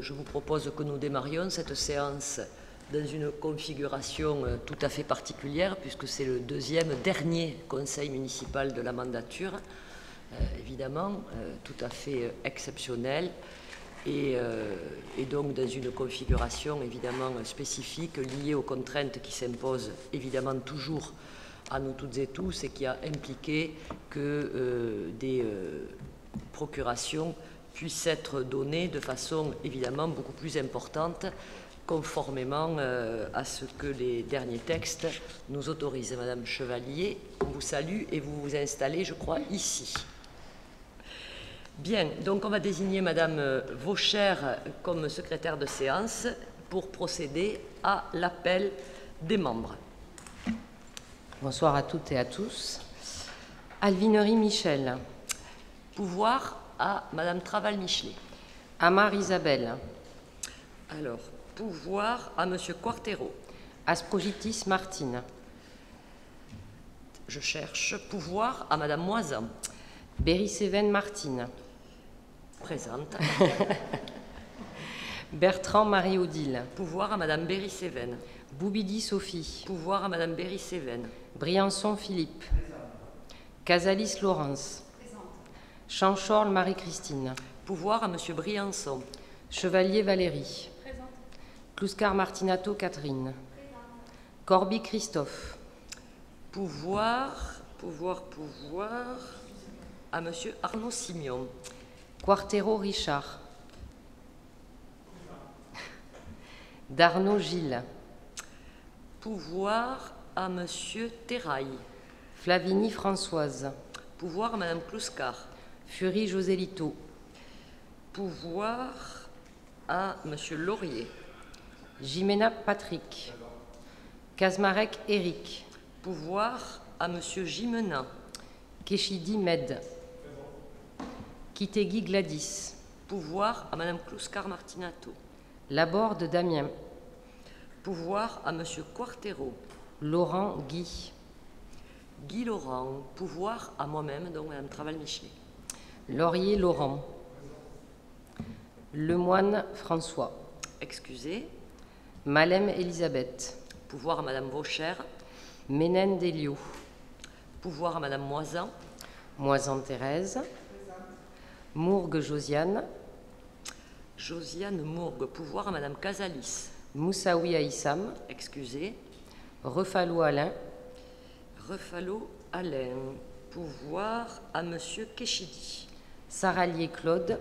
Je vous propose que nous démarrions cette séance dans une configuration euh, tout à fait particulière, puisque c'est le deuxième, dernier conseil municipal de la mandature, euh, évidemment, euh, tout à fait exceptionnel, et, et, donc dans une configuration évidemment spécifique liée aux contraintes qui s'imposent évidemment toujours à nous toutes et tous et qui a impliqué que des procurations puisse être donnée de façon évidemment beaucoup plus importante conformément euh, à ce que les derniers textes nous autorisent. Madame Chevalier, on vous salue et vous vous installez, je crois, ici. Bien, donc on va désigner Madame Vaucher comme secrétaire de séance pour procéder à l'appel des membres. Bonsoir à toutes et à tous. Alvinerie Michel. Pouvoir à Madame Traval-Michelet. Amar Isabelle. Alors, pouvoir à Monsieur Quartero. Asprogitis Martine. Je cherche pouvoir à Madame Moisin. Berry-Séven Martine. Présente. Bertrand Marie-Odile. Pouvoir à Madame Berry-Séven. Boubidi Sophie. Pouvoir à Madame Berry-Séven. Briançon Philippe. Casalis Laurence. Chanchorle Marie-Christine. Pouvoir à Monsieur Briançon. Chevalier Valérie. Présente. Clouscar Martinato Catherine. Corby Christophe. Pouvoir, pouvoir, pouvoir à Monsieur Arnaud Simion. Quartero Richard. Darnaud Gilles. Pouvoir à Monsieur Terrail. Flavigny Françoise. Pouvoir à Madame Clouscar. Fury Joselito. Pouvoir à Monsieur Laurier. Jimena Patrick. Kazmarek Eric. Pouvoir à Monsieur Gimena. Keshidi Med. Kitegi Gladys. Pouvoir à Madame Clouscar Martinato. Laborde Damien. Pouvoir à Monsieur Quartero. Laurent Guy. Guy Laurent. Pouvoir à moi-même, donc Madame Traval-Michelet. Laurier Laurent. Lemoine François. Excusez. Malem Elisabeth. Pouvoir à Madame Vaucher. Ménène Delio. Pouvoir à Madame Moisan. Moisan Thérèse. Mourgue Josiane. Josiane Mourgue. Pouvoir à Madame Casalis. Moussaoui Aïssam. Excusez. Refalou Alain. Refalo Alain. Pouvoir à Monsieur Keshidi. Saralier Claude.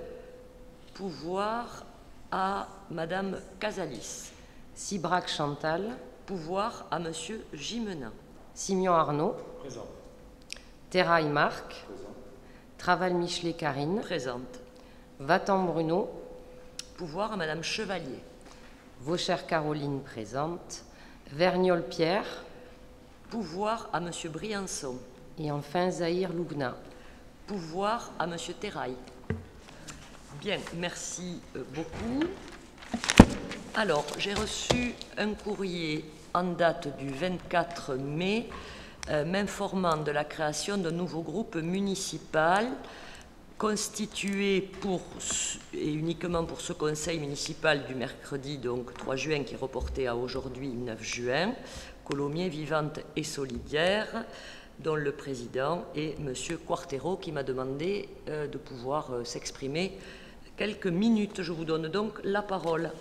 Pouvoir à Madame Casalis. Sibrac Chantal. Pouvoir à Monsieur Gimena. Simeon Arnaud. Présent. Terrail Marc. Traval Michelet Karine. Présente. Vatan Bruno. Pouvoir à Madame Chevalier. Vaucher Caroline présente. Vergnol Pierre. Pouvoir à Monsieur Briançon. Et enfin Zahir Loubna. Pouvoir à Monsieur Terrail. Bien, merci euh, beaucoup. Alors, j'ai reçu un courrier en date du 24 mai euh, m'informant de la création d'un nouveau groupe municipal constitué pour, et uniquement pour ce conseil municipal du mercredi donc 3 juin qui est reporté à aujourd'hui 9 juin, Colomiers vivante et solidaire, dont le président est M. Quartero qui m'a demandé euh, de pouvoir euh, s'exprimer quelques minutes. Je vous donne donc la parole.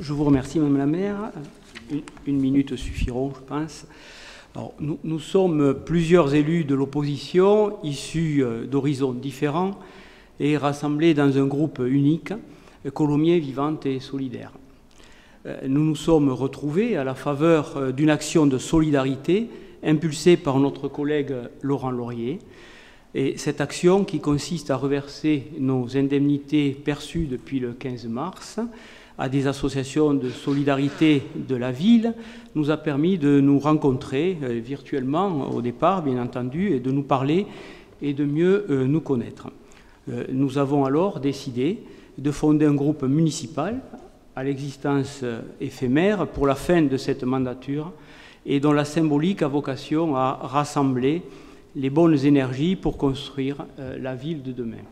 Je vous remercie, Madame la maire. Une, une minute suffiront, je pense. Nous, sommes plusieurs élus de l'opposition, issus d'horizons différents et rassemblés dans un groupe unique, Colomiers vivante et solidaire. Nous nous sommes retrouvés à la faveur d'une action de solidarité impulsée par notre collègue Laurent Laurier. Et cette action qui consiste à reverser nos indemnités perçues depuis le 15 mars à des associations de solidarité de la ville, nous a permis de nous rencontrer euh, virtuellement au départ, bien entendu, et de nous parler et de mieux euh, nous connaître. Euh, nous avons alors décidé de fonder un groupe municipal à l'existence éphémère pour la fin de cette mandature et dont la symbolique a vocation à rassembler les bonnes énergies pour construire la ville de demain.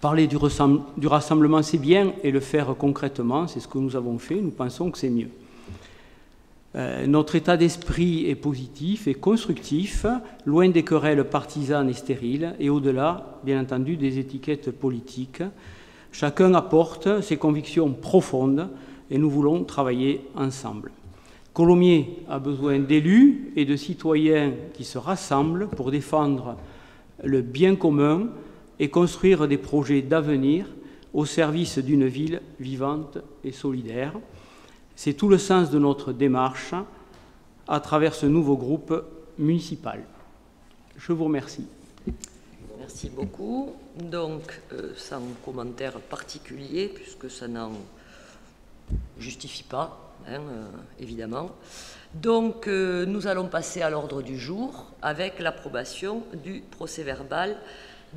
Parler du, rassemblement, c'est bien, et le faire concrètement, c'est ce que nous avons fait, nous pensons que c'est mieux. Euh, notre état d'esprit est positif et constructif, loin des querelles partisanes et stériles, et au-delà, bien entendu, des étiquettes politiques. Chacun apporte ses convictions profondes et nous voulons travailler ensemble. Colomiers a besoin d'élus et de citoyens qui se rassemblent pour défendre le bien commun et construire des projets d'avenir au service d'une ville vivante et solidaire. C'est tout le sens de notre démarche à travers ce nouveau groupe municipal. Je vous remercie. Merci beaucoup. Donc, euh, sans commentaire particulier, puisque ça n'en justifie pas, hein, euh, évidemment. Donc, euh, nous allons passer à l'ordre du jour avec l'approbation du procès-verbal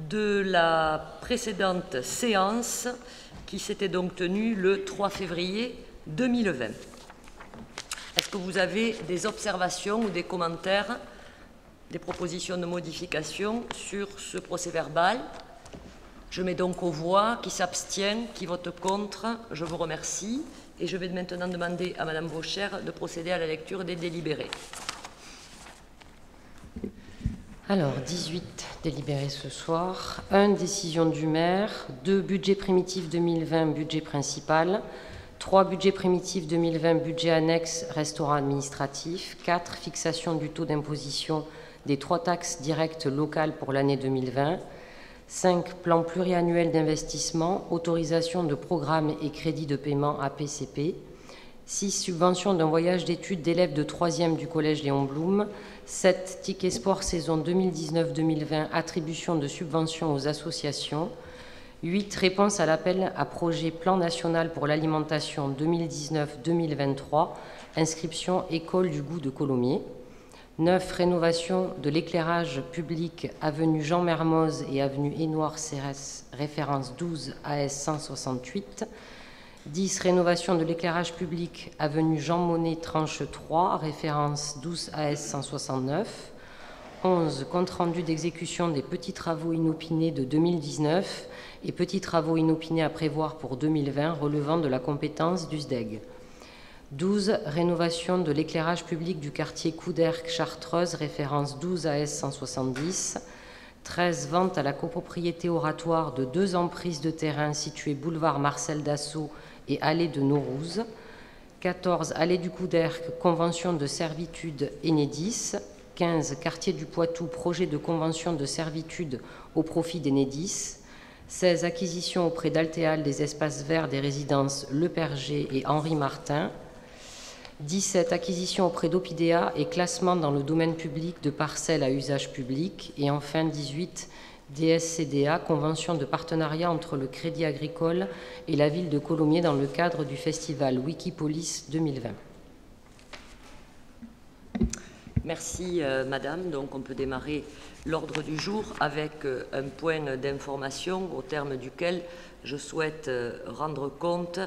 de la précédente séance qui s'était donc tenue le 3 février 2020. Est-ce que vous avez des observations ou des commentaires, des propositions de modification sur ce procès-verbal? Je mets donc aux voix qui s'abstient, qui vote contre. Je vous remercie. Et je vais maintenant demander à Madame Vaucher de procéder à la lecture des délibérés. Alors, 18 délibérés ce soir. 1. Décision du maire. 2. Budget primitif 2020, budget principal. 3. Budget primitif 2020, budget annexe, restaurant administratif. 4. Fixation du taux d'imposition des trois taxes directes locales pour l'année 2020. 5. Plan pluriannuel d'investissement, autorisation de programmes et crédits de paiement APCP. 6. Subvention d'un voyage d'études d'élèves de 3e du Collège Léon Blum. 7. Ticket sport saison 2019-2020, attribution de subventions aux associations. 8. Réponse à l'appel à projet Plan national pour l'alimentation 2019-2023, inscription École du goût de Colomiers. 9. Rénovation de l'éclairage public avenue Jean Mermoz et avenue Énoir Cérès, référence 12 AS 168. 10. Rénovation de l'éclairage public, avenue Jean Monnet, tranche 3, référence 12 AS 169. 11. Compte rendu d'exécution des petits travaux inopinés de 2019 et petits travaux inopinés à prévoir pour 2020 relevant de la compétence du SDEG. 12. Rénovation de l'éclairage public du quartier Couderc-Chartreuse, référence 12 AS 170. 13. Vente à la copropriété oratoire de deux emprises de terrain situées boulevard Marcel Dassault et allée de Naurouse. 14. Allée du Couderc, convention de servitude Enedis. 15. Quartier du Poitou, projet de convention de servitude au profit d'Enedis. 16. Acquisition auprès d'Altéal des espaces verts des résidences Le Perger et Henri Martin. 17. Acquisition auprès d'Opidea et classement dans le domaine public de parcelles à usage public. Et enfin 18. DSCDA, convention de partenariat entre le Crédit Agricole et la ville de Colomiers dans le cadre du festival Wikipolis 2020. Merci euh, Madame. Donc on peut démarrer l'ordre du jour avec euh, un point d'information au terme duquel je souhaite euh, rendre compte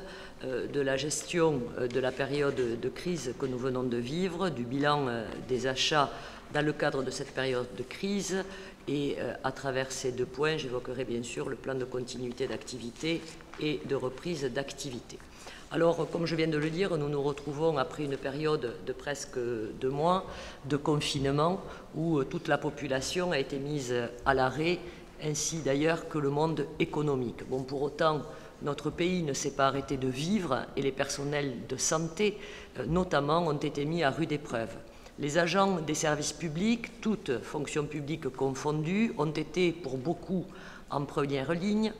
de la gestion de la période de crise que nous venons de vivre, du bilan des achats dans le cadre de cette période de crise et à travers ces deux points, j'évoquerai bien sûr le plan de continuité d'activité et de reprise d'activité. Alors, comme je viens de le dire, nous nous retrouvons après une période de presque deux mois de confinement où euh, toute la population a été mise à l'arrêt, ainsi d'ailleurs que le monde économique. Bon, pour autant, notre pays ne s'est pas arrêté de vivre et les personnels de santé, euh, notamment, ont été mis à rude épreuve. Les agents des services publics, toutes fonctions publiques confondues, ont été pour beaucoup en première ligne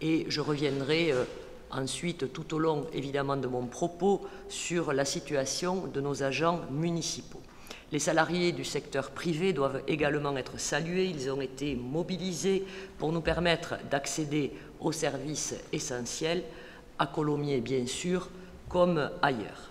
et je reviendrai euh, ensuite tout au long évidemment de mon propos sur la situation de nos agents municipaux. Les salariés du secteur privé doivent également être salués. Ils ont été mobilisés pour nous permettre d'accéder aux services essentiels, à Colomiers bien sûr, comme ailleurs.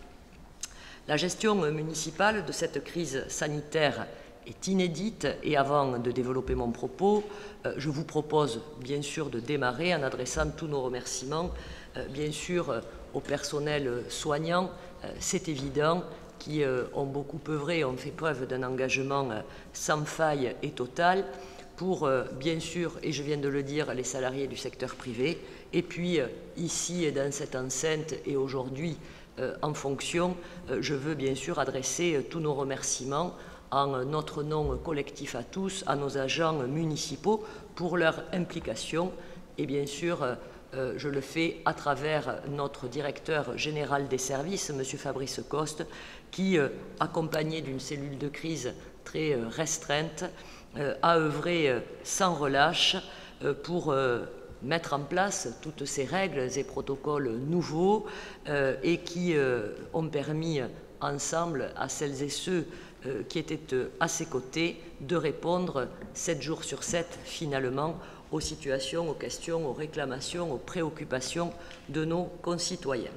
La gestion municipale de cette crise sanitaire est inédite et avant de développer mon propos, euh, je vous propose bien sûr de démarrer en adressant tous nos remerciements euh, bien sûr euh, au personnel soignant, c'est évident, qui ont beaucoup œuvré, ont fait preuve d'un engagement sans faille et total pour, euh, bien sûr, et je viens de le dire, les salariés du secteur privé, et puis ici et dans cette enceinte et aujourd'hui en fonction, je veux bien sûr adresser tous nos remerciements en notre nom collectif à tous, à nos agents municipaux pour leur implication et bien sûr euh, je le fais à travers notre directeur général des services, M. Fabrice Coste, qui, euh, accompagné d'une cellule de crise très euh, restreinte, a œuvré sans relâche pour mettre en place toutes ces règles et protocoles nouveaux et qui ont permis ensemble à celles et ceux qui étaient à ses côtés de répondre 7 jours sur 7 finalement aux situations, aux questions, aux réclamations, aux préoccupations de nos concitoyens.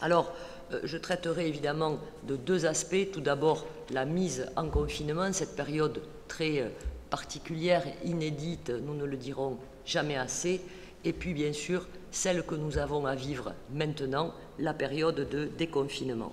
Alors, euh, je traiterai évidemment de deux aspects. Tout d'abord, la mise en confinement, cette période très euh, particulière, inédite, nous ne le dirons jamais assez. Et puis, bien sûr, celle que nous avons à vivre maintenant, la période de déconfinement.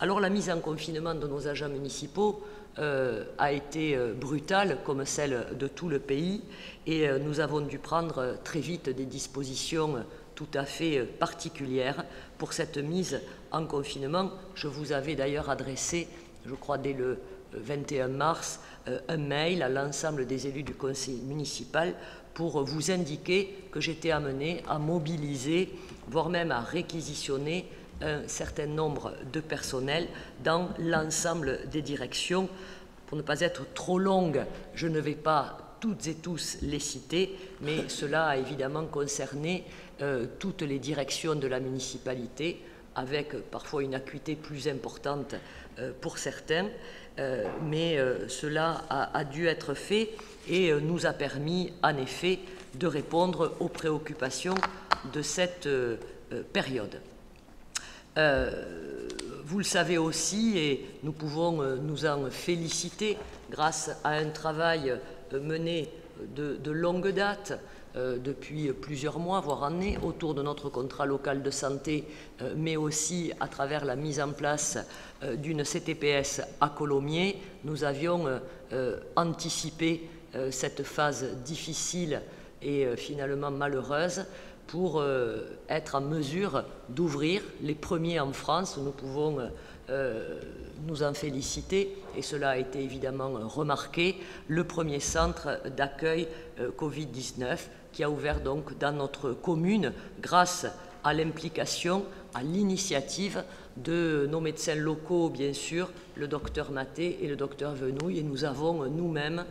Alors, la mise en confinement de nos agents municipaux, euh, a été euh, brutale, comme celle de tout le pays, et euh, nous avons dû prendre très vite des dispositions tout à fait particulières pour cette mise en confinement. Je vous avais d'ailleurs adressé, je crois dès le 21 mars, un mail à l'ensemble des élus du conseil municipal pour vous indiquer que j'étais amené à mobiliser, voire même à réquisitionner un certain nombre de personnels dans l'ensemble des directions. Pour ne pas être trop longue, je ne vais pas toutes et tous les citer, mais cela a évidemment concerné euh, toutes les directions de la municipalité, avec parfois une acuité plus importante euh, pour certains, euh, mais cela a, dû être fait et nous a permis en effet de répondre aux préoccupations de cette période. Euh, vous le savez aussi, et nous pouvons euh, nous en féliciter grâce à un travail euh, mené de, longue date, depuis plusieurs mois, voire années, autour de notre contrat local de santé, mais aussi à travers la mise en place d'une CTPS à Colomiers. Nous avions anticipé cette phase difficile et finalement malheureuse pour euh, être en mesure d'ouvrir les premiers en France. Nous pouvons euh, nous en féliciter et cela a été évidemment remarqué, le premier centre d'accueil euh, Covid-19 qui a ouvert donc dans notre commune grâce à l'implication, à l'initiative de nos médecins locaux, bien sûr, le docteur Maté et le docteur Venouille, et nous avons nous-mêmes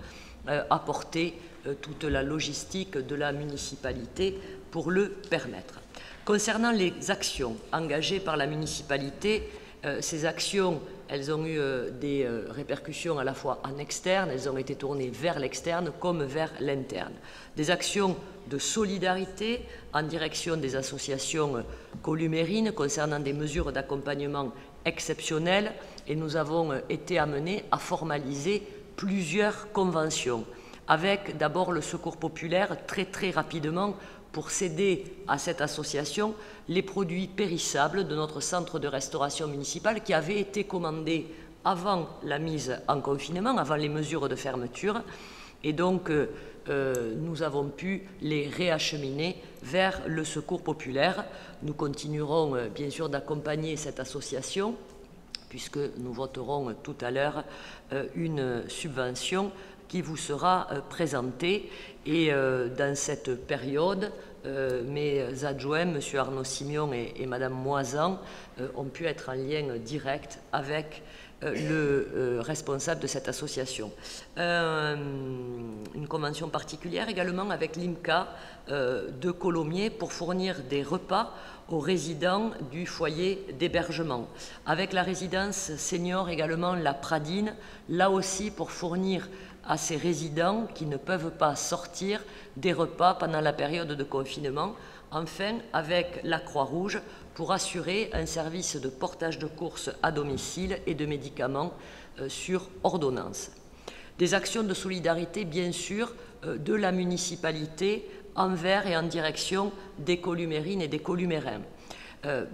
apporté toute la logistique de la municipalité pour le permettre. Concernant les actions engagées par la municipalité, euh, ces actions, elles ont eu euh, des euh, répercussions à la fois en externe, elles ont été tournées vers l'externe comme vers l'interne. Des actions de solidarité en direction des associations columérines concernant des mesures d'accompagnement exceptionnelles et nous avons été amenés à formaliser plusieurs conventions avec d'abord le secours populaire très très rapidement pour céder à cette association les produits périssables de notre centre de restauration municipale qui avaient été commandés avant la mise en confinement, avant les mesures de fermeture. Et donc, euh, euh, nous avons pu les réacheminer vers le secours populaire. Nous continuerons euh, bien sûr d'accompagner cette association puisque nous voterons tout à l'heure une subvention qui vous sera présentée et euh, dans cette période, euh, mes adjoints, M. Arnaud Simion et, et Mme Moisan, euh, ont pu être en lien direct avec le responsable de cette association. une convention particulière également avec l'IMCA de Colomiers pour fournir des repas aux résidents du foyer d'hébergement. Avec la résidence senior également la Pradine, là aussi pour fournir à ces résidents qui ne peuvent pas sortir des repas pendant la période de confinement, enfin avec la Croix-Rouge pour assurer un service de portage de courses à domicile et de médicaments euh, sur ordonnance. Des actions de solidarité, bien sûr, euh, de la municipalité envers et en direction des columérines et des columérins.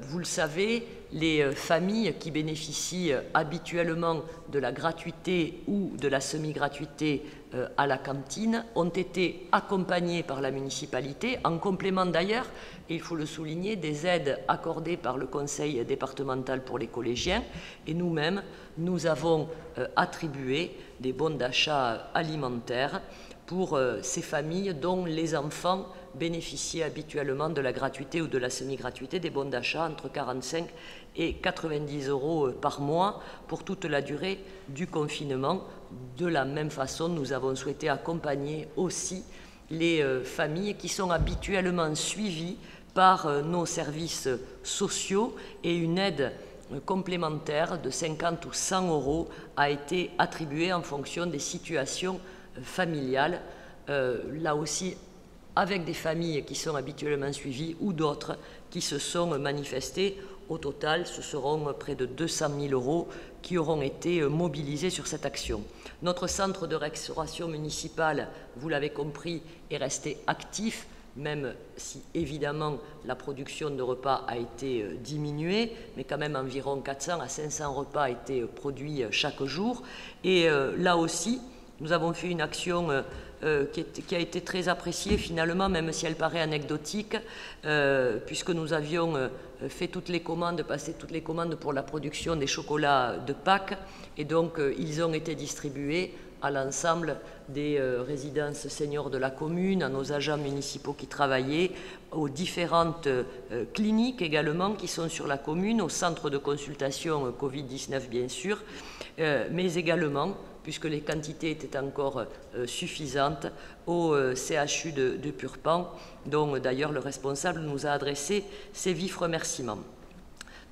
Vous le savez, les familles qui bénéficient habituellement de la gratuité ou de la semi-gratuité à la cantine ont été accompagnées par la municipalité, en complément d'ailleurs, il faut le souligner, des aides accordées par le Conseil départemental pour les collégiens. Et nous-mêmes, nous avons attribué des bons d'achat alimentaires pour euh, ces familles dont les enfants bénéficiaient habituellement de la gratuité ou de la semi-gratuité des bons d'achat entre 45 et 90 euros euh, par mois pour toute la durée du confinement. De la même façon, nous avons souhaité accompagner aussi les euh, familles qui sont habituellement suivies par nos services sociaux et une aide complémentaire de 50 ou 100 euros a été attribuée en fonction des situations familiale, euh, là aussi avec des familles qui sont habituellement suivies ou d'autres qui se sont manifestées. Au total, ce seront près de 200 000 euros qui auront été mobilisés sur cette action. Notre centre de restauration municipale, vous l'avez compris, est resté actif, même si évidemment la production de repas a été euh, diminuée, mais quand même environ 400 à 500 repas étaient produits chaque jour. Et euh, là aussi, nous avons fait une action euh, euh, qui, a été très appréciée finalement, même si elle paraît anecdotique, euh, puisque nous avions fait toutes les commandes, passé toutes les commandes pour la production des chocolats de Pâques, et donc ils ont été distribués à l'ensemble des résidences seniors de la commune, à nos agents municipaux qui travaillaient, aux différentes cliniques également qui sont sur la commune, au centre de consultation Covid-19 bien sûr, mais également puisque les quantités étaient encore euh, suffisantes, au euh, CHU de, Purpan, dont euh, d'ailleurs le responsable nous a adressé ses vifs remerciements.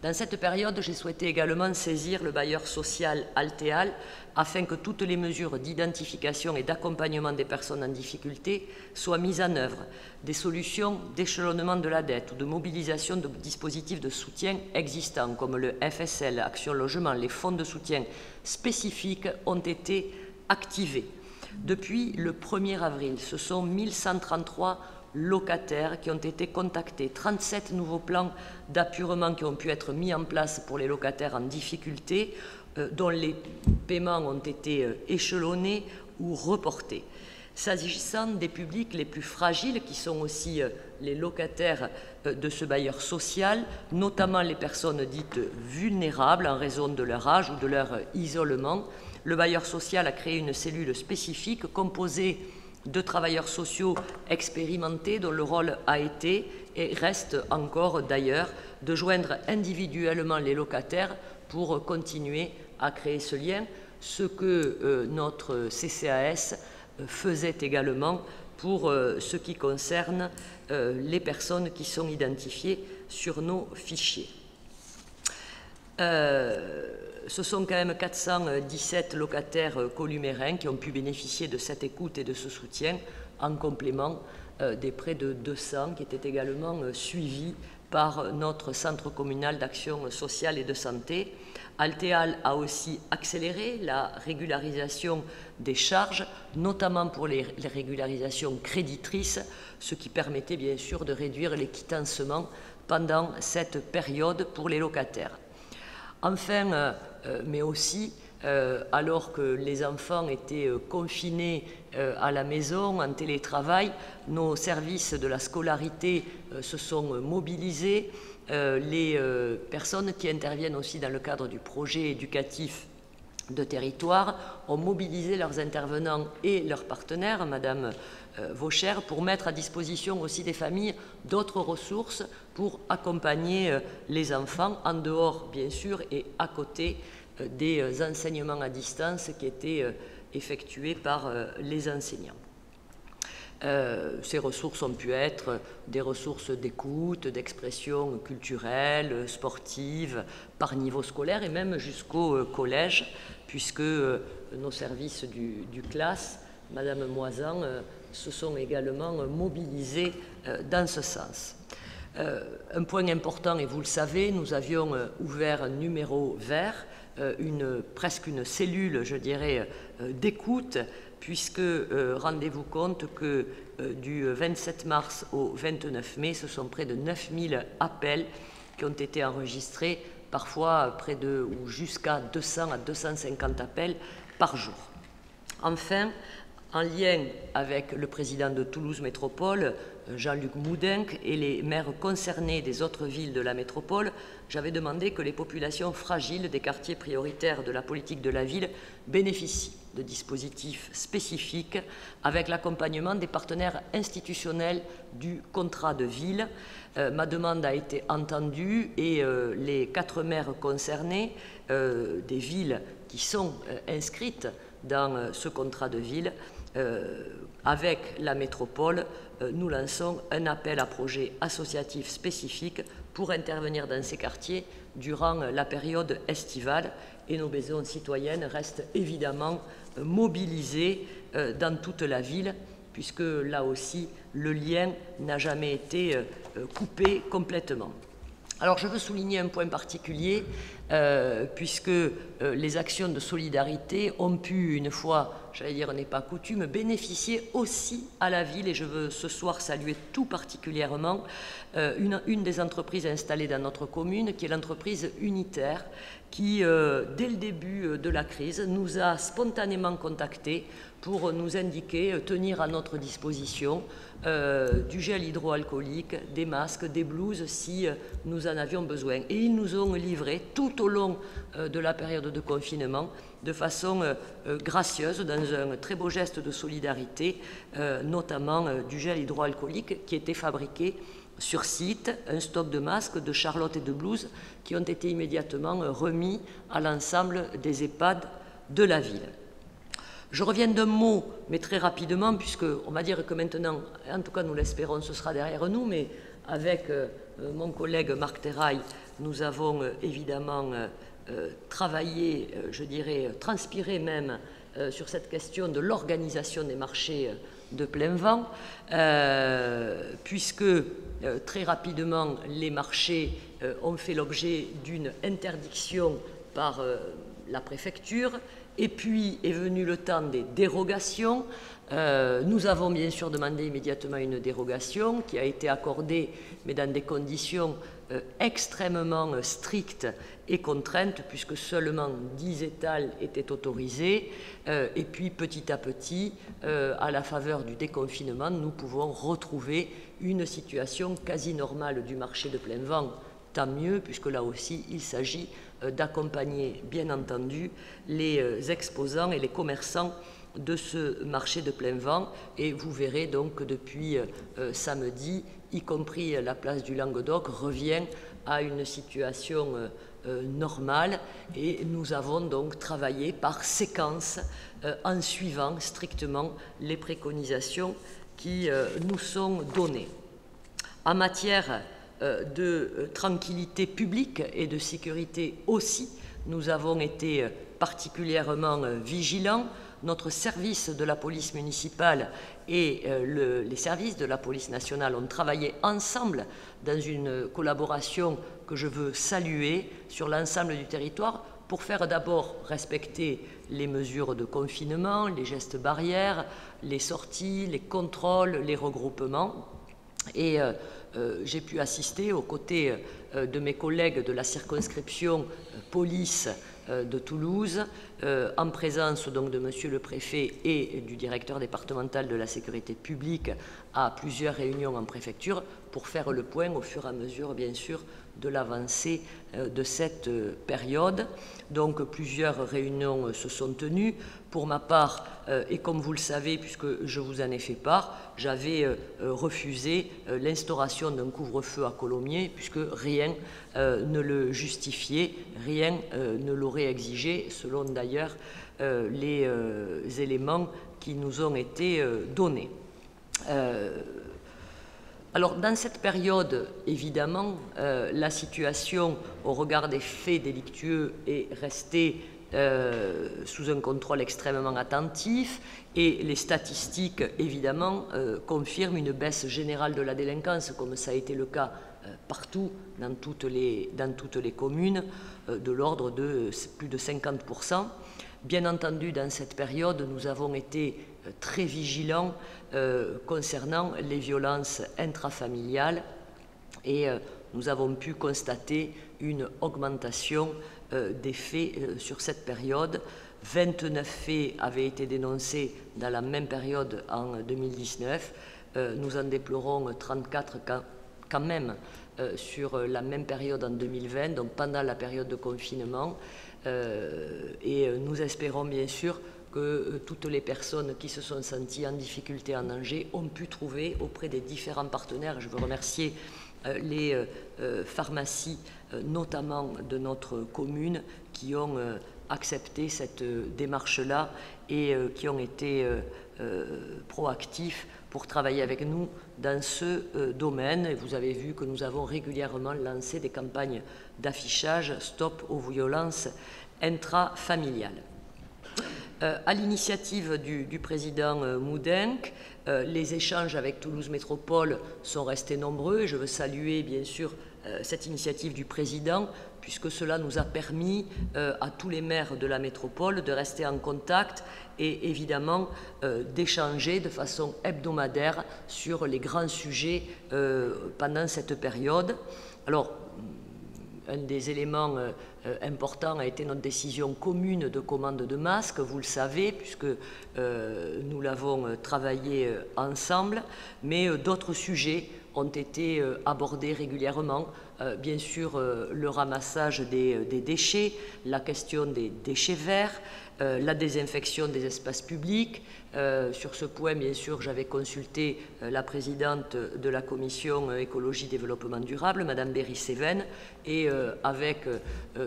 Dans cette période, j'ai souhaité également saisir le bailleur social Altéal afin que toutes les mesures d'identification et d'accompagnement des personnes en difficulté soient mises en œuvre. Des solutions d'échelonnement de la dette ou de mobilisation de dispositifs de soutien existants comme le FSL, Action Logement, les fonds de soutien spécifiques ont été activés. Depuis le 1er avril, ce sont 1133 locataires qui ont été contactés, 37 nouveaux plans d'appurement qui ont pu être mis en place pour les locataires en difficulté, euh, dont les paiements ont été euh, échelonnés ou reportés. S'agissant des publics les plus fragiles, qui sont aussi euh, les locataires de ce bailleur social, notamment les personnes dites vulnérables en raison de leur âge ou de leur isolement, le bailleur social a créé une cellule spécifique composée de travailleurs sociaux expérimentés dont le rôle a été et reste encore d'ailleurs de joindre individuellement les locataires pour continuer à créer ce lien, ce que euh, notre CCAS euh, faisait également pour euh, ce qui concerne les personnes qui sont identifiées sur nos fichiers ce sont quand même 417 locataires euh, columérins qui ont pu bénéficier de cette écoute et de ce soutien en complément euh, des près de 200 qui étaient également euh, suivis par notre centre communal d'action sociale et de santé. Altéal a aussi accéléré la régularisation des charges, notamment pour les, régularisations créditrices, ce qui permettait bien sûr de réduire les quitancements pendant cette période pour les locataires. Enfin, euh, mais aussi euh, alors que les enfants étaient euh, confinés à la maison, en télétravail, nos services de la scolarité se sont mobilisés. les personnes qui interviennent aussi dans le cadre du projet éducatif de territoire ont mobilisé leurs intervenants et leurs partenaires, Madame Vaucher, pour mettre à disposition aussi des familles d'autres ressources pour accompagner les enfants, en dehors bien sûr et à côté euh, des euh, enseignements à distance qui étaient euh, effectués par les enseignants. ces ressources ont pu être des ressources d'écoute, d'expression culturelle, sportive, par niveau scolaire et même jusqu'au collège, puisque nos services du, du classe, Madame Moisan, se sont également mobilisés dans ce sens. un point important, et vous le savez, nous avions ouvert un numéro vert euh, une, presque une cellule, je dirais, euh, d'écoute, puisque euh, rendez-vous compte que du 27 mars au 29 mai, ce sont près de 9000 appels qui ont été enregistrés parfois près de ou jusqu'à 200 à 250 appels par jour. Enfin, en lien avec le président de Toulouse Métropole, Jean-Luc Moudenc, et les maires concernés des autres villes de la métropole, j'avais demandé que les populations fragiles des quartiers prioritaires de la politique de la ville bénéficient de dispositifs spécifiques avec l'accompagnement des partenaires institutionnels du contrat de ville. Euh, ma demande a été entendue et euh, les quatre maires concernés euh, des villes qui sont inscrites dans ce contrat de ville avec la métropole, nous lançons un appel à projet associatif spécifique pour intervenir dans ces quartiers durant la période estivale et nos maisons citoyennes restent évidemment mobilisées dans toute la ville puisque là aussi le lien n'a jamais été euh, coupé complètement. Alors je veux souligner un point particulier, euh, puisque euh, les actions de solidarité ont pu, une fois, j'allais dire n'est pas coutume, bénéficier aussi à la ville, et je veux ce soir saluer tout particulièrement une, une, des entreprises installées dans notre commune, qui est l'entreprise unitaire, qui, dès le début de la crise, nous a spontanément contactés pour nous indiquer, euh, tenir à notre disposition euh, du gel hydroalcoolique, des masques, des blouses si euh, nous en avions besoin. Et ils nous ont livré tout au long de la période de confinement de façon gracieuse, dans un très beau geste de solidarité, notamment du gel hydroalcoolique qui était fabriqué sur site, un stock de masques, de charlotte et de blouses qui ont été immédiatement remis à l'ensemble des EHPAD de la ville. Je reviens d'un mot, mais très rapidement, puisqu'on va dire que maintenant, en tout cas nous l'espérons, ce sera derrière nous, mais avec euh, mon collègue Marc Terrail, nous avons euh, évidemment euh, travaillé, je dirais, transpiré même sur cette question de l'organisation des marchés de plein vent, puisque très rapidement les marchés ont fait l'objet d'une interdiction par la préfecture et puis est venu le temps des dérogations. Euh, nous avons bien sûr demandé immédiatement une dérogation qui a été accordée, mais dans des conditions euh, extrêmement strictes et contraintes, puisque seulement 10 étals étaient autorisés. Euh, et puis petit à petit, à la faveur du déconfinement, nous pouvons retrouver une situation quasi normale du marché de plein vent. Tant mieux, puisque là aussi, il s'agit euh, d'accompagner, bien entendu, les euh, exposants et les commerçants de ce marché de plein vent. Et vous verrez donc que depuis euh, samedi, y compris la place du Languedoc, revient à une situation normale. Et nous avons donc travaillé par séquence en suivant strictement les préconisations qui nous sont données. En matière euh, de euh, tranquillité publique et de sécurité aussi. Nous avons été euh, particulièrement vigilants. Notre service de la police municipale et les services de la police nationale ont travaillé ensemble dans une collaboration que je veux saluer sur l'ensemble du territoire pour faire d'abord respecter les mesures de confinement, les gestes barrières, les sorties, les contrôles, les regroupements. Et euh, j'ai pu assister aux côtés euh, de mes collègues de la circonscription euh, police de Toulouse, en présence donc de Monsieur le Préfet et du directeur départemental de la sécurité publique à plusieurs réunions en préfecture pour faire le point au fur et à mesure, bien sûr, de l'avancée de cette période. Donc plusieurs réunions se sont tenues. Pour ma part, euh, et comme vous le savez, puisque je vous en ai fait part, j'avais euh, euh, refusé l'instauration d'un couvre-feu à Colomiers, puisque rien ne le justifiait, rien ne l'aurait exigé, selon d'ailleurs les éléments qui nous ont été donnés. Alors, dans cette période, évidemment, la situation au regard des faits délictueux est restée euh, sous un contrôle extrêmement attentif et les statistiques, évidemment, euh, confirment une baisse générale de la délinquance, comme ça a été le cas euh, partout, dans toutes les, dans toutes les communes, de l'ordre de plus de 50%. Bien entendu, dans cette période, nous avons été très vigilants concernant les violences intrafamiliales et nous avons pu constater une augmentation des faits sur cette période. 29 faits avaient été dénoncés dans la même période en 2019. nous en déplorons 34 quand même sur la même période en 2020, donc pendant la période de confinement. et nous espérons bien sûr que euh, toutes les personnes qui se sont senties en difficulté, en danger, ont pu trouver auprès des différents partenaires. Je veux remercier euh, les euh, pharmacies, notamment de notre commune, qui ont accepté cette démarche-là et qui ont été proactifs pour travailler avec nous dans ce domaine. Vous avez vu que nous avons régulièrement lancé des campagnes d'affichage Stop aux violences intrafamiliales. Euh, à l'initiative du, président euh, Moudenc, euh, les échanges avec Toulouse Métropole sont restés nombreux et je veux saluer bien sûr cette initiative du président puisque cela nous a permis à tous les maires de la métropole de rester en contact et évidemment d'échanger de façon hebdomadaire sur les grands sujets pendant cette période. Alors, un des éléments euh, important a été notre décision commune de commande de masques, vous le savez, puisque euh, nous l'avons euh, travaillé ensemble, mais d'autres sujets ont été abordés régulièrement. bien sûr, le ramassage des, déchets, la question des déchets verts, la désinfection des espaces publics, euh, sur ce point, bien sûr, j'avais consulté euh, la présidente de la commission euh, écologie développement durable, Madame Berry-Séven, et avec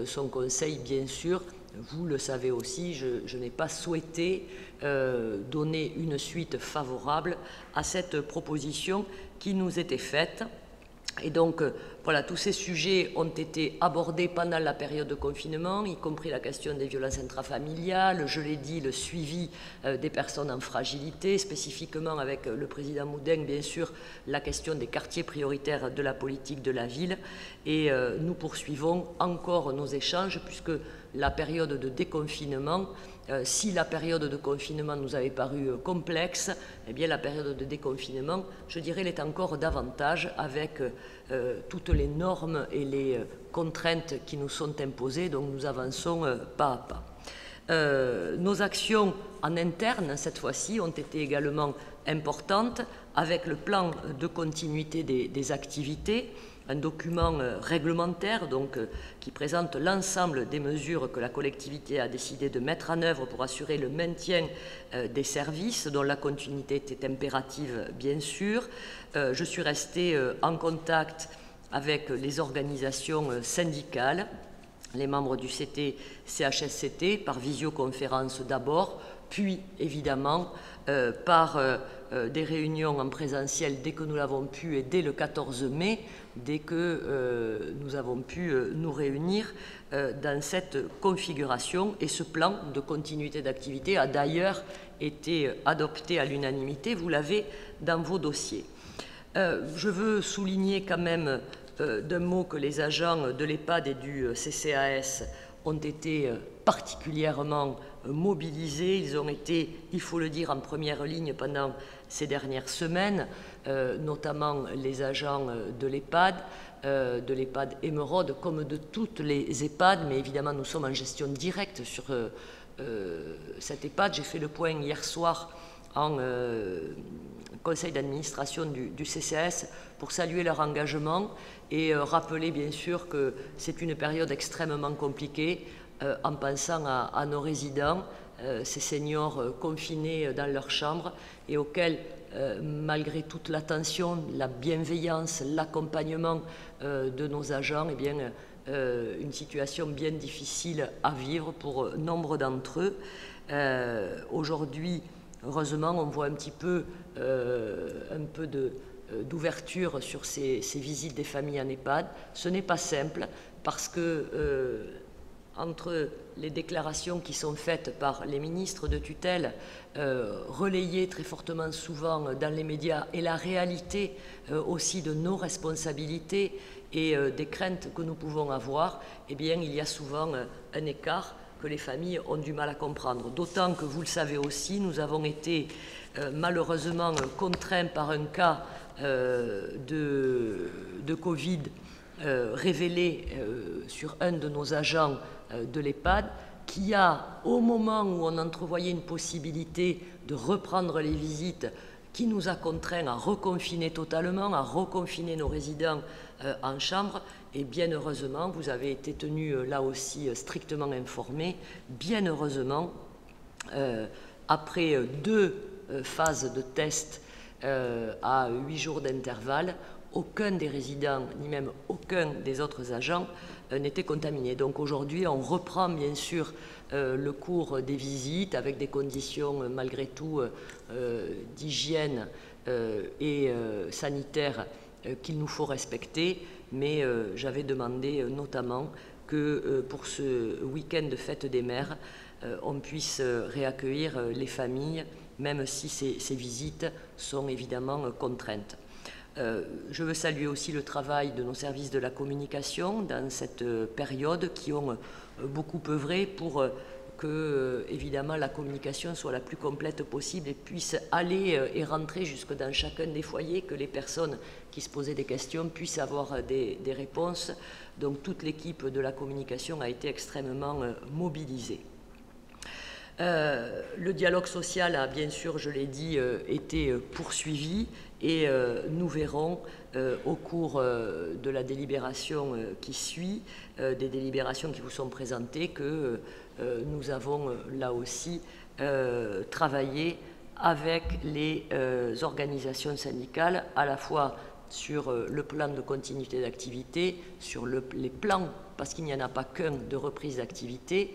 son conseil, bien sûr, vous le savez aussi, je n'ai pas souhaité donner une suite favorable à cette proposition qui nous était faite. Et donc, euh, voilà, tous ces sujets ont été abordés pendant la période de confinement, y compris la question des violences intrafamiliales, je l'ai dit, le suivi euh, des personnes en fragilité, spécifiquement avec euh, le président Moudin, bien sûr, la question des quartiers prioritaires de la politique de la ville. Et nous poursuivons encore nos échanges, puisque la période de déconfinement. Euh, si la période de confinement nous avait paru euh, complexe, eh bien la période de déconfinement, je dirais, l'est encore davantage avec euh, toutes les normes et les contraintes qui nous sont imposées, donc nous avançons pas à pas. nos actions en interne, cette fois-ci, ont été également importantes avec le plan de continuité des activités un document euh, réglementaire donc, euh, qui présente l'ensemble des mesures que la collectivité a décidé de mettre en œuvre pour assurer le maintien euh, des services, dont la continuité était impérative, bien sûr. Je suis restée en contact avec les organisations syndicales, les membres du CT, CHSCT, par visioconférence d'abord, puis évidemment par des réunions en présentiel dès que nous l'avons pu et dès le 14 mai dès que euh, nous avons pu euh, nous réunir euh, dans cette configuration. Et ce plan de continuité d'activité a d'ailleurs été adopté à l'unanimité, vous l'avez dans vos dossiers. je veux souligner quand même d'un mot que les agents de l'EHPAD et du CCAS ont été particulièrement mobilisés. Ils ont été, il faut le dire, en première ligne pendant ces dernières semaines. Euh, notamment les agents euh, de l'EHPAD, euh, de l'EHPAD Émeraude, comme de toutes les EHPAD, mais évidemment nous sommes en gestion directe sur cette EHPAD. J'ai fait le point hier soir en conseil d'administration du, CCS pour saluer leur engagement et rappeler bien sûr que c'est une période extrêmement compliquée en pensant à, nos résidents, ces seniors confinés dans leur chambre et auxquels euh, malgré toute l'attention, la bienveillance, l'accompagnement euh, de nos agents, eh bien, euh, une situation bien difficile à vivre pour nombre d'entre eux. Aujourd'hui, heureusement, on voit un petit peu, d'ouverture sur ces, visites des familles en EHPAD. Ce n'est pas simple parce que entre les déclarations qui sont faites par les ministres de tutelle, euh, relayées très fortement souvent dans les médias, et la réalité euh, aussi de nos responsabilités et euh, des craintes que nous pouvons avoir, eh bien, il y a souvent un écart que les familles ont du mal à comprendre. D'autant que, vous le savez aussi, nous avons été malheureusement contraints par un cas de, de Covid révélé sur un de nos agents de l'EHPAD qui a, au moment où on entrevoyait une possibilité de reprendre les visites, qui nous a contraints à reconfiner totalement, à reconfiner nos résidents en chambre, et bien heureusement, vous avez été tenu euh, là aussi euh, strictement informé, bien heureusement, euh, après deux phases de test à huit jours d'intervalle, aucun des résidents, ni même aucun des autres agents n'était contaminé. Donc aujourd'hui, on reprend bien sûr le cours des visites avec des conditions malgré tout d'hygiène et sanitaire qu'il nous faut respecter mais euh, j'avais demandé euh, notamment que euh, pour ce week-end de fête des mères, on puisse réaccueillir les familles, même si ces, visites sont évidemment contraintes. Je veux saluer aussi le travail de nos services de la communication dans cette période qui ont beaucoup œuvré pour que, euh, évidemment, la communication soit la plus complète possible et puisse aller euh, et rentrer jusque dans chacun des foyers, que les personnes qui se posaient des questions puissent avoir euh, des, réponses. Donc toute l'équipe de la communication a été extrêmement mobilisée. le dialogue social a bien sûr, je l'ai dit, été poursuivi et nous verrons au cours de la délibération qui suit, des délibérations qui vous sont présentées, que euh, nous avons euh, là aussi euh, travaillé avec les organisations syndicales, à la fois sur le plan de continuité d'activité, sur les plans, parce qu'il n'y en a pas qu'un de reprise d'activité.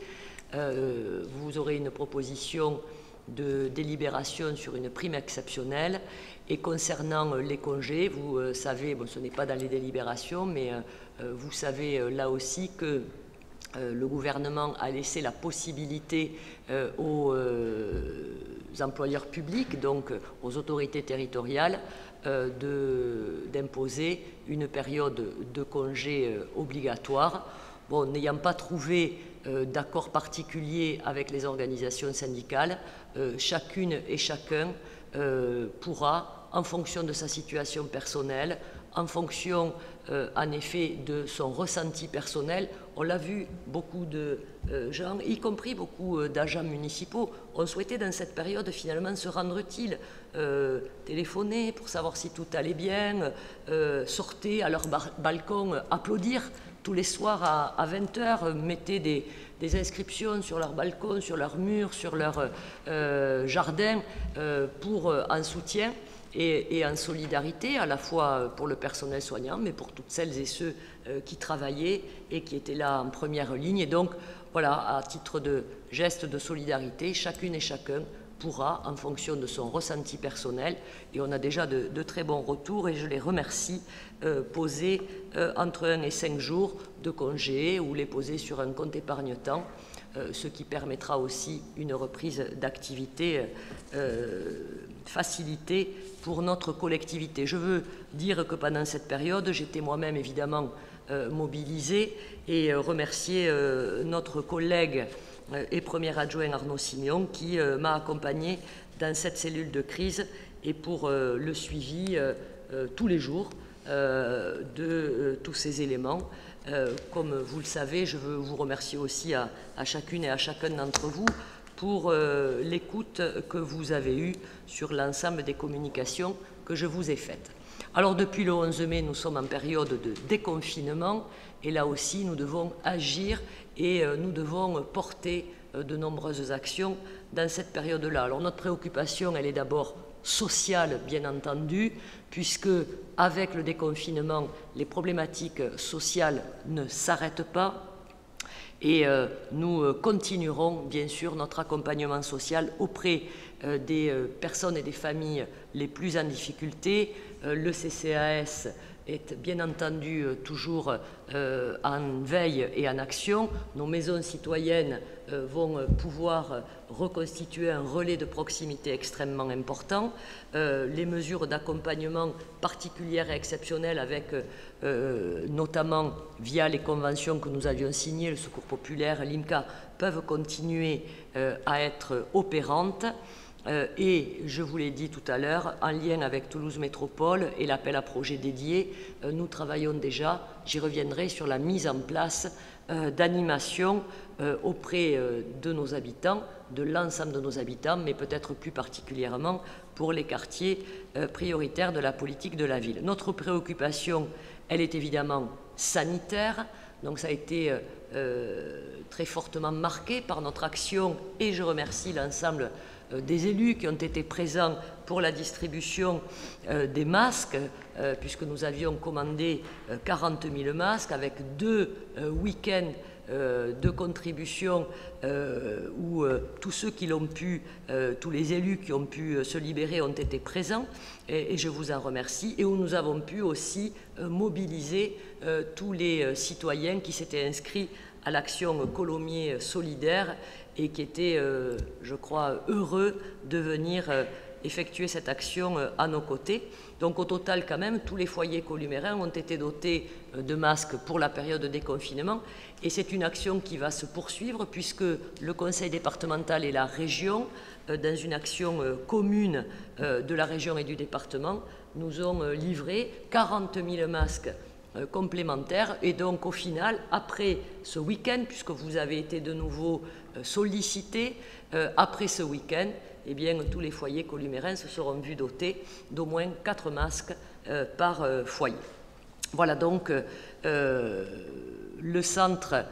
vous aurez une proposition de délibération sur une prime exceptionnelle. Et concernant les congés, vous savez, bon, ce n'est pas dans les délibérations, mais vous savez là aussi que euh, le gouvernement a laissé la possibilité euh, aux euh, employeurs publics, donc aux autorités territoriales, d'imposer une période de congé obligatoire. Bon, n'ayant pas trouvé d'accord particulier avec les organisations syndicales, chacune et chacun pourra, en fonction de sa situation personnelle, en fonction euh, en effet de son ressenti personnel. On l'a vu, beaucoup de euh, gens, y compris beaucoup euh, d'agents municipaux, ont souhaité dans cette période finalement se rendre utile, téléphoner pour savoir si tout allait bien, sortir à leur balcon, applaudir tous les soirs à, 20h, mettez des, inscriptions sur leur balcon, sur leur mur, sur leur jardin pour un soutien et, en solidarité, à la fois pour le personnel soignant, mais pour toutes celles et ceux euh, qui travaillaient et qui étaient là en première ligne. Et donc, voilà, à titre de geste de solidarité, chacune et chacun pourra, en fonction de son ressenti personnel, et on a déjà de, très bons retours, et je les remercie, euh, poser euh, entre 1 et 5 jours de congé ou les poser sur un compte épargne-temps, ce qui permettra aussi une reprise d'activité facilitée pour notre collectivité. Je veux dire que pendant cette période, j'étais moi-même évidemment euh, mobilisé et euh, remercier euh, notre collègue et premier adjoint Arnaud Simion qui m'a accompagné dans cette cellule de crise et pour le suivi tous les jours de tous ces éléments. comme vous le savez, je veux vous remercier aussi à, à chacune et à chacun d'entre vous pour euh, l'écoute que vous avez eue sur l'ensemble des communications que je vous ai faites. Alors depuis le 11 mai, nous sommes en période de déconfinement et là aussi nous devons agir et euh, nous devons porter euh, de nombreuses actions dans cette période-là. Alors notre préoccupation, elle est d'abord sociale, bien entendu, puisque avec le déconfinement, les problématiques sociales ne s'arrêtent pas, et euh, nous continuerons bien sûr notre accompagnement social auprès des personnes et des familles les plus en difficulté. Le CCAS est bien entendu toujours en veille et en action. Nos maisons citoyennes vont pouvoir reconstituer un relais de proximité extrêmement important. les mesures d'accompagnement particulières et exceptionnelles avec euh, notamment via les conventions que nous avions signées, le Secours populaire, l'IMCA, peuvent continuer euh, à être opérantes. Euh, et je vous l'ai dit tout à l'heure, en lien avec Toulouse Métropole et l'appel à projet dédié, euh, nous travaillons déjà, j'y reviendrai, sur la mise en place euh, d'animation auprès de nos habitants, de l'ensemble de nos habitants, mais peut-être plus particulièrement pour les quartiers prioritaires de la politique de la ville. Notre préoccupation, elle est évidemment sanitaire, donc ça a été très fortement marqué par notre action et je remercie l'ensemble des élus qui ont été présents pour la distribution euh, des masques, euh, puisque nous avions commandé 40 000 masques avec deux week-ends de contribution où tous ceux qui l'ont pu, tous les élus qui ont pu se libérer ont été présents, et, je vous en remercie, et où nous avons pu aussi mobiliser tous les citoyens qui s'étaient inscrits à l'action Colomiers solidaire et qui était, euh, je crois, heureux de venir euh, effectuer cette action euh, à nos côtés. Donc au total, quand même, tous les foyers columérins ont été dotés de masques pour la période de déconfinement. Et c'est une action qui va se poursuivre puisque le conseil départemental et la région, dans une action commune de la région et du département, nous ont livré 40 000 masques complémentaires. Et donc au final, après ce week-end, puisque vous avez été de nouveau sollicité euh, après ce week-end, eh bien, tous les foyers columérins se seront vus dotés d'au moins 4 masques euh, par foyer. Voilà donc le centre.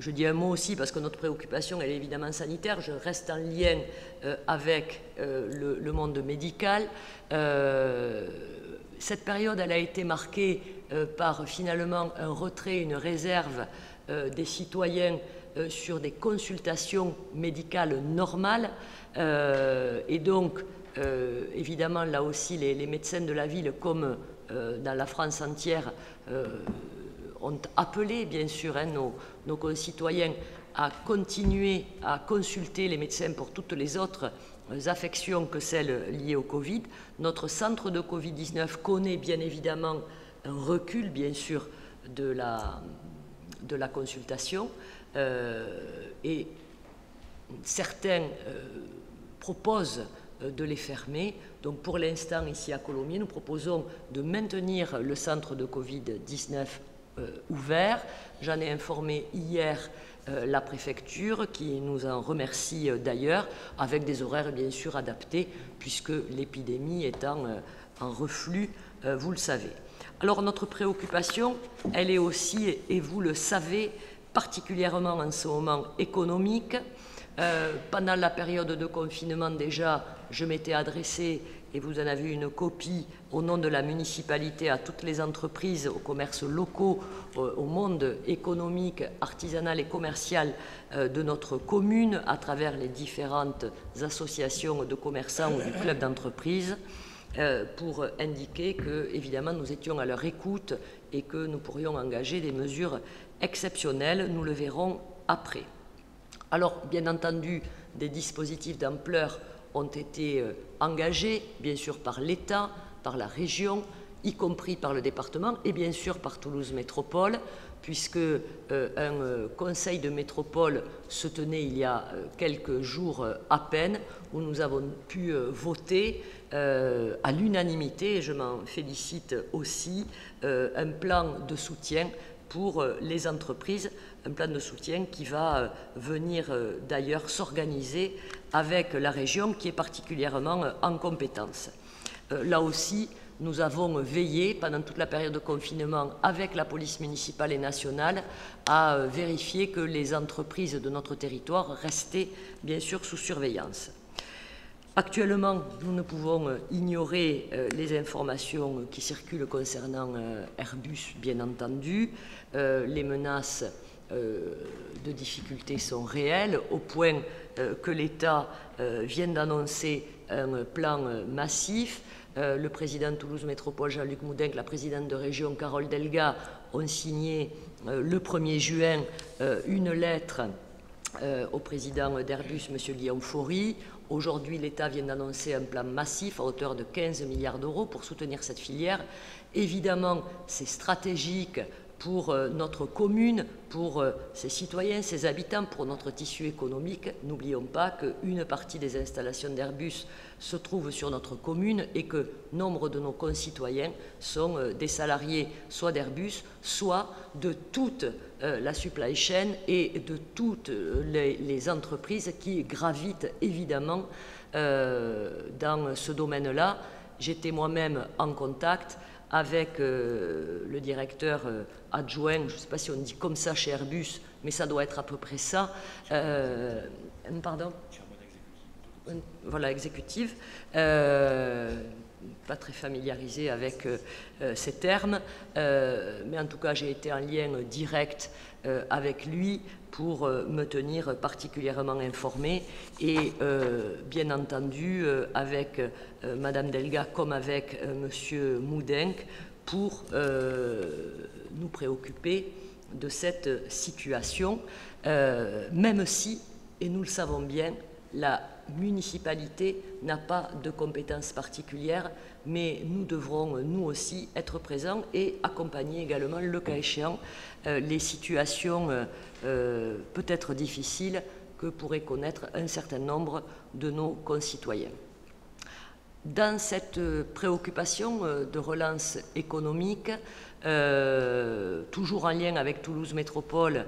je dis un mot aussi parce que notre préoccupation est évidemment sanitaire. Je reste en lien avec le, monde médical. cette période elle a été marquée par finalement un retrait, une réserve des citoyens euh, sur des consultations médicales normales. Euh, et donc, euh, évidemment, là aussi, les, médecins de la ville, comme dans la France entière, ont appelé, bien sûr, hein, nos, concitoyens à continuer à consulter les médecins pour toutes les autres affections que celles liées au Covid. Notre centre de Covid-19 connaît bien évidemment un recul, bien sûr, de la consultation. Euh, et certains euh, proposent euh, de les fermer. Donc pour l'instant, ici à Colomiers, nous proposons de maintenir le centre de Covid-19 ouvert. J'en ai informé hier la préfecture, qui nous en remercie d'ailleurs, avec des horaires bien sûr adaptés, puisque l'épidémie étant en reflux, vous le savez. Alors notre préoccupation, elle est aussi, et vous le savez, particulièrement en ce moment économique. Euh, pendant la période de confinement déjà, je m'étais adressé, et vous en avez une copie, au nom de la municipalité à toutes les entreprises, aux commerces locaux, au monde économique, artisanal et commercial euh, de notre commune, à travers les différentes associations de commerçants ou du club d'entreprise, euh, pour indiquer que, évidemment, nous étions à leur écoute et que nous pourrions engager des mesures exceptionnel, nous le verrons après. Alors, bien entendu, des dispositifs d'ampleur ont été euh, engagés, bien sûr par l'État, par la région, y compris par le département et bien sûr par Toulouse Métropole, puisque euh, un euh, conseil de métropole se tenait il y a quelques jours à peine, où nous avons pu voter à l'unanimité, et je m'en félicite aussi, un plan de soutien pour euh, les entreprises, un plan de soutien qui va euh, venir euh, d'ailleurs s'organiser avec la région qui est particulièrement en compétence. Là aussi, nous avons veillé pendant toute la période de confinement avec la police municipale et nationale à vérifier que les entreprises de notre territoire restaient bien sûr sous surveillance. Actuellement, nous ne pouvons euh, ignorer euh, les informations qui circulent concernant euh, Airbus, bien entendu. Les menaces de difficultés sont réelles, au point que l'État vient d'annoncer un plan massif. Le président de Toulouse Métropole, Jean-Luc Moudin, la présidente de région, Carole Delga, ont signé le 1er juin une lettre au président d'Airbus, M. Guillaume Faury, Aujourd'hui, l'État vient d'annoncer un plan massif à hauteur de 15 milliards d'euros pour soutenir cette filière. Évidemment, c'est stratégique pour euh, notre commune, pour euh, ses citoyens, ses habitants, pour notre tissu économique. N'oublions pas qu'une partie des installations d'Airbus se trouve sur notre commune et que nombre de nos concitoyens sont euh, des salariés soit d'Airbus, soit de toute la supply chain et de toutes les, entreprises qui gravitent évidemment dans ce domaine-là. J'étais moi-même en contact avec euh, le directeur euh, adjoint, je ne sais pas si on dit comme ça chez Airbus, mais ça doit être à peu près ça. Euh, pardon Voilà, exécutive. pas très familiarisé avec ces termes, mais en tout cas j'ai été en lien direct avec lui pour me tenir particulièrement informé et bien entendu avec Madame Delga comme avec Monsieur Moudenc pour nous préoccuper de cette situation, même si, et nous le savons bien, la municipalité n'a pas de compétences particulières, mais nous devrons, nous aussi, être présents et accompagner également, le cas échéant, les situations euh, peut-être difficiles que pourraient connaître un certain nombre de nos concitoyens. Dans cette préoccupation euh, de relance économique, euh, toujours en lien avec Toulouse Métropole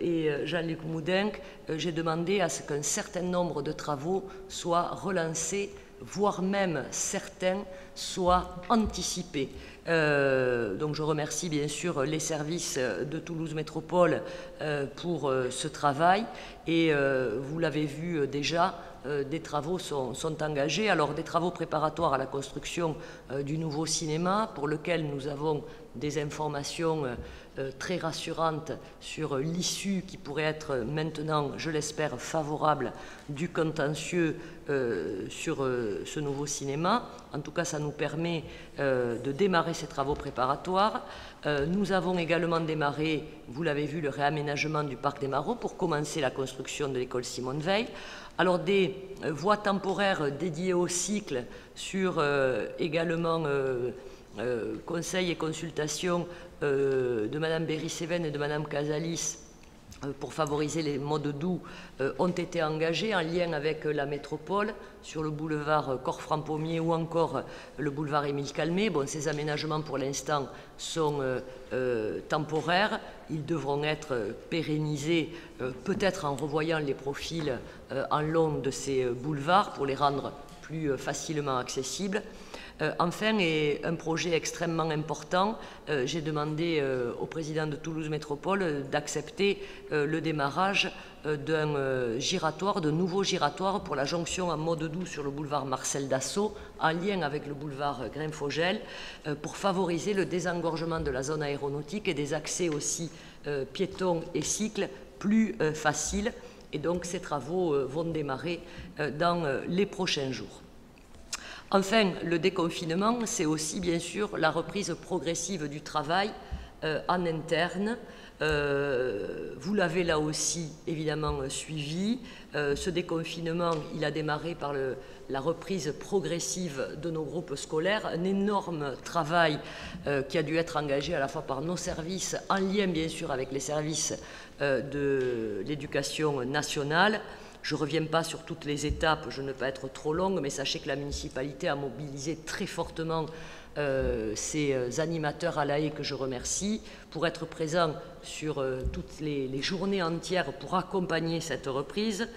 et Jean-Luc Moudenc, j'ai demandé à ce qu'un certain nombre de travaux soient relancés, voire même certains soient anticipés. Euh, donc je remercie bien sûr les services de Toulouse Métropole euh, pour euh, ce travail et vous l'avez vu déjà, des travaux sont, engagés. Alors des travaux préparatoires à la construction du nouveau cinéma pour lequel nous avons des informations euh, très rassurante sur l'issue qui pourrait être maintenant, je l'espère, favorable du contentieux euh, sur euh, ce nouveau cinéma. En tout cas, ça nous permet de démarrer ces travaux préparatoires. nous avons également démarré, vous l'avez vu, le réaménagement du parc des Maraux pour commencer la construction de l'école Simone Veil. Alors des voies temporaires dédiées au cycle sur également conseils et consultations euh, de Mme Berry-Séven et de Mme Casalis euh, pour favoriser les modes doux euh, ont été engagés en lien avec la métropole sur le boulevard Corfranc-Pommier ou encore le boulevard Émile Calmé. Bon, ces aménagements pour l'instant sont temporaires. Ils devront être pérennisés peut-être en revoyant les profils en long de ces boulevards pour les rendre plus facilement accessibles. Euh, enfin, et un projet extrêmement important, euh, j'ai demandé euh, au président de Toulouse Métropole d'accepter le démarrage d'un giratoire, de nouveaux giratoires pour la jonction en mode doux sur le boulevard Marcel Dassault, en lien avec le boulevard Grimfogel, pour favoriser le désengorgement de la zone aéronautique et des accès aussi piétons et cycles plus faciles. Et donc ces travaux vont démarrer dans les prochains jours. Enfin, le déconfinement, c'est aussi bien sûr la reprise progressive du travail euh, en interne. Euh, vous l'avez là aussi évidemment suivi. Euh, ce déconfinement, il a démarré par la reprise progressive de nos groupes scolaires, un énorme travail qui a dû être engagé à la fois par nos services, en lien bien sûr avec les services de l'éducation nationale, je ne reviens pas sur toutes les étapes, je ne veux pas être trop longue, mais sachez que la municipalité a mobilisé très fortement euh, ces euh, animateurs à l'AE que je remercie pour être présents sur euh, toutes les, journées entières pour accompagner cette reprise.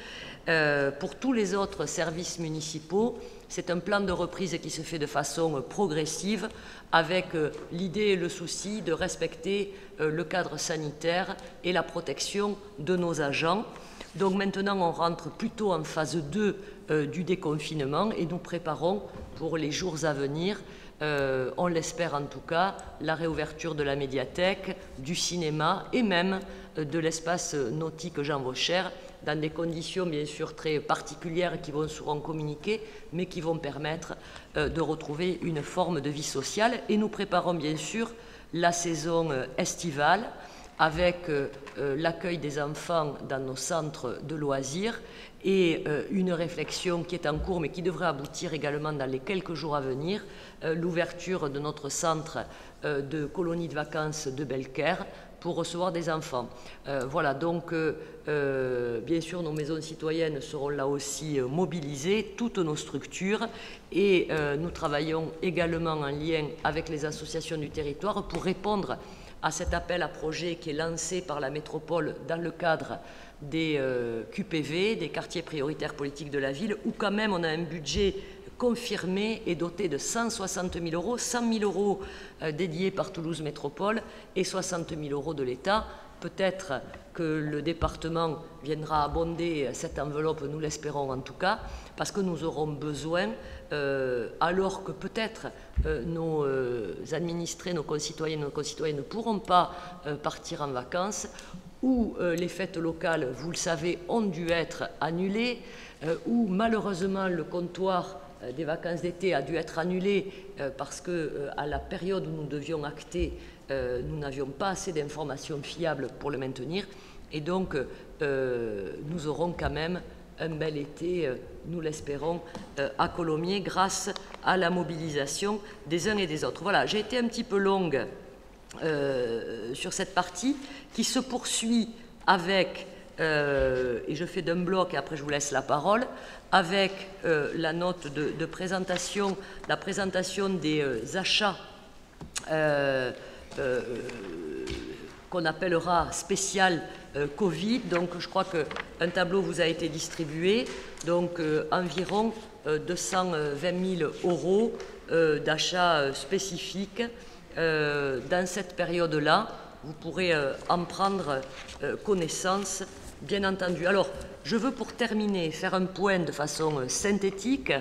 pour tous les autres services municipaux, c'est un plan de reprise qui se fait de façon progressive avec l'idée et le souci de respecter le cadre sanitaire et la protection de nos agents. Donc maintenant, on rentre plutôt en phase 2 euh, du déconfinement et nous préparons pour les jours à venir, euh, on l'espère en tout cas, la réouverture de la médiathèque, du cinéma et même euh, de l'espace nautique Jean Vaucher dans des conditions bien sûr très particulières qui vont seront communiquer, mais qui vont permettre de retrouver une forme de vie sociale. Et nous préparons bien sûr la saison estivale avec l'accueil des enfants dans nos centres de loisirs et une réflexion qui est en cours mais qui devrait aboutir également dans les quelques jours à venir, l'ouverture de notre centre de colonie de vacances de Belcaire pour recevoir des enfants. Euh, voilà, donc euh, euh, bien sûr nos maisons citoyennes seront là aussi mobilisées, toutes nos structures, et nous travaillons également en lien avec les associations du territoire pour répondre à cet appel à projet qui est lancé par la métropole dans le cadre des QPV, des quartiers prioritaires politiques de la ville, où quand même on a un budget confirmé et doté de 160 000 euros, 100 000 euros euh, dédiés par Toulouse Métropole et 60 000 euros de l'État. Peut-être que le département viendra abonder cette enveloppe, nous l'espérons en tout cas, parce que nous aurons besoin, euh, alors que peut-être euh, nos administrés, nos concitoyens, nos concitoyens ne pourront pas partir en vacances, ou les fêtes locales, vous le savez, ont dû être annulées, ou malheureusement le comptoir euh, des vacances d'été a dû être annulé euh, parce que euh, à la période où nous devions acter, nous n'avions pas assez d'informations fiables pour le maintenir. Et donc, nous aurons quand même un bel été, nous l'espérons, à Colomiers grâce à la mobilisation des uns et des autres. Voilà, j'ai été un petit peu longue sur cette partie qui se poursuit avec euh, et je fais d'un bloc et après je vous laisse la parole, avec euh, la note de, présentation, la présentation des euh, achats qu'on appellera spécial Covid. Donc je crois qu'un tableau vous a été distribué, donc environ 220 000 euros d'achats spécifiques dans cette période-là. Vous pourrez en prendre connaissance bien entendu. Alors, je veux pour terminer faire un point de façon euh, synthétique,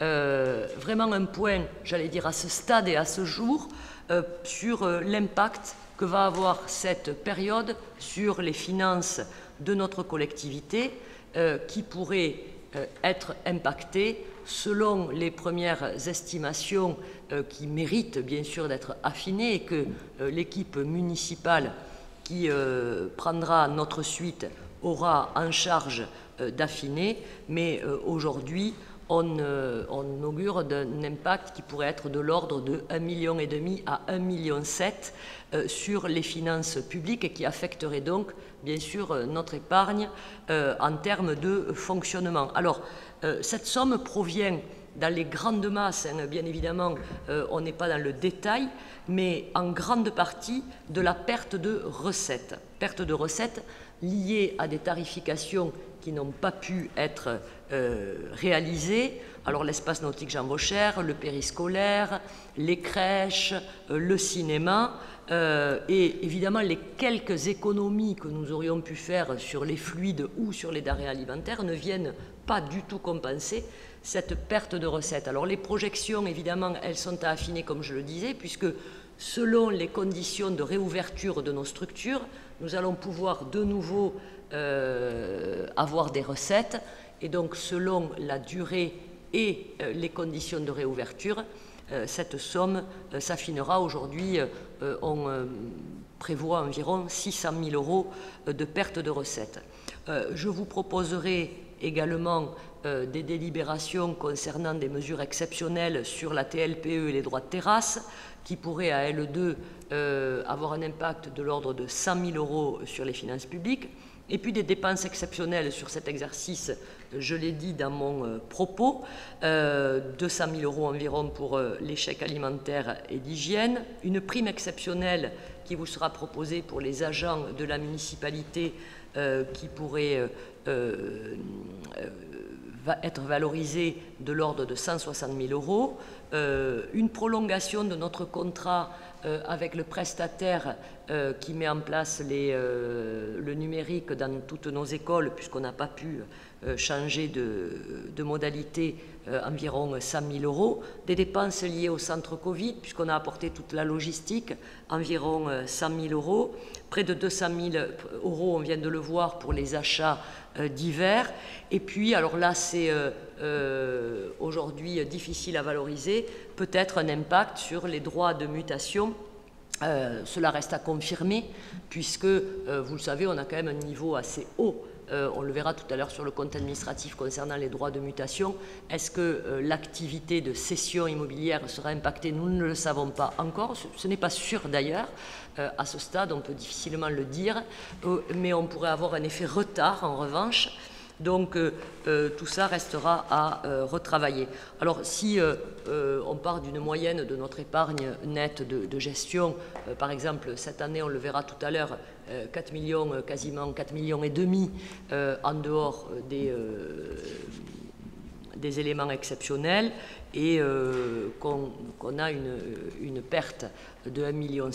euh, vraiment un point, j'allais dire, à ce stade et à ce jour, euh, sur l'impact que va avoir cette période sur les finances de notre collectivité, qui pourrait être impactée selon les premières estimations qui méritent bien sûr d'être affinées et que l'équipe municipale qui prendra notre suite aura en charge euh, d'affiner, mais euh, euh, on, augure d'un impact qui pourrait être de l'ordre de 1,5 million à 1,7 million sur les finances publiques et qui affecterait donc, bien sûr, notre épargne en termes de fonctionnement. Alors, cette somme provient dans les grandes masses, hein, bien évidemment, on n'est pas dans le détail, mais en grande partie de la perte de recettes. Perte de recettes liées à des tarifications qui n'ont pas pu être euh, réalisées. Alors l'espace nautique Jean Vaucher, le périscolaire, les crèches, euh, le cinéma, euh, et évidemment les quelques économies que nous aurions pu faire sur les fluides ou sur les denrées alimentaires ne viennent pas du tout compenser cette perte de recettes. Alors les projections, évidemment, elles sont à affiner, comme je le disais, puisque selon les conditions de réouverture de nos structures, nous allons pouvoir de nouveau avoir des recettes. Et donc, selon la durée et euh, les conditions de réouverture, euh, cette somme s'affinera. Aujourd'hui, on prévoit environ 600 000 euros de perte de recettes. je vous proposerai également des délibérations concernant des mesures exceptionnelles sur la TLPE et les droits de terrasse qui pourrait à elle 2 euh, avoir un impact de l'ordre de 100 000 euros sur les finances publiques, et puis des dépenses exceptionnelles sur cet exercice, je l'ai dit dans mon euh, propos, 200 euh, 000 euros environ pour l'échec alimentaire et d'hygiène, une prime exceptionnelle qui vous sera proposée pour les agents de la municipalité qui pourrait être valorisée de l'ordre de 160 000 euros, euh, une prolongation de notre contrat euh, avec le prestataire euh, qui met en place le numérique dans toutes nos écoles, puisqu'on n'a pas pu changer de, modalité, environ 100 000 euros. Des dépenses liées au centre Covid, puisqu'on a apporté toute la logistique, environ 100 000 euros. Près de 200 000 euros, on vient de le voir, pour les achats divers. Et puis, alors là, c'est euh, aujourd'hui difficile à valoriser, peut-être un impact sur les droits de mutation cela reste à confirmer, puisque, vous le savez, on a quand même un niveau assez haut euh, on le verra tout à l'heure sur le compte administratif concernant les droits de mutation. Est-ce que euh, l'activité de cession immobilière sera impactée? Nous ne le savons pas encore. Ce, n'est pas sûr d'ailleurs. Euh, à ce stade, on peut difficilement le dire, mais on pourrait avoir un effet retard en revanche donc euh, euh, tout ça restera à euh, retravailler. Alors si on part d'une moyenne de notre épargne nette de, gestion, par exemple cette année on le verra tout à l'heure, 4 millions, quasiment 4 millions et demi en dehors des, éléments exceptionnels et qu'on a une, une, perte de 1,7 million,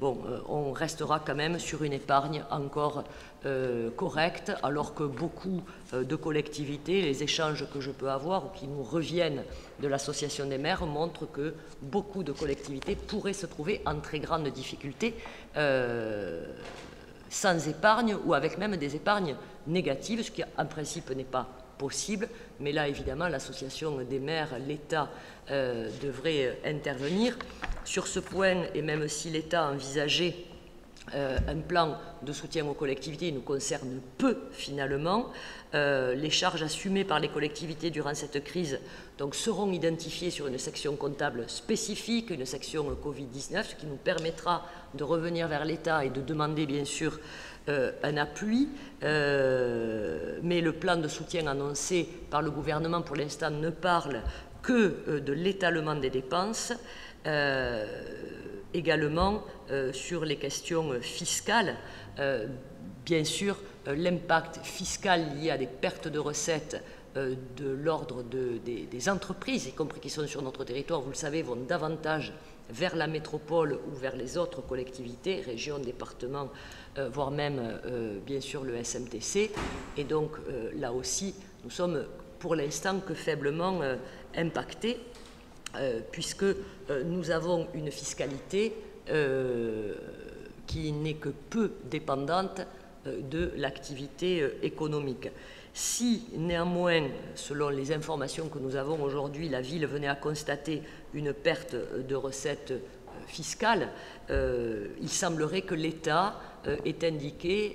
bon, on restera quand même sur une épargne encore euh, correcte, alors que beaucoup euh, de collectivités, les échanges que je peux avoir ou qui nous reviennent de l'Association des maires montrent que beaucoup de collectivités pourraient se trouver en très grande difficulté euh, sans épargne ou avec même des épargnes négatives, ce qui en principe n'est pas possible. Mais là, évidemment, l'association des maires, l'État devrait intervenir. Sur ce point, et même si l'État envisageait euh, un plan de soutien aux collectivités nous concerne peu finalement. Euh, les charges assumées par les collectivités durant cette crise donc, seront identifiées sur une section comptable spécifique, une section Covid-19, ce qui nous permettra de revenir vers l'État et de demander bien sûr euh, un appui. mais le plan de soutien annoncé par le gouvernement pour l'instant ne parle que de l'étalement des dépenses également euh, sur les questions fiscales. Euh, bien sûr, euh, l'impact fiscal lié à des pertes de recettes de l'ordre des, entreprises, y compris qui sont sur notre territoire, vous le savez, vont davantage vers la métropole ou vers les autres collectivités, régions, départements, voire même, bien sûr, le SMTC. Et donc, là aussi, nous sommes pour l'instant que faiblement impactés. Euh, puisque euh, nous avons une fiscalité euh, qui n'est que peu dépendante de l'activité économique. Si néanmoins, selon les informations que nous avons aujourd'hui, la ville venait à constater une perte de recettes fiscales, il semblerait que l'État ait indiqué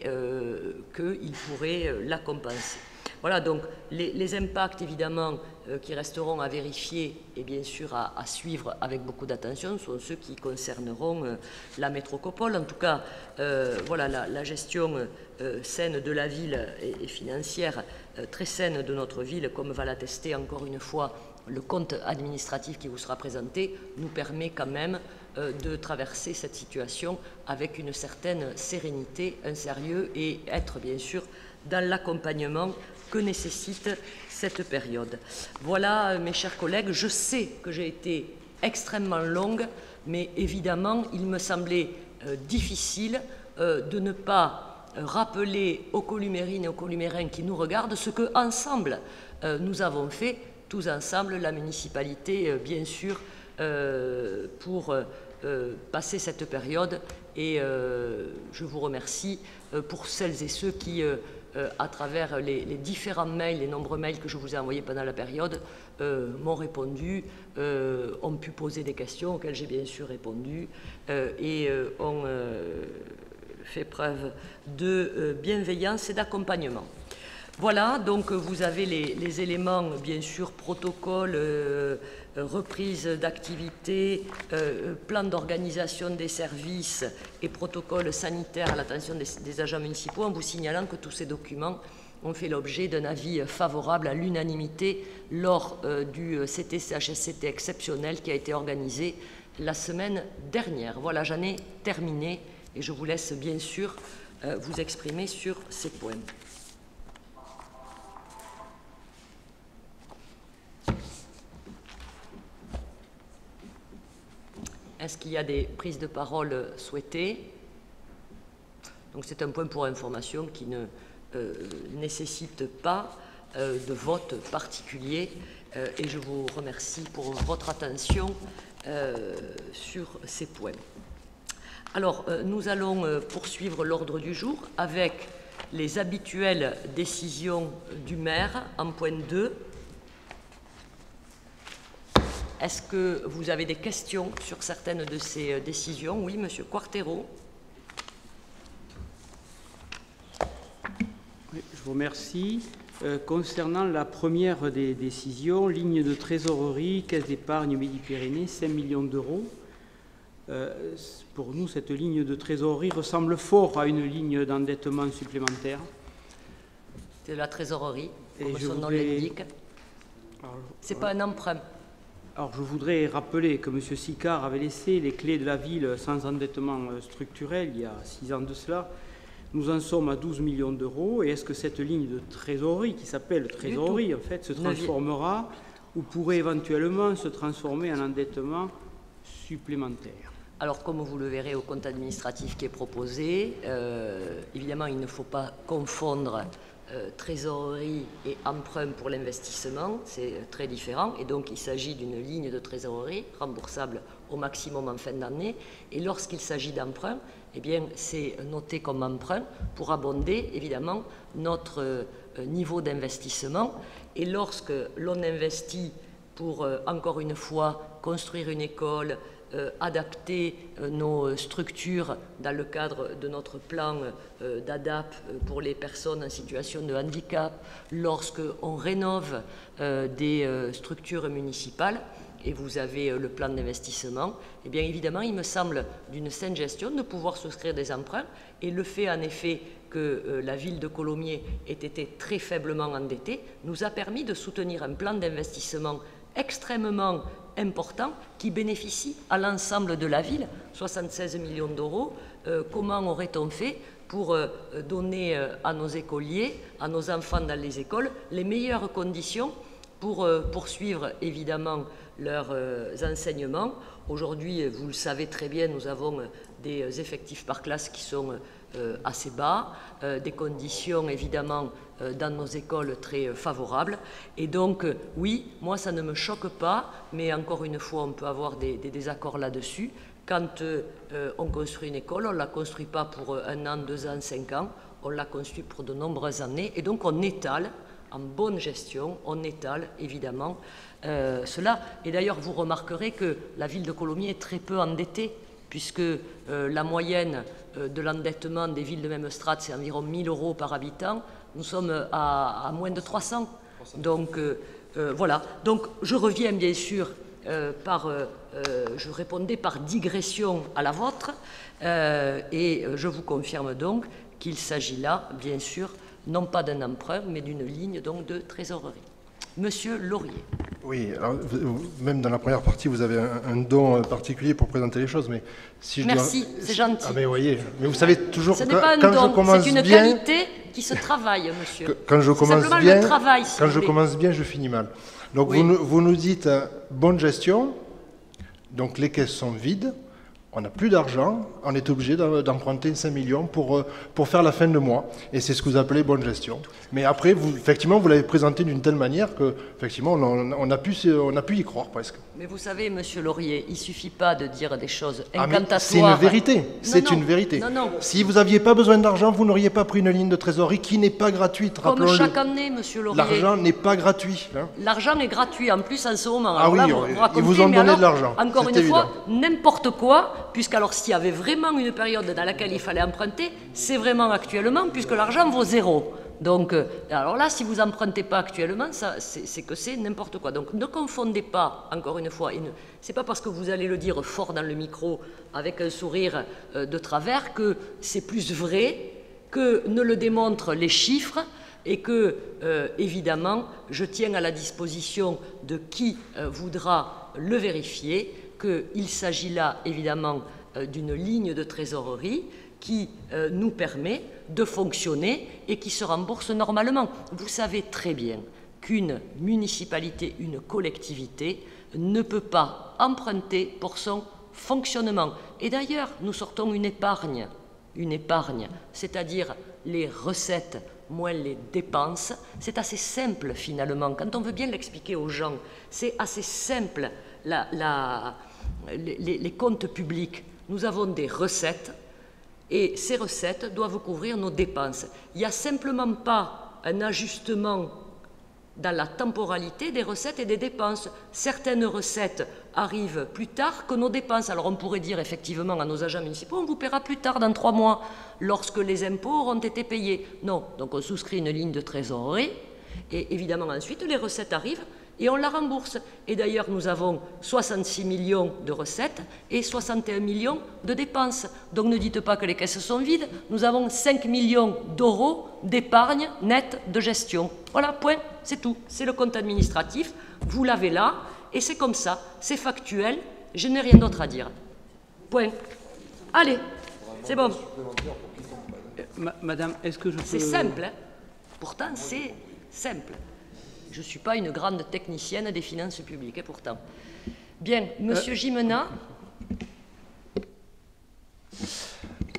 qu'il pourrait la compenser. Voilà, donc les, impacts, évidemment, euh, qui resteront à vérifier et bien sûr à, suivre avec beaucoup d'attention sont ceux qui concerneront euh, la métropole. En tout cas, euh, voilà, la, gestion saine de la ville et, financière, très saine de notre ville, comme va l'attester encore une fois le compte administratif qui vous sera présenté, nous permet quand même de traverser cette situation avec une certaine sérénité, un sérieux et être bien sûr dans l'accompagnement que nécessite cette période. Voilà, euh, mes chers collègues, je sais que j'ai été extrêmement longue, mais évidemment, il me semblait euh, difficile euh, de ne pas rappeler aux columérines et aux columérins qui nous regardent ce que, ensemble, nous avons fait, tous ensemble, la municipalité, bien sûr, pour passer cette période. Et je vous remercie pour celles et ceux qui euh, à travers les, différents mails, les nombreux mails que je vous ai envoyés pendant la période, euh, m'ont répondu, euh, ont pu poser des questions auxquelles j'ai bien sûr répondu et ont fait preuve de bienveillance et d'accompagnement. Voilà, donc vous avez les, éléments, bien sûr, protocole, euh, reprise d'activité, euh, plan d'organisation des services et protocole sanitaire à l'attention des, agents municipaux, en vous signalant que tous ces documents ont fait l'objet d'un avis favorable à l'unanimité lors euh, du CTCHSCT exceptionnel qui a été organisé la semaine dernière. Voilà, j'en ai terminé et je vous laisse bien sûr vous exprimer sur ces points. Est-ce qu'il y a des prises de parole souhaitées? Donc c'est un point pour information qui ne euh, nécessite pas euh, de vote particulier euh, et je vous remercie pour votre attention sur ces points. Alors nous allons poursuivre l'ordre du jour avec les habituelles décisions du maire en point 2. Est-ce que vous avez des questions sur certaines de ces euh, décisions? Oui, Monsieur Quartero. je vous remercie. Euh, concernant la première des décisions, ligne de trésorerie, caisse d'épargne Midi-Pyrénées, 5 millions d'euros. Euh, pour nous, cette ligne de trésorerie ressemble fort à une ligne d'endettement supplémentaire. C'est la trésorerie, comme son nom l'indique. Ce n'est pas un emprunt. Alors, je voudrais rappeler que M. Sicard avait laissé les clés de la ville sans endettement euh, structurel il y a six ans de cela. Nous en sommes à 12 millions d'euros. Et est-ce que cette ligne de trésorerie, qui s'appelle trésorerie, en fait, se transformera ou pourrait éventuellement se transformer en endettement supplémentaire? Alors, comme vous le verrez au compte administratif qui est proposé, euh, évidemment, il ne faut pas confondre euh, trésorerie et emprunt pour l'investissement, c'est euh, très différent. Et donc, il s'agit d'une ligne de trésorerie remboursable au maximum en fin d'année. Et lorsqu'il s'agit d'emprunt, eh c'est noté comme emprunt pour abonder, évidemment, notre niveau d'investissement. Et lorsque l'on investit pour, encore une fois, construire une école, euh, adapter euh, nos structures dans le cadre de notre plan euh, d'ADAP pour les personnes en situation de handicap, lorsqu'on rénove des structures municipales, et vous avez le plan d'investissement, eh bien évidemment, il me semble d'une saine gestion de pouvoir souscrire des emprunts. Et le fait, en effet, que la ville de Colomiers ait été très faiblement endettée nous a permis de soutenir un plan d'investissement extrêmement important qui bénéficie à l'ensemble de la ville, 76 millions d'euros. Euh, comment aurait-on fait pour euh, donner euh, à nos écoliers, à nos enfants dans les écoles, les meilleures conditions pour poursuivre évidemment leurs enseignements? Aujourd'hui, vous le savez très bien, nous avons des effectifs par classe qui sont assez bas, des conditions évidemment dans nos écoles très euh, favorables. Et donc, euh, oui, moi, ça ne me choque pas, mais encore une fois, on peut avoir des, désaccords là-dessus. Quand on construit une école, on ne la construit pas pour un an, deux ans, cinq ans, on la construit pour de nombreuses années. Et donc, on étale, en bonne gestion, on étale évidemment cela. Et d'ailleurs, vous remarquerez que la ville de Colomiers est très peu endettée, puisque la moyenne de l'endettement des villes de même strate, c'est environ 1000 euros par habitant. Nous sommes à, moins de 300. Donc euh, euh, voilà. Donc je reviens bien sûr euh, par, je répondais par digression à la vôtre, et je vous confirme donc qu'il s'agit là, bien sûr, non pas d'un emprunt, mais d'une ligne donc de trésorerie. Monsieur Laurier. Oui, alors, même dans la première partie, vous avez un, don particulier pour présenter les choses, mais si je Merci, c'est gentil. Ah mais voyez, mais vous savez toujours. Ce n'est pas un don, c'est une qualité qui se travaille, monsieur. Quand je commence bien, quand je commence bien, je finis mal. Donc vous, vous, nous dites euh, bonne gestion, donc les caisses sont vides, on n'a plus d'argent, on est obligé d'emprunter 5 millions pour, euh, pour faire la fin de mois. Et c'est ce que vous appelez bonne gestion. Mais après, vous, effectivement, vous l'avez présenté d'une telle manière que, effectivement, on, a pu, on a pu y croire presque. Mais vous savez, monsieur Laurier, il ne suffit pas de dire des choses ah, incantatoires. c'est une vérité. C'est une vérité. Non, non. Si vous n'aviez pas besoin d'argent, vous n'auriez pas pris une ligne de trésorerie qui n'est pas gratuite. Comme chaque année, monsieur Laurier. L'argent n'est pas gratuit. Hein. L'argent est gratuit, en plus, en ce moment. ah oui, ils vous ont donné de l'argent. Encore une fois, n'importe quoi puisqu'alors s'il y avait vraiment une période dans laquelle il fallait emprunter, c'est vraiment actuellement, puisque l'argent vaut zéro. Donc, euh, alors là, si vous empruntez pas actuellement, c'est que c'est n'importe quoi. Donc, ne confondez pas, encore une fois, c'est pas parce que vous allez le dire fort dans le micro avec un sourire euh, de travers que c'est plus vrai que ne le démontrent les chiffres et que, euh, évidemment, je tiens à la disposition de qui voudra le vérifier qu'il s'agit là évidemment euh, d'une ligne de trésorerie qui euh, nous permet de fonctionner et qui se rembourse normalement. Vous savez très bien qu'une municipalité, une collectivité ne peut pas emprunter pour son fonctionnement. Et d'ailleurs, nous sortons une épargne, une épargne, c'est-à-dire les recettes moins les dépenses. C'est assez simple finalement. Quand on veut bien l'expliquer aux gens, c'est assez simple les, comptes publics, nous avons des recettes et ces recettes doivent couvrir nos dépenses. Il n'y a simplement pas un ajustement dans la temporalité des recettes et des dépenses. Certaines recettes arrivent plus tard que nos dépenses. Alors on pourrait dire effectivement à nos agents municipaux, on vous paiera plus tard, dans trois mois, lorsque les impôts auront été payés. Non, donc on souscrit une ligne de trésorerie, et évidemment ensuite les recettes arrivent et on la rembourse. Et d'ailleurs, nous avons 66 millions de recettes et 61 millions de dépenses. Donc ne dites pas que les caisses sont vides, nous avons 5 millions d'euros d'épargne nette de gestion. Voilà, point, c'est tout. C'est le compte administratif, vous l'avez là, et c'est comme ça, c'est factuel, je n'ai rien d'autre à dire. Point. Allez, c'est bon. Madame, est-ce que je peux... C'est simple, hein pourtant c'est simple. Je ne suis pas une grande technicienne des finances publiques, et pourtant. Bien, Monsieur euh, Gimena.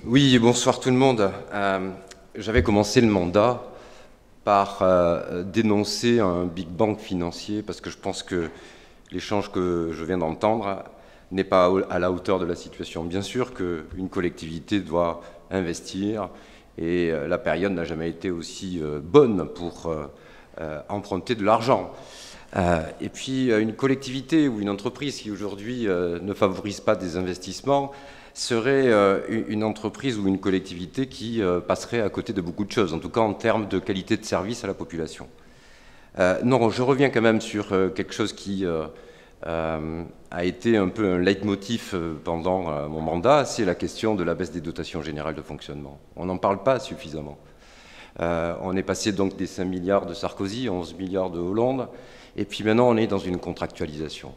Oui, bonsoir tout le monde. Euh, j'avais commencé le mandat par euh, dénoncer un Big Bang financier, parce que je pense que l'échange que je viens d'entendre n'est pas à la hauteur de la situation. Bien sûr qu'une collectivité doit investir, et la période n'a jamais été aussi bonne pour euh, emprunter de l'argent. Euh, et puis euh, une collectivité ou une entreprise qui aujourd'hui ne favorise pas des investissements serait une entreprise ou une collectivité qui passerait à côté de beaucoup de choses, en tout cas en termes de qualité de service à la population. non, je reviens quand même sur quelque chose qui a été un peu un leitmotiv pendant mon mandat, c'est la question de la baisse des dotations générales de fonctionnement. On n'en parle pas suffisamment. Euh, on est passé donc des 5 milliards de Sarkozy, 11 milliards de Hollande, et puis maintenant on est dans une contractualisation.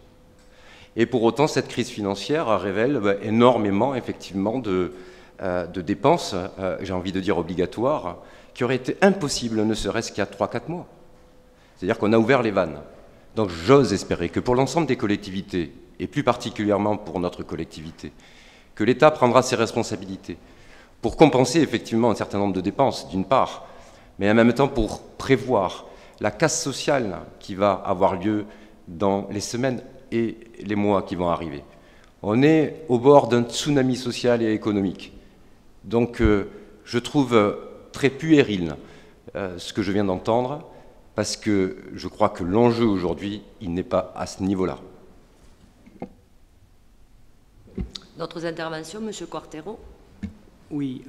Et pour autant, cette crise financière révèle bah, énormément, effectivement, de, euh, dépenses, euh, j'ai envie de dire obligatoires, qui auraient été impossibles, ne serait-ce qu'il y a 3-4 mois. C'est-à-dire qu'on a ouvert les vannes. Donc j'ose espérer que pour l'ensemble des collectivités, et plus particulièrement pour notre collectivité, que l'État prendra ses responsabilités pour compenser effectivement un certain nombre de dépenses, d'une part, mais en même temps pour prévoir la casse sociale qui va avoir lieu dans les semaines et les mois qui vont arriver. On est au bord d'un tsunami social et économique. Donc euh, je trouve très puéril euh, ce que je viens d'entendre, parce que je crois que l'enjeu aujourd'hui, il n'est pas à ce niveau-là. D'autres interventions, Monsieur Quartero Oui,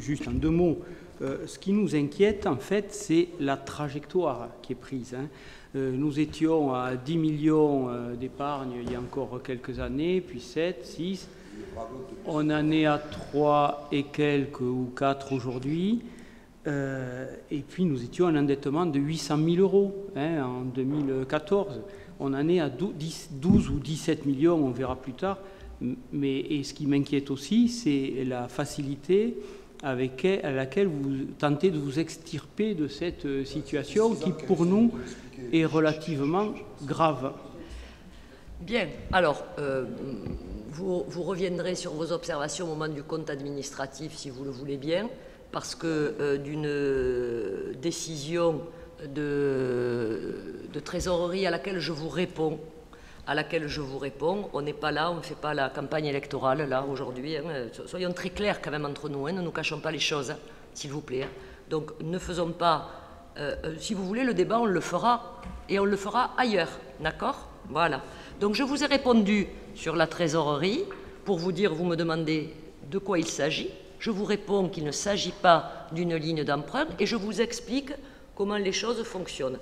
juste en deux mots. Euh, ce qui nous inquiète, en fait, c'est la trajectoire qui est prise. Hein. Euh, nous étions à 10 millions euh, d'épargne il y a encore quelques années, puis 7, 6. On en est à 3 et quelques ou 4 aujourd'hui. et puis nous étions à un endettement de 800 000 euros hein, en 2014. On en est à 12 ou 17 millions, on verra plus tard. Mais, et ce qui m'inquiète aussi, c'est la facilité avec, à laquelle vous tentez de vous extirper de cette euh, situation qui, pour nous, est relativement grave. Bien. Alors, euh, vous, reviendrez sur vos observations au moment du compte administratif, si vous le voulez bien, parce que euh, d'une décision de trésorerie à laquelle je vous réponds à laquelle je vous réponds. On n'est pas là, on ne fait pas la campagne électorale là aujourd'hui. Hein. Soyons très clairs quand même entre nous, hein. ne nous cachons pas les choses, hein, s'il vous plaît. Donc ne faisons pas, euh, euh, si vous voulez, le débat, on le fera et on le fera ailleurs, d'accord? Voilà. Donc je vous ai répondu sur la trésorerie pour vous dire, vous me demandez de quoi il s'agit. Je vous réponds qu'il ne s'agit pas d'une ligne d'emprunt et je vous explique comment les choses fonctionnent.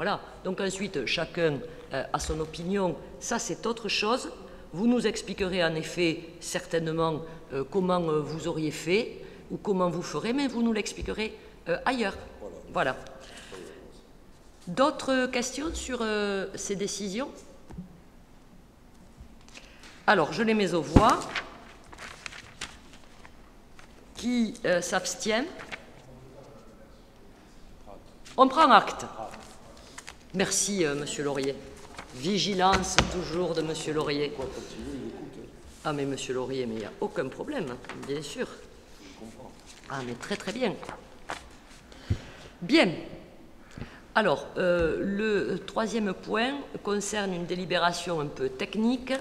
Voilà. Donc ensuite, chacun euh, a son opinion. Ça, c'est autre chose. Vous nous expliquerez en effet certainement euh, comment euh, vous auriez fait ou comment vous ferez, mais vous nous l'expliquerez ailleurs. Voilà. D'autres questions sur ces décisions? Alors, je les mets aux voix. Qui s'abstient? On prend acte. Merci, euh, Monsieur Laurier. Vigilance toujours de Monsieur Laurier. Ah, mais Monsieur Laurier, mais il n'y a aucun problème, bien sûr. Ah, mais très très bien. Bien. Alors, euh, le troisième point concerne une délibération un peu technique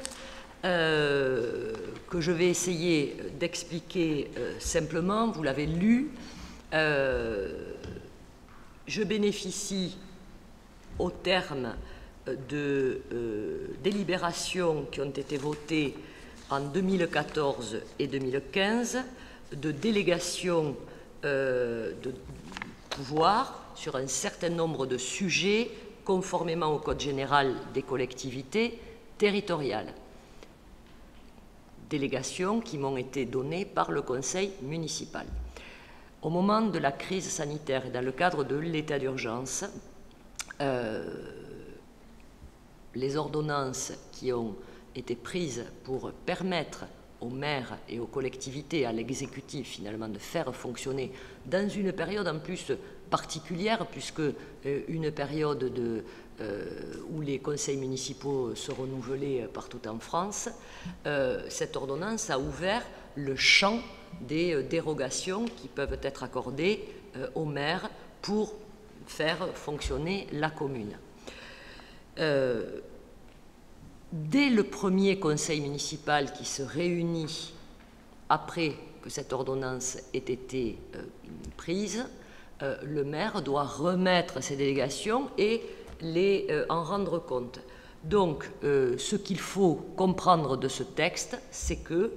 euh, que je vais essayer d'expliquer simplement. Vous l'avez lu. je bénéficie au terme de délibérations qui ont été votées en 2014 et 2015, de délégations de pouvoir sur un certain nombre de sujets conformément au Code général des collectivités territoriales. Délégations qui m'ont été données par le Conseil municipal. Au moment de la crise sanitaire et dans le cadre de l'état d'urgence, euh, les ordonnances qui ont été prises pour permettre aux maires et aux collectivités, à l'exécutif finalement, de faire fonctionner dans une période en plus particulière, puisque euh, une période de, euh, où les conseils municipaux se renouvelaient partout en France, euh, cette ordonnance a ouvert le champ des dérogations qui peuvent être accordées aux maires pour faire fonctionner la commune. dès le premier conseil municipal qui se réunit après que cette ordonnance ait été prise, euh, le maire doit remettre ses délégations et les euh, en rendre compte. Donc, euh, ce qu'il faut comprendre de ce texte, c'est que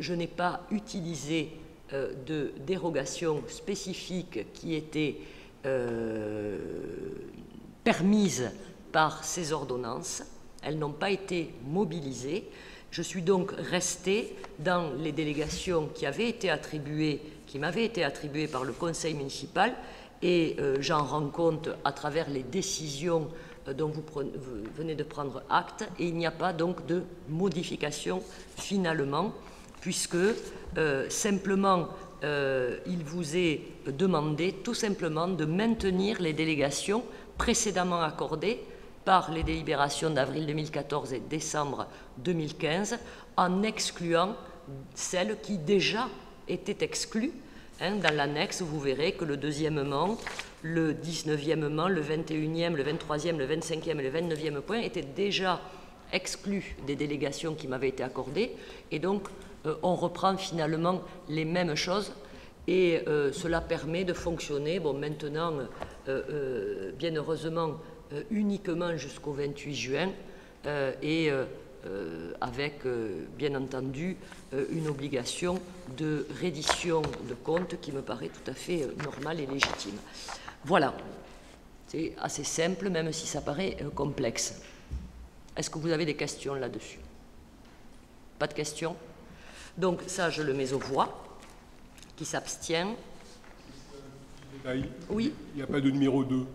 je n'ai pas utilisé de dérogation spécifique qui était permise par ces ordonnances. Elles n'ont pas été mobilisées. Je suis donc resté dans les délégations qui avaient été attribuées qui m'avait été attribué par le conseil municipal et euh, j'en rends compte à travers les décisions euh, dont vous, venez de prendre acte et il n'y a pas donc de modification finalement puisque euh, simplement il vous est demandé tout simplement de maintenir les délégations précédemment accordées par les délibérations d'avril 2014 et décembre 2015 en excluant celles qui déjà étaient exclues Hein, dans l'annexe, vous verrez que le deuxièmement, le 19e, le 21e, le 23e, le 25e et le 29e point étaient déjà exclus des délégations qui m'avaient été accordées. Et donc, euh, on reprend finalement les mêmes choses. Et euh, cela permet de fonctionner, bon, maintenant, euh, bien heureusement, uniquement jusqu'au 28 juin. et euh, avec euh, bien entendu euh, une obligation de reddition de compte qui me paraît tout à fait normale et légitime. Voilà, c'est assez simple même si ça paraît complexe. Est-ce que vous avez des questions là-dessus? Pas de questions? Donc ça, je le mets aux voix. Qui s'abstient Oui. Il n'y a pas de numéro 2.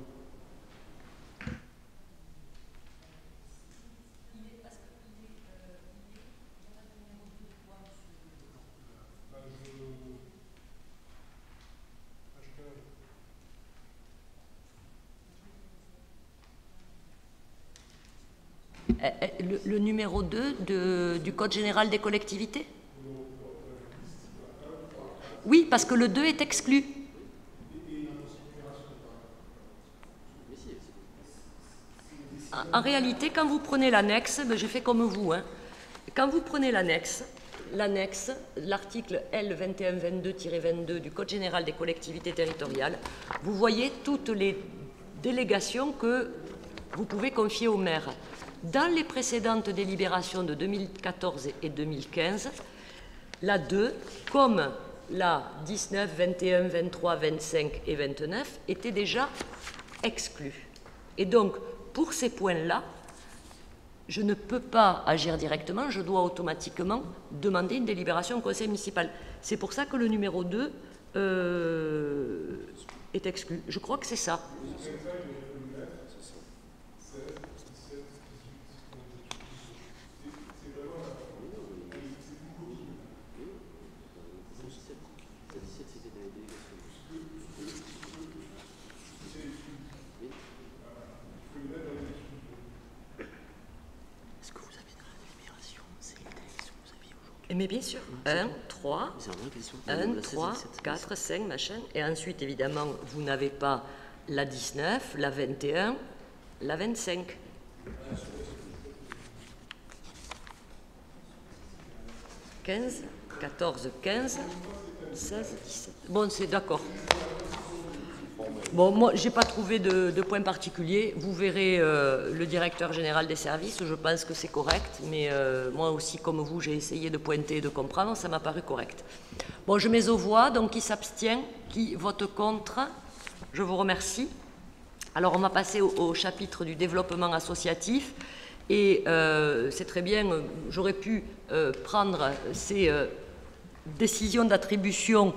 Euh, euh, le, numéro 2 du Code général des collectivités? Oui, parce que le 2 est exclu. En réalité, quand vous prenez l'annexe, ben, j'ai fait comme vous, hein. quand vous prenez l'annexe, l'annexe, l'article L2122-22 du Code général des collectivités territoriales, vous voyez toutes les délégations que vous pouvez confier au maire. Dans les précédentes délibérations de 2014 et 2015, la 2, comme la 19, 21, 23, 25 et 29, étaient déjà exclus. Et donc, pour ces points-là, je ne peux pas agir directement, je dois automatiquement demander une délibération au conseil municipal. C'est pour ça que le numéro 2 euh, est exclu. Je crois que c'est ça. Mais bien sûr, 1, 3, 1, 3, 4, 5, machin. Et ensuite, évidemment, vous n'avez pas la 19, la 21, la 25. « 15, 14, 15, 16, 17. Bon, c'est d'accord. Bon, moi, je n'ai pas trouvé de, point particulier. Vous verrez euh, le directeur général des services. Je pense que c'est correct. Mais euh, moi aussi, comme vous, j'ai essayé de pointer et de comprendre. Ça m'a paru correct. Bon, je mets aux voix. Donc, qui s'abstient Qui vote contre Je vous remercie. Alors, on va passer au, chapitre du développement associatif. Et euh, c'est très bien, j'aurais pu prendre ces décisions d'attribution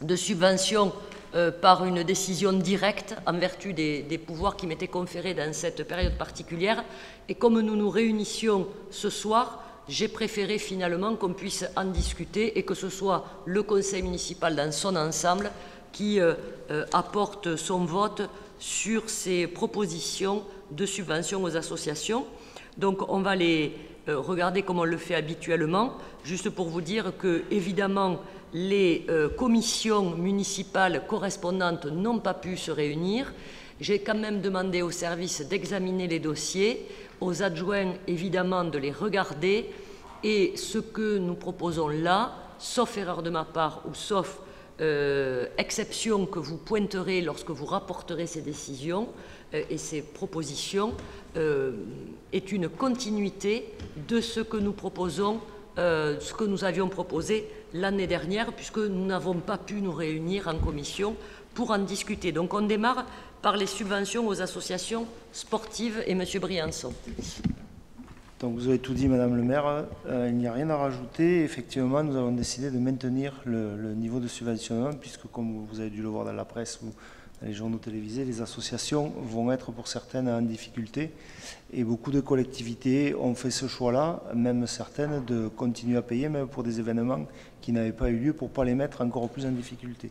de subvention euh, par une décision directe en vertu des, pouvoirs qui m'étaient conférés dans cette période particulière. Et comme nous nous réunissions ce soir, j'ai préféré finalement qu'on puisse en discuter et que ce soit le conseil municipal dans son ensemble qui euh, euh, apporte son vote sur ces propositions de subvention aux associations. Donc on va les regarder comme on le fait habituellement, juste pour vous dire que, évidemment, les euh, commissions municipales correspondantes n'ont pas pu se réunir. J'ai quand même demandé aux services d'examiner les dossiers, aux adjoints évidemment de les regarder, et ce que nous proposons là, sauf erreur de ma part ou sauf euh, exception que vous pointerez lorsque vous rapporterez ces décisions euh, et ces propositions, est une continuité de ce que nous proposons, ce que nous avions proposé l'année dernière, puisque nous n'avons pas pu nous réunir en commission pour en discuter. Donc on démarre par les subventions aux associations sportives et M. Briançon. Donc vous avez tout dit, Madame le maire. Euh, il n'y a rien à rajouter. Effectivement, nous avons décidé de maintenir le, le, niveau de subventionnement, puisque comme vous avez dû le voir dans la presse ou dans les journaux télévisés, les associations vont être pour certaines en difficulté. Et beaucoup de collectivités ont fait ce choix-là, même certaines, de continuer à payer, même pour des événements qui n'avaient pas eu lieu, pour ne pas les mettre encore plus en difficulté.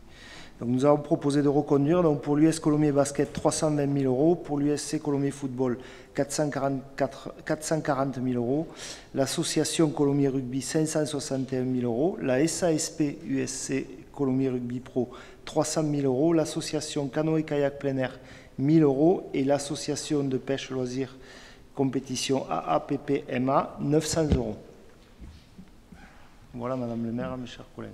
Donc nous avons proposé de reconduire, donc pour l'US Colomiers Basket, 320 000 euros, pour l'USC Colomiers Football, 444, 440 000 euros, l'association Colomiers Rugby, 561 000 euros, la SASP USC Colomiers Rugby Pro, 300 000 euros, l'association Canoë Kayak Plein Air, 1000 euros, et l'association de pêche loisirs compétition AAPPMA, 900 euros. Voilà, Madame le maire, mes chers collègues.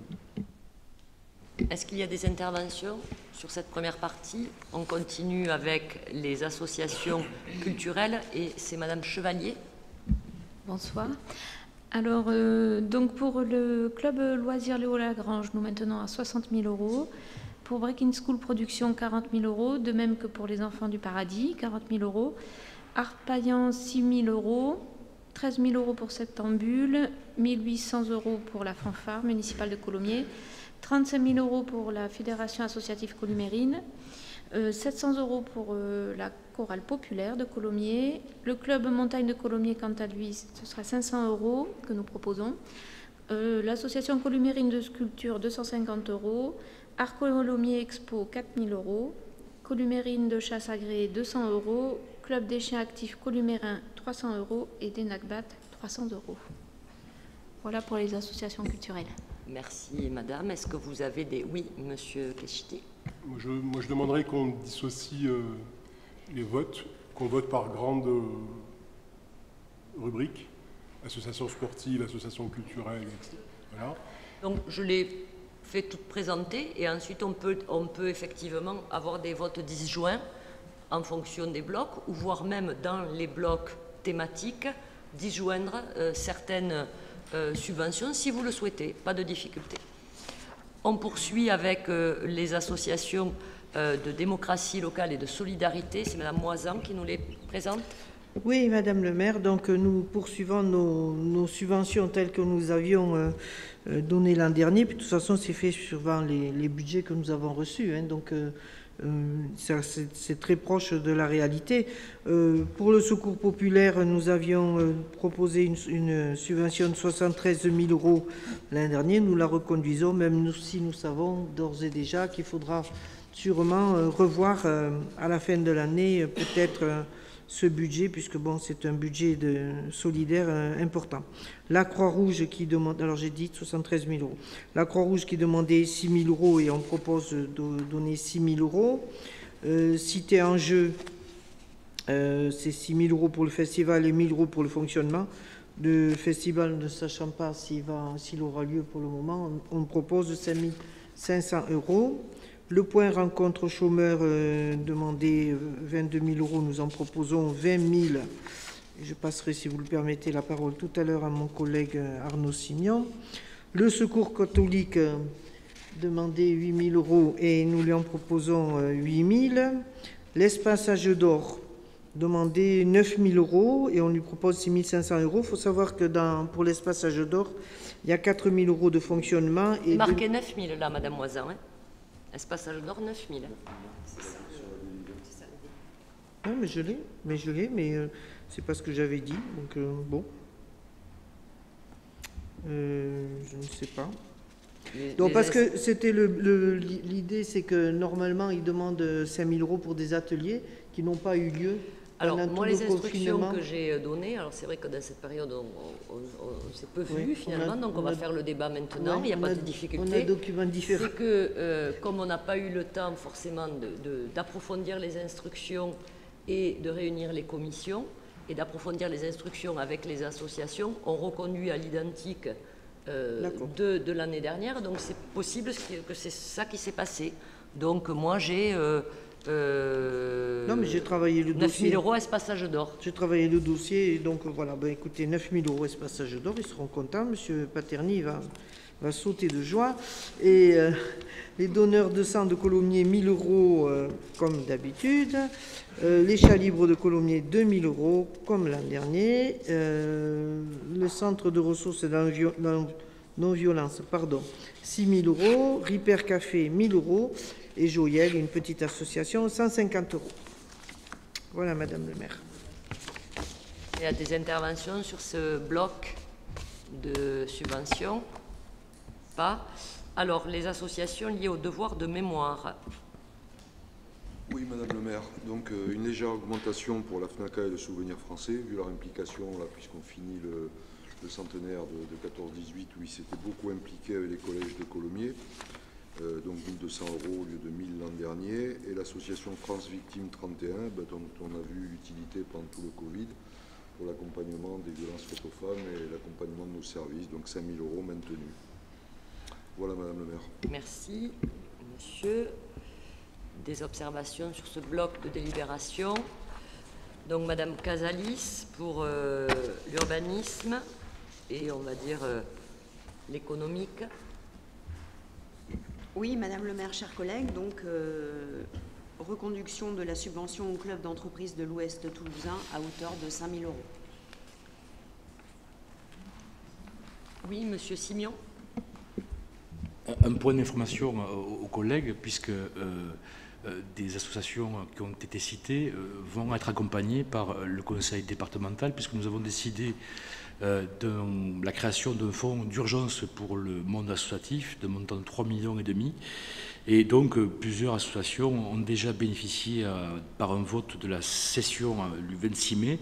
Est-ce qu'il y a des interventions sur cette première partie? On continue avec les associations culturelles et c'est Madame Chevalier. Bonsoir. Alors, euh, donc pour le club loisir Léo Lagrange, nous maintenons à 60 000 euros. Pour Breaking School Production, 40 000 euros. De même que pour les enfants du paradis, 40 000 euros. Arpaillant, 6 000 euros. 13 000 euros pour Septambule. 1 800 euros pour la fanfare municipale de Colomiers. 35 000 euros pour la Fédération associative columérine, 700 euh, euros pour euh, la chorale populaire de Colomiers, le club montagne de Colomiers, quant à lui, ce sera 500 euros que nous proposons, euh, l'association columérine de sculpture, 250 euros, Art Colomiers Expo, 4 000 euros, columérine de chasse agréée, 200 euros, club des chiens actifs columérin, 300 euros et des 300 euros. Voilà pour les associations culturelles. Merci, madame. Est-ce que vous avez des... Oui, monsieur Keshti. Moi, je, moi, je demanderais qu'on dissocie euh, les votes, qu'on vote par grande euh, rubrique, association sportive, association culturelle, etc. Voilà. Donc, je l'ai fait tout présenter et ensuite on peut, on peut effectivement avoir des votes disjoints en fonction des blocs ou voire même dans les blocs thématiques disjoindre euh, certaines euh, subventions si vous le souhaitez, pas de difficulté. On poursuit avec euh, les associations euh, de démocratie locale et de solidarité. C'est Mme Moisan qui nous les présente. Oui, Madame le maire, donc nous poursuivons nos, subventions telles que nous avions données l'an dernier. De toute façon, c'est fait suivant les, budgets que nous avons reçus. Hein. donc euh, c'est très proche de la réalité. Euh, pour le secours populaire, nous avions euh, proposé une, subvention de 73 000 euros l'an dernier. Nous la reconduisons, même si nous savons d'ores et déjà qu'il faudra sûrement revoir à la fin de l'année peut-être ce budget, puisque bon, c'est un budget de, solidaire euh, important. La Croix-Rouge qui demande, alors j'ai dit 73 000 euros, la Croix-Rouge qui demandait 6 000 euros et on propose de donner 6 000 euros. Euh, cité en jeu, euh, c'est 6 000 euros pour le festival et 1 000 euros pour le fonctionnement. Le festival, ne sachant pas s'il aura lieu pour le moment, on, propose 5 500 euros. Le point rencontre chômeur demandé 22 000 euros, nous en proposons 20 000. Je passerai, si vous le permettez, la parole tout à l'heure à mon collègue Arnaud Simion. Le secours catholique demandé 8 000 euros et nous lui en proposons 8 000. L'espace âge d'or demandé 9 000 euros et on lui propose 6 500 euros. Il faut savoir que dans, pour l'espace âge d'or, il y a 4 000 euros de fonctionnement. Et Marqué 9 000 là, Madame Moisin. Hein espace âge d'or, 9 000. Non, mais je l'ai, mais je l'ai, mais euh, c'est pas ce que j'avais dit. Donc, euh, bon. Euh, je ne sais pas. Donc, parce que c'était l'idée, c'est que normalement, ils demandent 5 000 euros pour des ateliers qui n'ont pas eu lieu. Alors, moi, les instructions que j'ai données, alors c'est vrai que dans cette période, on, s'est peu vu finalement, donc on, va faire le débat maintenant, il n'y a pas de difficulté. On a documents différents. C'est que, euh, comme on n'a pas eu le temps forcément d'approfondir les instructions et de réunir les commissions, et d'approfondir les instructions avec les associations, on reconduit à l'identique euh, de, l'année dernière. Donc c'est possible que c'est ça qui s'est passé. Donc moi j'ai... Euh, euh, non mais j'ai travaillé le 9 000 euros espace d'or. J'ai travaillé le dossier et donc voilà, ben, écoutez, 9 000 euros espace d'or, ils seront contents. Monsieur Paterny va, va sauter de joie. Et les donneurs de sang de Colomiers, 1000 euros comme d'habitude. les chats libres de Colomiers, 2000 euros comme l'an dernier. le centre de ressources non-violence, pardon, 6 000 euros, Ripper Café, 1 000 euros, et Joyel, une petite association, 150 euros. Voilà, Madame le maire. Il y a des interventions sur ce bloc de subventions Pas. Alors, les associations liées au devoir de mémoire. Oui, Madame le maire. Donc, euh, une légère augmentation pour la FNACA et le Souvenir français, vu leur implication, là, puisqu'on finit le, le centenaire de, 14-18 où il s'était beaucoup impliqué avec les collèges de Colomiers, euh, donc 1200 euros au lieu de 1000 l'an dernier, et l'association France Victimes 31, ben, dont on a vu l'utilité pendant tout le Covid pour l'accompagnement des violences faites aux femmes et l'accompagnement de nos services, donc 5000 euros maintenus. Voilà, Madame le maire. Merci, Monsieur. Des observations sur ce bloc de délibération. Donc, Madame Casalis pour euh, l'urbanisme et on va dire euh, l'économique. Oui, Madame le maire, chers collègues, donc euh, reconduction de la subvention au club d'entreprise de l'Ouest toulousain à hauteur de 5 000 euros. Oui, Monsieur Simion. Un point d'information aux collègues, puisque des associations qui ont été citées vont être accompagnées par le conseil départemental, puisque nous avons décidé euh, de la création d'un fonds d'urgence pour le monde associatif de montant de 3,5 millions. Et donc, euh, plusieurs associations ont déjà bénéficié, euh, par un vote de la session du 26 mai,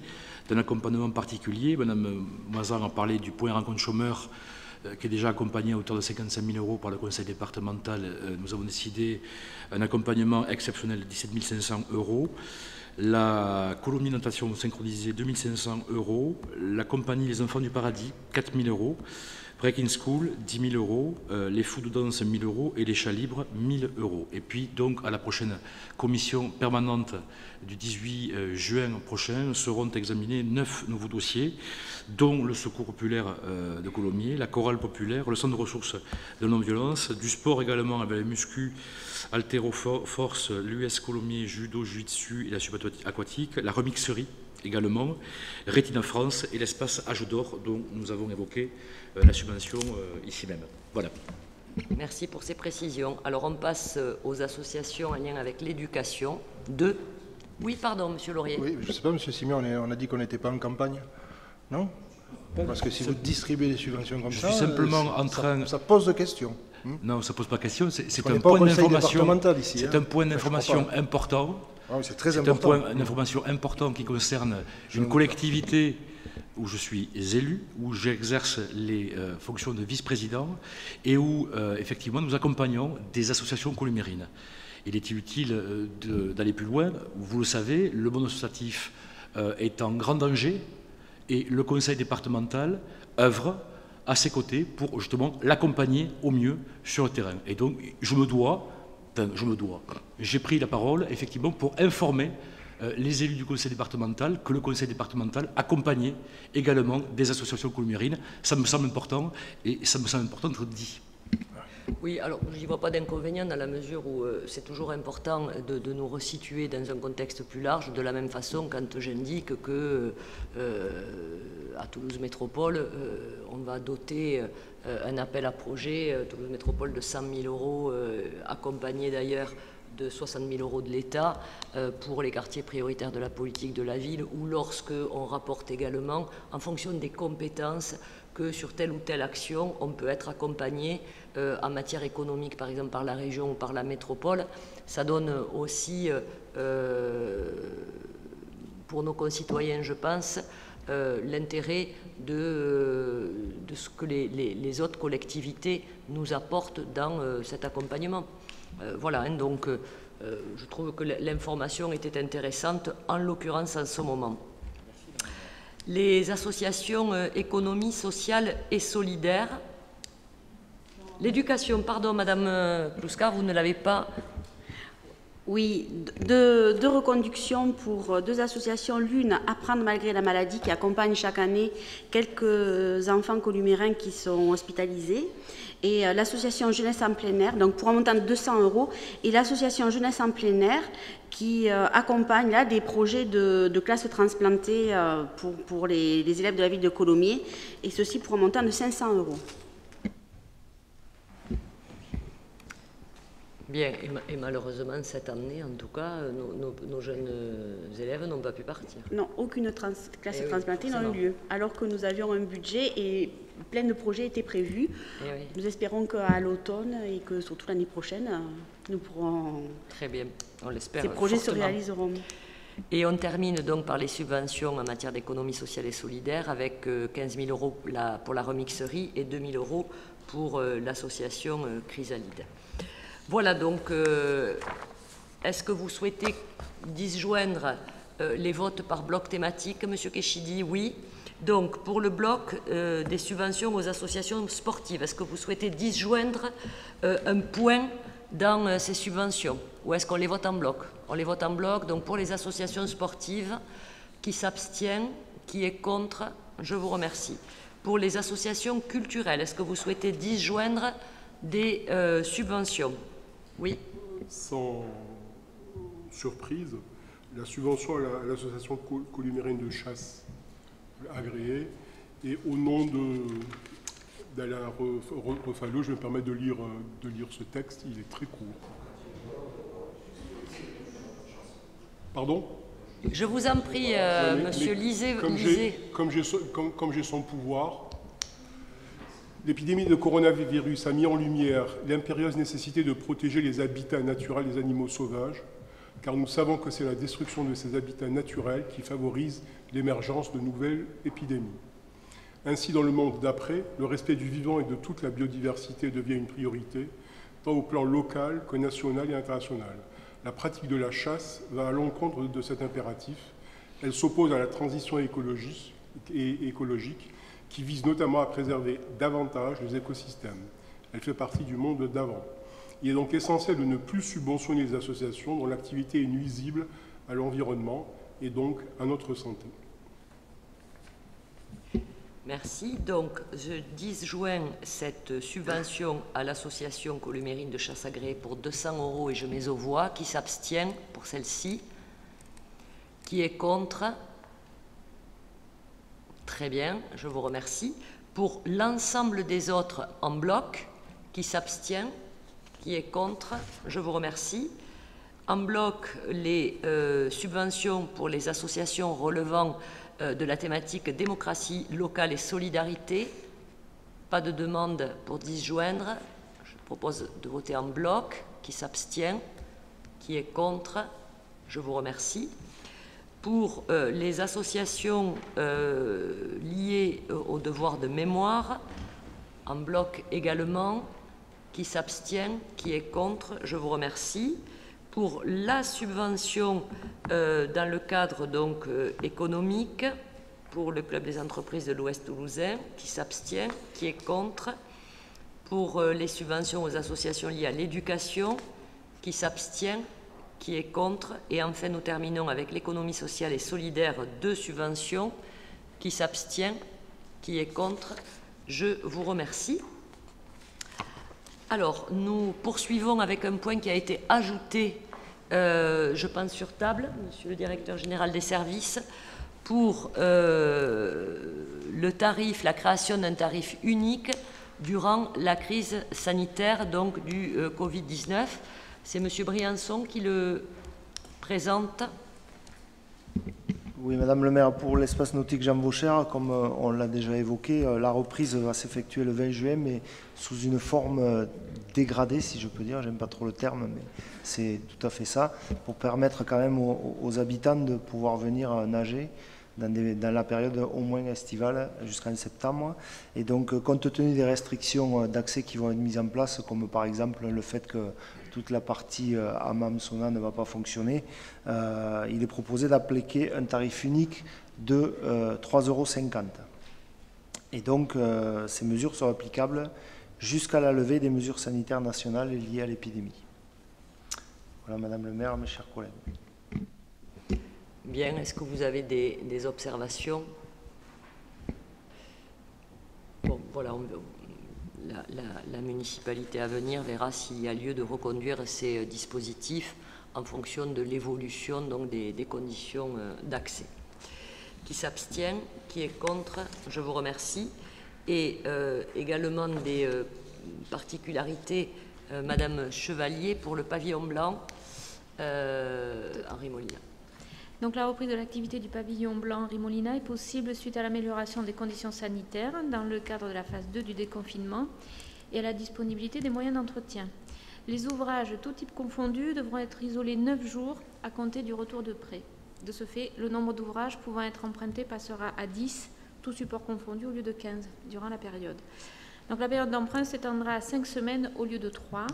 d'un accompagnement particulier. Madame Moisan a parlé du point rencontre chômeur qui est déjà accompagné à hauteur de 55 000 euros par le conseil départemental. Nous avons décidé un accompagnement exceptionnel de 17 500 euros la colonie natation synchronisée 2500 euros, la compagnie Les Enfants du Paradis 4000 euros, Breaking School 10 000 euros, euh, les fous de danse 1000 euros et les chats libres 1000 euros. Et puis donc à la prochaine commission permanente du 18 euh, juin prochain seront examinés neuf nouveaux dossiers, dont le Secours populaire euh, de Colomiers, la chorale populaire, le centre de ressources de non-violence, du sport également avec les muscu Force, l'US Colomiers, Judo, Jiu-Jitsu et la aquatique, la remixerie également, Rétina France et l'espace Âge d'Or dont nous avons évoqué la subvention euh, ici même. Voilà. Merci pour ces précisions. Alors on passe euh, aux associations en lien avec l'éducation. Deux. Oui, pardon, Monsieur Laurier. Oui, je ne sais pas, Monsieur Simon, on, a dit qu'on n'était pas en campagne, non? Parce que si vous distribuez des subventions comme ça, simplement en train... ça pose de questions. Hmm? Non, ça ne pose pas question. C'est un, point d'information. C'est un point d'information important. Ah c'est très important. C'est un point d'information important qui concerne une collectivité où je suis élu, où j'exerce les euh, fonctions de vice-président et où, euh, effectivement, nous accompagnons des associations columérines. Il est utile euh, d'aller plus loin. Vous le savez, le monde associatif est en grand danger et le conseil départemental œuvre à ses côtés pour justement l'accompagner au mieux sur le terrain. Et donc, je me dois, je me dois, j'ai pris la parole effectivement pour informer les élus du conseil départemental que le conseil départemental accompagnait également des associations colomérines. Ça me semble important et ça me semble important d'être dit. Oui, alors je n'y vois pas d'inconvénient dans la mesure où euh, c'est toujours important de, nous resituer dans un contexte plus large, de la même façon quand j'indique que euh, à Toulouse Métropole, on va doter un appel à projet, Toulouse Métropole de 100 000 euros, accompagné d'ailleurs de 60 000 euros de l'État euh, pour les quartiers prioritaires de la politique de la ville ou lorsque on rapporte également en fonction des compétences que sur telle ou telle action on peut être accompagné euh, en matière économique par exemple par la région ou par la métropole. Ça donne aussi euh, pour nos concitoyens je pense l'intérêt de, ce que les, autres collectivités nous apportent dans cet accompagnement. Euh, voilà, hein, donc euh, euh, je trouve que l'information était intéressante, en l'occurrence en ce moment. Les associations économie sociale et solidaire. L'éducation, pardon Madame Plouskar, vous ne l'avez pas oui, deux, reconductions pour deux associations. L'une, Apprendre malgré la maladie, qui accompagne chaque année quelques enfants columérins qui sont hospitalisés et euh, l'association Jeunesse en plein air, donc pour un montant de 200 euros, et l'association Jeunesse en plein air qui euh, accompagne là des projets de, classes transplantées euh, pour, les, les, élèves de la ville de Colomiers, et ceci pour un montant de 500 euros. Bien, et, malheureusement, cette année, en tout cas, nos, jeunes élèves n'ont pas pu partir. Non, aucune classe eh transplantée n'a eu lieu, alors que nous avions un budget et plein de projets étaient prévus. Eh nous espérons qu'à l'automne et que surtout l'année prochaine, nous pourrons... Très bien, on l'espère. Ces projets se réaliseront. Et on termine donc par les subventions en matière d'économie sociale et solidaire avec 15 euh, 000 euros pour la remixerie et 2 000 euros pour euh, l'association euh, Chrysalide. Voilà donc, est-ce que vous souhaitez disjoindre les votes par bloc thématique, Monsieur Keshidi Oui. Donc, pour le bloc euh, des subventions aux associations sportives, est-ce que vous souhaitez disjoindre un point dans ces subventions Ou est-ce qu'on les vote en bloc? On les vote en bloc. Donc, pour les associations sportives, qui s'abstient, qui est contre Je vous remercie. Pour les associations culturelles, est-ce que vous souhaitez disjoindre des subventions? Oui. Sans surprise, la subvention à l'association columérine de chasse agréée et au nom d'Alain Refalo, je me permettre de lire, de lire ce texte, il est très court. Pardon? Je vous en prie, euh, monsieur, lisez. Comme j'ai son pouvoir, L'épidémie de coronavirus a mis en lumière l'impérieuse nécessité de protéger les habitats naturels des animaux sauvages, car nous savons que c'est la destruction de ces habitats naturels qui favorise l'émergence de nouvelles épidémies. Ainsi, dans le monde d'après, le respect du vivant et de toute la biodiversité devient une priorité, tant au plan local que national et international. La pratique de la chasse va à l'encontre de cet impératif. Elle s'oppose à la transition écologique, et écologique qui vise notamment à préserver davantage les écosystèmes. Elle fait partie du monde d'avant. Il est donc essentiel de ne plus subventionner les associations dont l'activité est nuisible à l'environnement et donc à notre santé. Merci. Donc, je disjoins cette subvention à l'association columérine de chasse agréée pour 200 euros et je mets aux voix. Qui s'abstient pour celle-ci Qui est contre? Très bien, je vous remercie. Pour l'ensemble des autres en bloc, qui s'abstient, qui est contre, je vous remercie. En bloc, les euh, subventions pour les associations relevant euh, de la thématique démocratie locale et solidarité. Pas de demande pour disjoindre. Je propose de voter en bloc. Qui s'abstient? Qui est contre? Je vous remercie pour euh, les associations liées au devoir de mémoire, en bloc également, qui s'abstient, qui est contre, je vous remercie. Pour la subvention dans le cadre donc économique, pour le Club des entreprises de l'Ouest toulousain, qui s'abstient, qui est contre. Pour les subventions aux associations liées à l'éducation, Qui s'abstient Qui est contre Et enfin, nous terminons avec l'économie sociale et solidaire de subventions. Qui s'abstient Qui est contre Je vous remercie. Alors, nous poursuivons avec un point qui a été ajouté, euh, je pense, sur table, Monsieur le Directeur général des services, pour euh, le tarif, la création d'un tarif unique durant la crise sanitaire donc du euh, Covid-19. C'est M. Briançon qui le présente. Oui, Madame le maire, pour l'espace nautique Jean Vaucher, comme euh, on l'a déjà évoqué, la reprise va s'effectuer le 20 juin, mais sous une forme dégradée, si je peux dire, j'aime pas trop le terme, mais c'est tout à fait ça, pour permettre quand même aux habitants de pouvoir venir nager dans, la période au moins estivale jusqu'en septembre. Et donc, euh, compte tenu des restrictions euh, d'accès qui vont être mises en place, comme par exemple le fait que toute la partie euh, Sona ne va pas fonctionner, il est proposé d'appliquer un tarif unique de 3,50 euros. Et donc, ces mesures sont applicables jusqu'à la levée des mesures sanitaires nationales liées à l'épidémie. Voilà, Madame le maire, mes chers collègues. Bien, est-ce que vous avez des, observations? Bon, voilà, la, municipalité à venir verra s'il y a lieu de reconduire ces euh, dispositifs en fonction de l'évolution des, conditions euh, d'accès. Qui s'abstient Qui est contre Je vous remercie. Et euh, également des particularités, Madame Chevalier, pour le pavillon blanc, Henri Molina. Donc la reprise de l'activité du pavillon blanc Rimolina est possible suite à l'amélioration des conditions sanitaires dans le cadre de la phase 2 du déconfinement et à la disponibilité des moyens d'entretien. Les ouvrages, tout type confondus, devront être isolés 9 jours à compter du retour de prêt. De ce fait, le nombre d'ouvrages pouvant être empruntés passera à 10, tout support confondu, au lieu de 15 durant la période. Donc la période d'emprunt s'étendra à 5 semaines au lieu de 3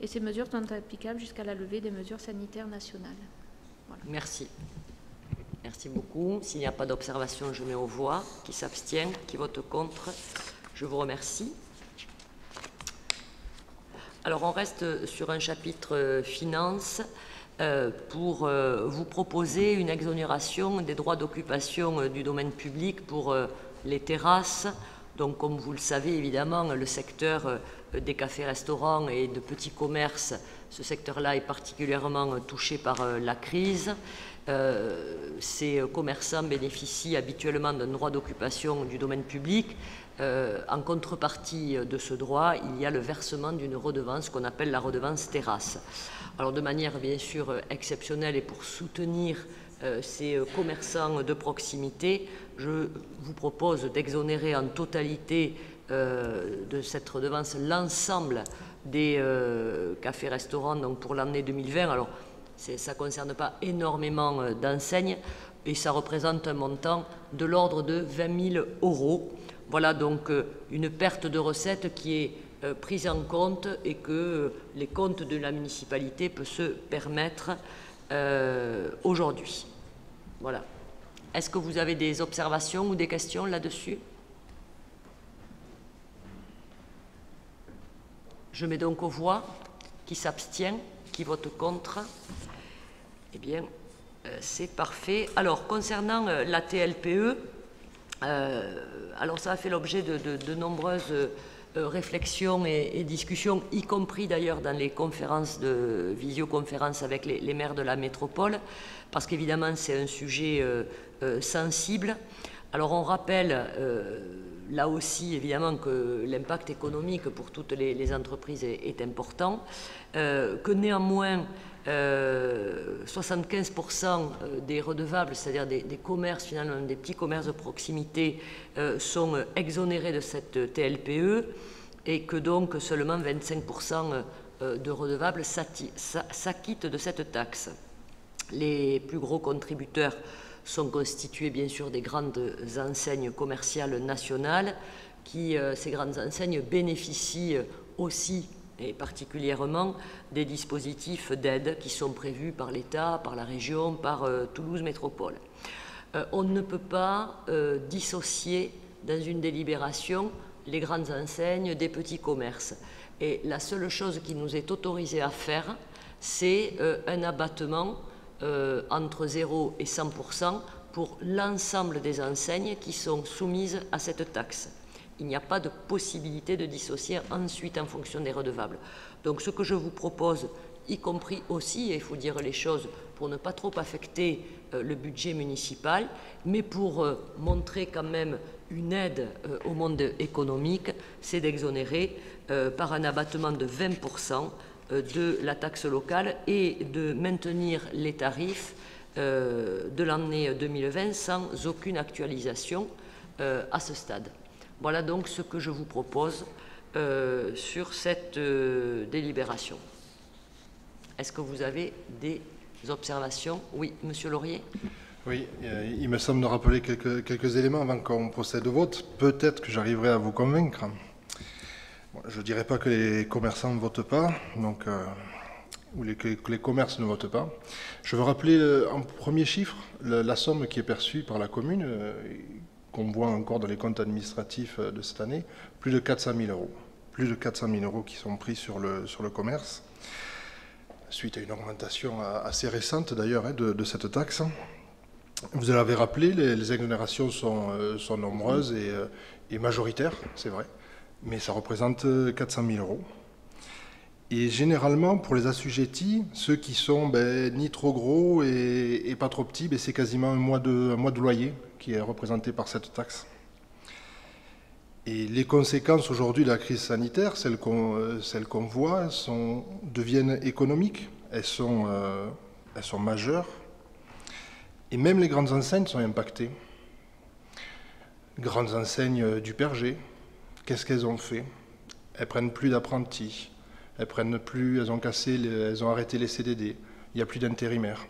et ces mesures sont applicables jusqu'à la levée des mesures sanitaires nationales. Merci. Merci beaucoup. S'il n'y a pas d'observation, je mets aux voix. Qui s'abstient Qui vote contre Je vous remercie. Alors, on reste sur un chapitre euh, finance euh, pour euh, vous proposer une exonération des droits d'occupation du domaine public pour les terrasses. Donc, comme vous le savez, évidemment, le secteur des cafés-restaurants et de petits commerces, ce secteur-là est particulièrement touché par la crise. Euh, ces commerçants bénéficient habituellement d'un droit d'occupation du domaine public. Euh, en contrepartie de ce droit, il y a le versement d'une redevance qu'on appelle la redevance terrasse. Alors de manière bien sûr exceptionnelle et pour soutenir euh, ces commerçants de proximité, je vous propose d'exonérer en totalité de cette redevance l'ensemble des cafés-restaurants donc pour l'année 2020. Alors ça ne concerne pas énormément euh, d'enseignes et ça représente un montant de l'ordre de 20 000 euros. Voilà donc euh, une perte de recettes qui est euh, prise en compte et que les comptes de la municipalité peuvent se permettre aujourd'hui. Voilà. Est-ce que vous avez des observations ou des questions là-dessus? Je mets donc aux voix qui s'abstient, qui vote contre. Eh bien, euh, c'est parfait. Alors, concernant euh, la TLPE, euh, alors ça a fait l'objet de, nombreuses réflexions et, discussions, y compris d'ailleurs dans les conférences de visioconférences avec les, maires de la métropole, parce qu'évidemment c'est un sujet sensible. Alors on rappelle là aussi évidemment que l'impact économique pour toutes les, entreprises est, important, que néanmoins 75% euh, euh, des redevables, c'est-à-dire des, commerces, finalement, des petits commerces de proximité, euh, sont exonérés de cette TLPE et que donc seulement 25% de redevables s'acquittent de cette taxe. Les plus gros contributeurs sont constitués bien sûr des grandes enseignes commerciales nationales qui, ces grandes enseignes, bénéficient aussi et particulièrement des dispositifs d'aide qui sont prévus par l'État, par la région, par euh, Toulouse Métropole. Euh, on ne peut pas euh, dissocier dans une délibération les grandes enseignes des petits commerces. Et la seule chose qui nous est autorisée à faire, c'est un abattement entre 0 et 100% pour l'ensemble des enseignes qui sont soumises à cette taxe. Il n'y a pas de possibilité de dissocier ensuite en fonction des redevables. Donc ce que je vous propose, y compris aussi, et il faut dire les choses pour ne pas trop affecter euh, le budget municipal, mais pour euh, montrer quand même une aide euh, au monde économique, c'est d'exonérer par un abattement de 20% de la taxe locale et de maintenir les tarifs de l'année 2020 sans aucune actualisation à ce stade. Voilà donc ce que je vous propose sur cette délibération. Est-ce que vous avez des observations? Oui, Monsieur Laurier Oui, euh, il me semble de rappeler quelques, éléments avant qu'on procède au vote. Peut-être que j'arriverai à vous convaincre. Je ne dirais pas que les commerçants ne votent pas, donc, euh, ou que les commerces ne votent pas. Je veux rappeler euh, en premier chiffre la, somme qui est perçue par la commune, qu'on voit encore dans les comptes administratifs de cette année, plus de 400 000 euros. Plus de 400 000 euros qui sont pris sur le, sur le commerce suite à une augmentation assez récente d'ailleurs hein, de, cette taxe. Vous l'avez rappelé, les, exonérations sont, euh, sont nombreuses euh, et, majoritaires, c'est vrai, mais ça représente 400 000 euros. Et généralement, pour les assujettis, ceux qui sont ben, ni trop gros et, pas trop petits, ben, c'est quasiment un mois, de, loyer qui est représenté par cette taxe. Et les conséquences aujourd'hui de la crise sanitaire, celles qu'on euh, voit, deviennent économiques, elles sont, euh, elles sont majeures. Et même les grandes enseignes sont impactées. Grandes enseignes euh, du Perger, qu'est-ce qu'elles ont fait? Elles prennent plus d'apprentis, elles prennent plus, elles ont cassé, elles ont arrêté les CDD, il n'y a plus d'intérimaires.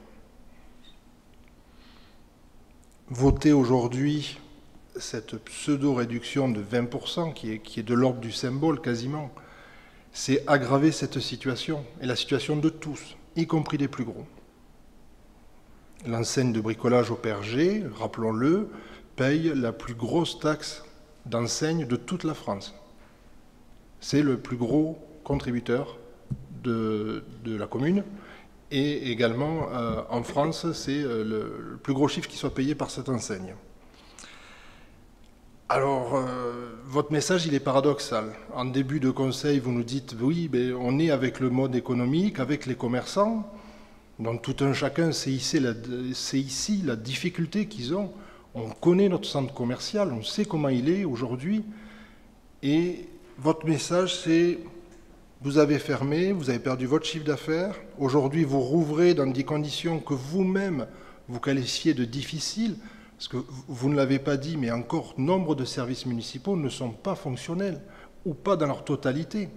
Voter aujourd'hui cette pseudo-réduction de 20%, qui est, qui est de l'ordre du symbole quasiment, c'est aggraver cette situation, et la situation de tous, y compris des plus gros. L'enseigne de bricolage au PRG, rappelons-le, paye la plus grosse taxe d'enseigne de toute la France. C'est le plus gros contributeur de, la commune. Et également, euh, en France, c'est euh, le, plus gros chiffre qui soit payé par cette enseigne. Alors, euh, votre message, il est paradoxal. En début de conseil, vous nous dites, oui, on est avec le mode économique, avec les commerçants. Donc tout un chacun sait ici ici la difficulté qu'ils ont. On connaît notre centre commercial, on sait comment il est aujourd'hui. Et votre message, c'est, vous avez fermé, vous avez perdu votre chiffre d'affaires. Aujourd'hui, vous rouvrez dans des conditions que vous-même vous qualifiez de difficiles. Parce que vous ne l'avez pas dit, mais encore nombre de services municipaux ne sont pas fonctionnels, ou pas dans leur totalité.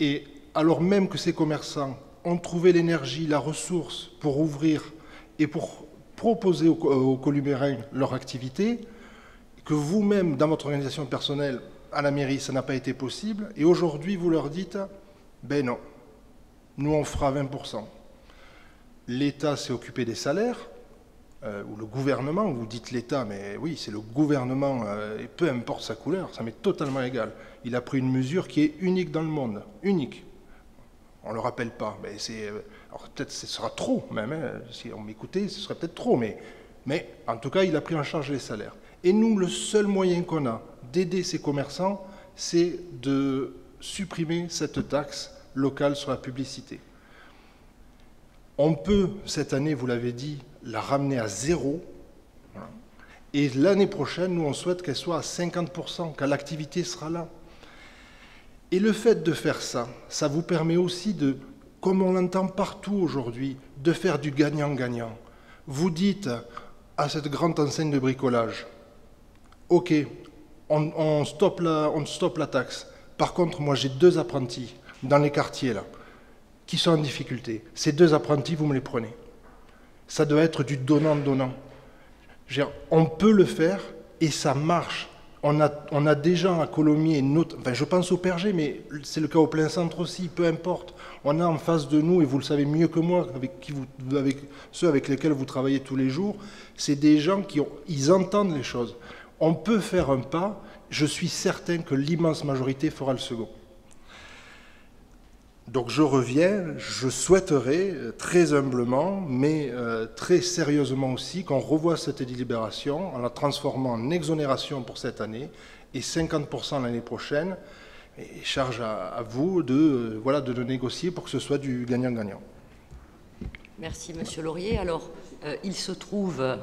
Et alors même que ces commerçants ont trouvé l'énergie, la ressource pour ouvrir et pour proposer aux, columérins leur activité, que vous-même, dans votre organisation personnelle, à la mairie, ça n'a pas été possible, et aujourd'hui vous leur dites, ben non, nous on fera 20%. L'État s'est occupé des salaires, euh, ou le gouvernement, vous dites l'État, mais oui, c'est le gouvernement, euh, et peu importe sa couleur, ça m'est totalement égal. Il a pris une mesure qui est unique dans le monde, unique. On ne le rappelle pas, mais c'est, euh, alors peut-être ce sera trop même, hein, si on m'écoutait, ce serait peut-être trop, mais, mais en tout cas, il a pris en charge les salaires. Et nous, le seul moyen qu'on a d'aider ces commerçants, c'est de supprimer cette taxe locale sur la publicité. On peut, cette année, vous l'avez dit, la ramener à zéro. Et l'année prochaine, nous, on souhaite qu'elle soit à 50%, que l'activité sera là. Et le fait de faire ça, ça vous permet aussi de, comme on l'entend partout aujourd'hui, de faire du gagnant-gagnant. Vous dites à cette grande enseigne de bricolage, OK, on, stoppe la taxe. Par contre, moi, j'ai deux apprentis dans les quartiers, là, qui sont en difficulté. Ces deux apprentis, vous me les prenez ça doit être du donnant-donnant. On peut le faire et ça marche. On a, on a des gens à Colomiers, enfin, je pense au Perger, mais c'est le cas au plein centre aussi, peu importe. On a en face de nous, et vous le savez mieux que moi, avec, qui vous, avec ceux avec lesquels vous travaillez tous les jours, c'est des gens qui ils entendent les choses. On peut faire un pas, je suis certain que l'immense majorité fera le second. Donc je reviens, je souhaiterais très humblement, mais très sérieusement aussi, qu'on revoie cette délibération en la transformant en exonération pour cette année et 50% l'année prochaine. Et charge à, vous de, voilà, de négocier pour que ce soit du gagnant-gagnant. Merci, Monsieur Laurier. Alors, euh, il se trouve euh,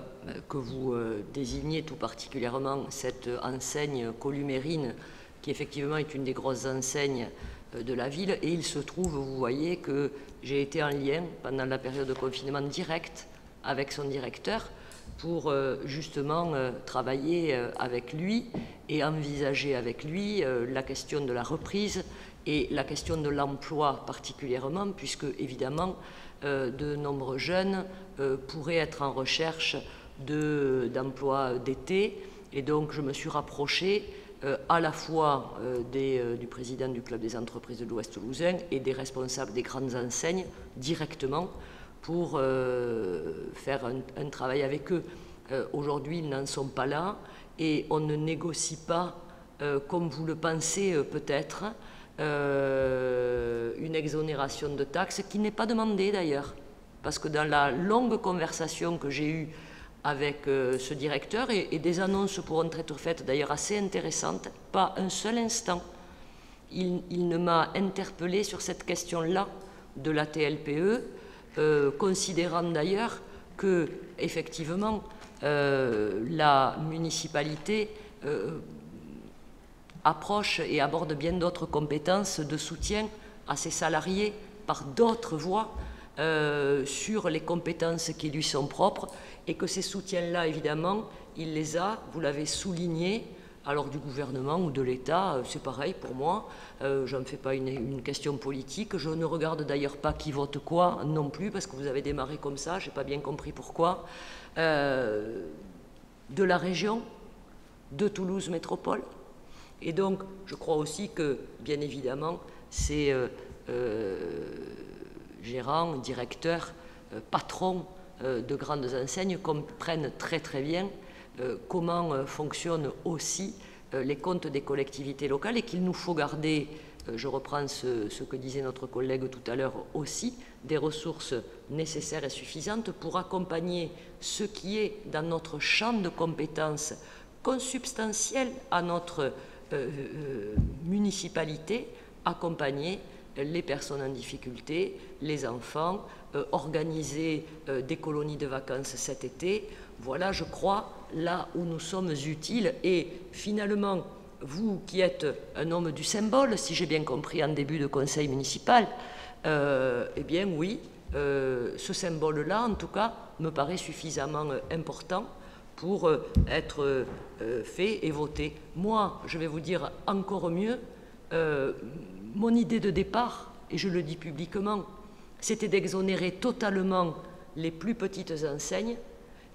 que vous euh, désignez tout particulièrement cette enseigne columérine, qui effectivement est une des grosses enseignes de la ville, et il se trouve, vous voyez, que j'ai été en lien pendant la période de confinement direct avec son directeur pour justement travailler avec lui et envisager avec lui la question de la reprise et la question de l'emploi particulièrement, puisque évidemment, euh, de nombreux jeunes euh, pourraient être en recherche d'emploi d'été. Et donc, je me suis rapproché euh, à la fois du président du Club des entreprises de l'Ouest toulousain et des responsables des grandes enseignes directement pour faire un, travail avec eux. Aujourd'hui, ils n'en sont pas là et on ne négocie pas, comme vous le pensez peut-être, euh, une exonération de taxes qui n'est pas demandée d'ailleurs. Parce que dans la longue conversation que j'ai eue avec euh, ce directeur, et, des annonces pourront être faites d'ailleurs assez intéressantes, pas un seul instant, il, ne m'a interpellé sur cette question-là de la TLPE, euh, considérant d'ailleurs que, effectivement, la municipalité approche et aborde bien d'autres compétences de soutien à ses salariés par d'autres voies euh, sur les compétences qui lui sont propres et que ces soutiens-là, évidemment, il les a, vous l'avez souligné, alors du gouvernement ou de l'État, euh, c'est pareil pour moi, euh, je ne fais pas une, question politique, je ne regarde d'ailleurs pas qui vote quoi non plus, parce que vous avez démarré comme ça, je n'ai pas bien compris pourquoi, de la région, de Toulouse Métropole, et donc, je crois aussi que, bien évidemment, ces euh, euh, gérants, directeurs, euh, patrons de grandes enseignes comprennent très très bien comment fonctionnent aussi les comptes des collectivités locales et qu'il nous faut garder, je reprends ce, que disait notre collègue tout à l'heure aussi, des ressources nécessaires et suffisantes pour accompagner ce qui est dans notre champ de compétences consubstantiel à notre euh, euh, municipalité accompagner les personnes en difficulté, les enfants, euh, organiser des colonies de vacances cet été. Voilà, je crois, là où nous sommes utiles. Et finalement, vous qui êtes un homme du symbole, si j'ai bien compris en début de conseil municipal, eh bien oui, ce symbole-là, en tout cas, me paraît suffisamment important pour euh, être euh, fait et voté. Moi, je vais vous dire encore mieux, euh, mon idée de départ, et je le dis publiquement, c'était d'exonérer totalement les plus petites enseignes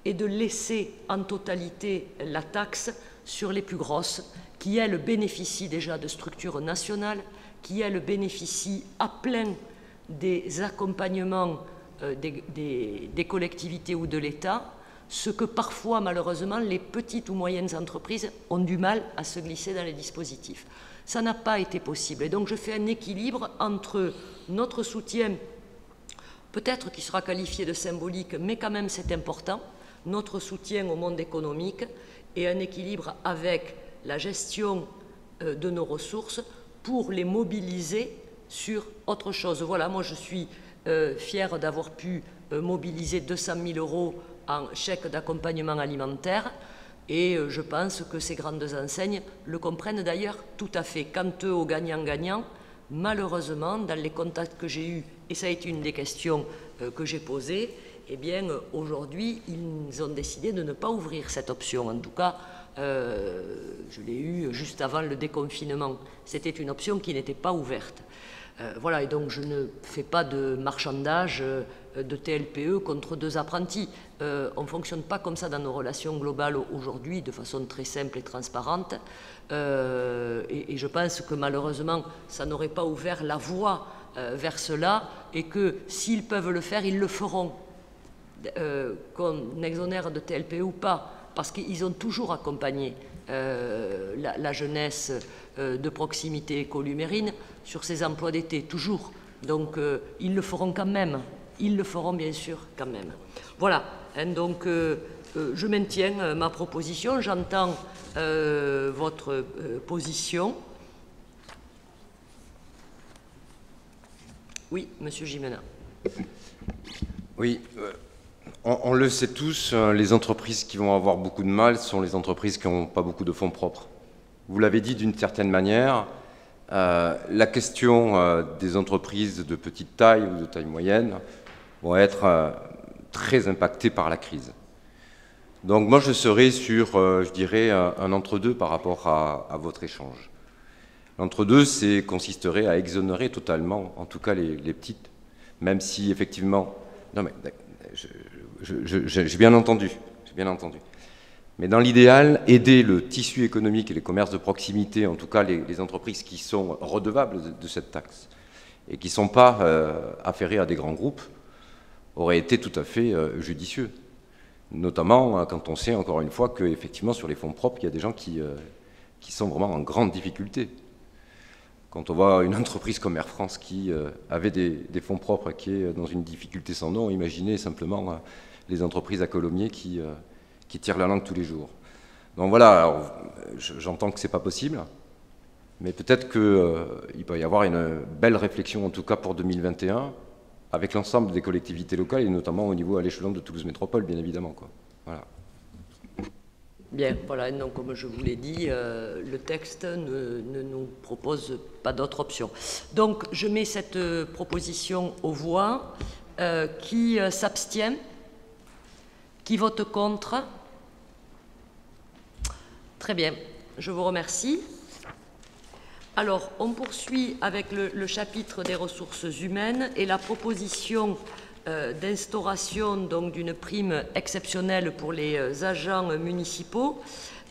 et de laisser en totalité la taxe sur les plus grosses, qui, elles, bénéficient déjà de structures nationales, qui, elles, bénéficient à plein des accompagnements des collectivités ou de l'État, ce que parfois, malheureusement, les petites ou moyennes entreprises ont du mal à se glisser dans les dispositifs. Ça n'a pas été possible. Et donc, je fais un équilibre entre notre soutien, peut-être qui sera qualifié de symbolique, mais quand même c'est important, notre soutien au monde économique, et un équilibre avec la gestion euh, de nos ressources pour les mobiliser sur autre chose. Voilà, moi je suis euh, fier d'avoir pu euh, mobiliser 200 000 euros en chèque d'accompagnement alimentaire. Et je pense que ces grandes enseignes le comprennent d'ailleurs tout à fait. Quant eux au gagnant-gagnant, malheureusement, dans les contacts que j'ai eus, et ça a été une des questions que j'ai posées, eh bien, aujourd'hui, ils ont décidé de ne pas ouvrir cette option. En tout cas, euh, je l'ai eu juste avant le déconfinement. C'était une option qui n'était pas ouverte. voilà, et donc je ne fais pas de marchandage de TLPE contre deux apprentis. Euh, on ne fonctionne pas comme ça dans nos relations globales aujourd'hui, de façon très simple et transparente. Euh, et, je pense que malheureusement, ça n'aurait pas ouvert la voie euh, vers cela, et que s'ils peuvent le faire, ils le feront, qu'on exonère de TLPE ou pas, parce qu'ils ont toujours accompagné la, jeunesse de proximité columérine sur ces emplois d'été, toujours. Donc ils le feront quand même. Ils le feront bien sûr quand même. Voilà. Hein, donc je maintiens ma proposition. J'entends votre position. Oui, Monsieur Gimena. Oui, euh, on, le sait tous, euh, les entreprises qui vont avoir beaucoup de mal sont les entreprises qui n'ont pas beaucoup de fonds propres. Vous l'avez dit d'une certaine manière, euh, la question des entreprises de petite taille ou de taille moyenne vont être très impactées par la crise. Donc moi je serais sur, je dirais, un entre-deux par rapport à votre échange. L'entre-deux, c'est consisterait à exonérer totalement, en tout cas les, petites, même si effectivement, non mais j'ai bien entendu, j'ai bien entendu. Mais dans l'idéal, aider le tissu économique et les commerces de proximité, en tout cas les, entreprises qui sont redevables de, cette taxe et qui ne sont pas euh, affairées à des grands groupes, aurait été tout à fait euh, judicieux. Notamment hein, quand on sait encore une fois qu'effectivement sur les fonds propres, il y a des gens qui, euh, qui sont vraiment en grande difficulté. Quand on voit une entreprise comme Air France qui euh, avait des, fonds propres qui est dans une difficulté sans nom, imaginez simplement les entreprises à Colomiers qui, euh, qui tirent la langue tous les jours. Donc voilà, j'entends que ce n'est pas possible, mais peut-être qu'il peut y avoir une belle réflexion, en tout cas pour 2021, avec l'ensemble des collectivités locales, et notamment au niveau à l'échelon de Toulouse Métropole, bien évidemment. Quoi. Voilà. Bien, voilà, donc comme je vous l'ai dit, euh, le texte ne, nous propose pas d'autre option. Donc je mets cette euh, proposition aux voix. Euh, qui s'abstient Qui vote contre Très bien, je vous remercie. Alors, on poursuit avec le, chapitre des ressources humaines et la proposition euh, d'instauration donc d'une prime exceptionnelle pour les euh, agents municipaux,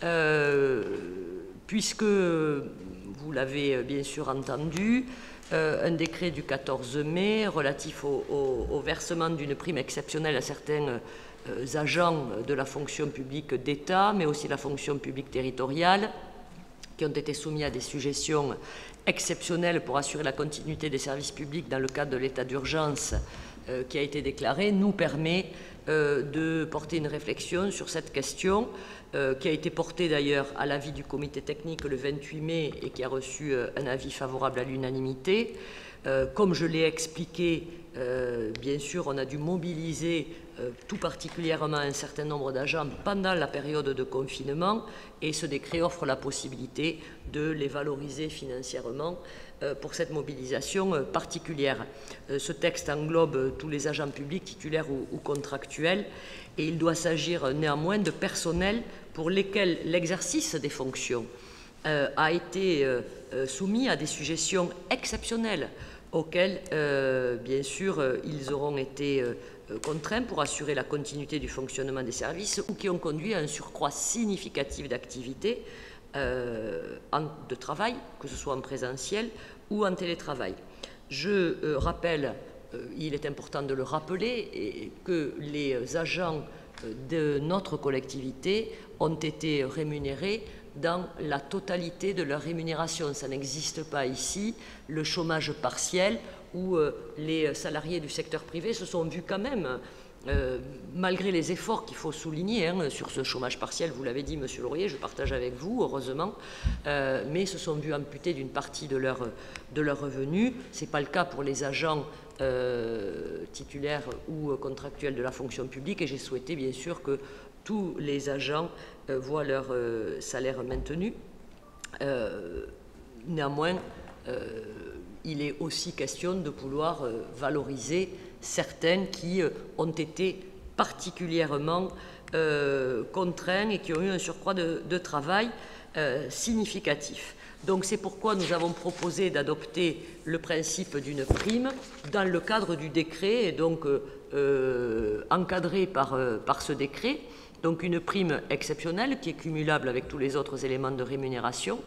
euh, puisque vous l'avez bien sûr entendu, un décret du 14 mai relatif au, versement d'une prime exceptionnelle à certains agents de la fonction publique d'État, mais aussi la fonction publique territoriale, qui ont été soumis à des suggestions exceptionnelles pour assurer la continuité des services publics dans le cadre de l'état d'urgence euh, qui a été déclaré nous permet euh, de porter une réflexion sur cette question, euh, qui a été portée d'ailleurs à l'avis du comité technique le 28 mai et qui a reçu un avis favorable à l'unanimité. comme je l'ai expliqué, bien sûr, on a dû mobiliser tout particulièrement un certain nombre d'agents pendant la période de confinement et ce décret offre la possibilité de les valoriser financièrement euh, pour cette mobilisation euh, particulière. Euh, ce texte englobe tous les agents publics titulaires ou contractuels et il doit s'agir néanmoins de personnel pour lesquels l'exercice des fonctions a été soumis à des suggestions exceptionnelles auxquelles, bien sûr, ils auront été contraints pour assurer la continuité du fonctionnement des services ou qui ont conduit à un surcroît significatif d'activité euh, de travail, que ce soit en présentiel ou en télétravail. Je euh, rappelle, euh, il est important de le rappeler, que les agents de notre collectivité ont été rémunérés dans la totalité de leur rémunération. Ça n'existe pas ici. Le chômage partiel, où les salariés du secteur privé se sont vus quand même euh, malgré les efforts qu'il faut souligner hein, sur ce chômage partiel, vous l'avez dit, Monsieur Laurier, je partage avec vous, heureusement, euh, mais se sont vus amputés d'une partie de leur, de leur revenu. Ce n'est pas le cas pour les agents euh, titulaires ou contractuels de la fonction publique, et j'ai souhaité bien sûr que tous les agents voient leur salaire maintenu. néanmoins, il est aussi question de vouloir valoriser certaines qui euh, ont été particulièrement euh, contraints et qui ont eu un surcroît de, travail euh, significatif. Donc c'est pourquoi nous avons proposé d'adopter le principe d'une prime dans le cadre du décret et donc encadré par ce décret. Donc une prime exceptionnelle qui est cumulable avec tous les autres éléments de rémunération,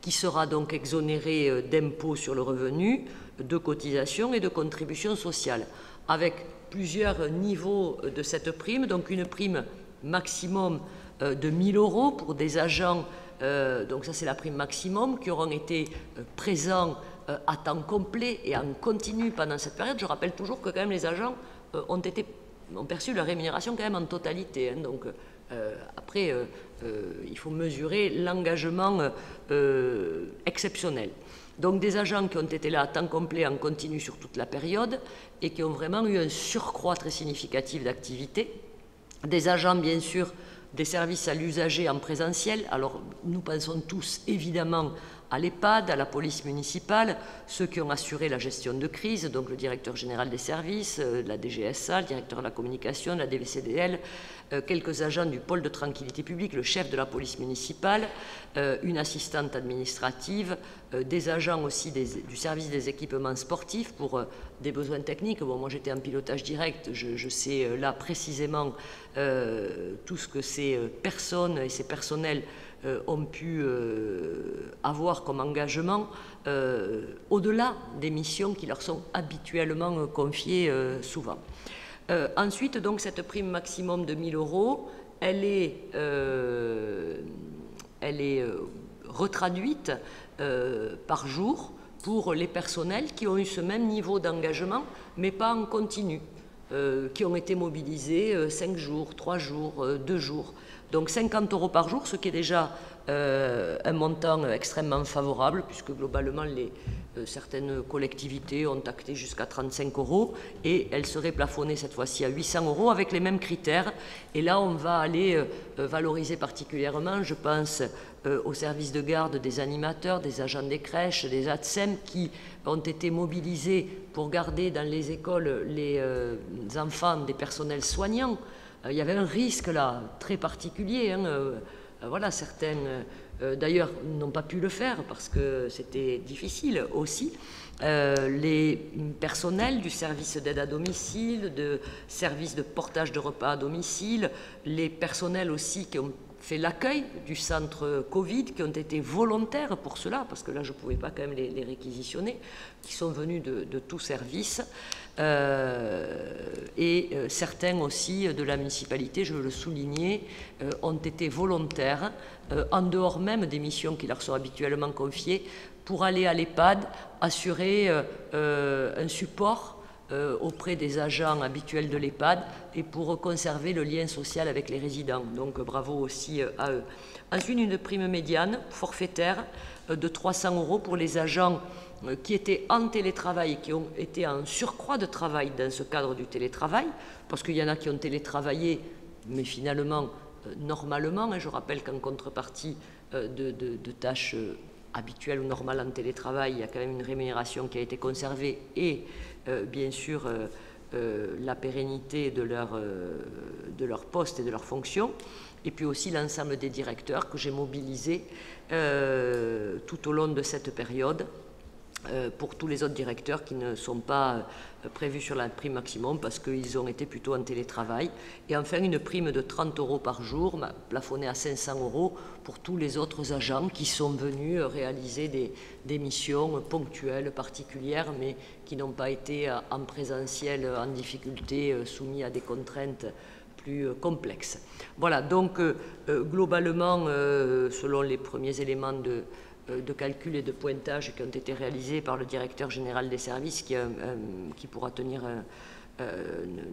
qui sera donc exonérée d'impôts sur le revenu, de cotisations et de contributions sociales avec plusieurs niveaux de cette prime, donc une prime maximum euh, de 1000 euros pour des agents, euh, donc ça c'est la prime maximum, qui auront été euh, présents à temps complet et en continu pendant cette période. Je rappelle toujours que quand même les agents ont, été, ont perçu leur rémunération quand même en totalité. Hein. donc après, il faut mesurer l'engagement exceptionnel. Donc des agents qui ont été là à temps complet en continu sur toute la période et qui ont vraiment eu un surcroît très significatif d'activité. Des agents, bien sûr, des services à l'usager en présentiel. Alors nous pensons tous évidemment à l'EHPAD, à la police municipale, ceux qui ont assuré la gestion de crise, donc le directeur général des services, euh, la DGSA, le directeur de la communication, la DVCDL, euh, quelques agents du pôle de tranquillité publique, le chef de la police municipale, euh, une assistante administrative, des agents aussi du service des équipements sportifs pour des besoins techniques. Bon, moi j'étais en pilotage direct, je, sais là précisément tout ce que ces personnes et ces personnels euh, ont pu euh, avoir comme engagement euh, au-delà des missions qui leur sont habituellement confiées souvent. Ensuite, donc, cette prime maximum de 1000 euros, elle est, elle est retraduite par jour pour les personnels qui ont eu ce même niveau d'engagement, mais pas en continu, qui ont été mobilisés 5 jours, 3 jours, 2 jours. Donc 50 euros par jour, ce qui est déjà euh, un montant extrêmement favorable, puisque globalement euh, certaines collectivités ont acté jusqu'à 35 euros, et elle serait plafonnée cette fois-ci à 800 euros avec les mêmes critères. Et là, on va aller euh, valoriser particulièrement, je pense, aux services de garde des animateurs, des agents des crèches, des ATSEM qui ont été mobilisés pour garder dans les écoles les enfants des personnels soignants. Euh, il y avait un risque là très particulier. Hein, euh, euh, voilà, certaines, d'ailleurs, n'ont pas pu le faire parce que c'était difficile aussi. les personnels du service d'aide à domicile, de service de portage de repas à domicile, les personnels aussi qui ont fait l'accueil du centre Covid, qui ont été volontaires pour cela, parce que là je ne pouvais pas quand même les, réquisitionner, qui sont venus de, tout service. Euh, et euh, certains aussi de la municipalité, je veux le souligner, euh, ont été volontaires, en dehors même des missions qui leur sont habituellement confiées, pour aller à l'EHPAD, assurer un support auprès des agents habituels de l'EHPAD et pour conserver le lien social avec les résidents. Donc bravo aussi à eux. Ensuite, une prime médiane forfaitaire de 300 euros pour les agents euh, qui étaient en télétravail et qui ont été en surcroît de travail dans ce cadre du télétravail, parce qu'il y en a qui ont télétravaillé, mais finalement, euh, normalement, hein, je rappelle qu'en contrepartie euh, de, tâches habituelles ou normales en télétravail, il y a quand même une rémunération qui a été conservée et bien sûr la pérennité de leur, de leur poste et de leur fonction, et puis aussi l'ensemble des directeurs que j'ai mobilisés tout au long de cette période euh, pour tous les autres directeurs qui ne sont pas euh, prévus sur la prime maximum parce qu'ils ont été plutôt en télétravail. Et enfin, une prime de 30 euros par jour, plafonnée à 500 euros pour tous les autres agents qui sont venus euh, réaliser des, missions ponctuelles, particulières, mais qui n'ont pas été en présentiel, en difficulté, soumis à des contraintes plus complexes. Voilà, donc globalement, selon les premiers éléments de euh, calcul et de pointage qui ont été réalisés par le directeur général des services qui, euh, euh, qui pourra tenir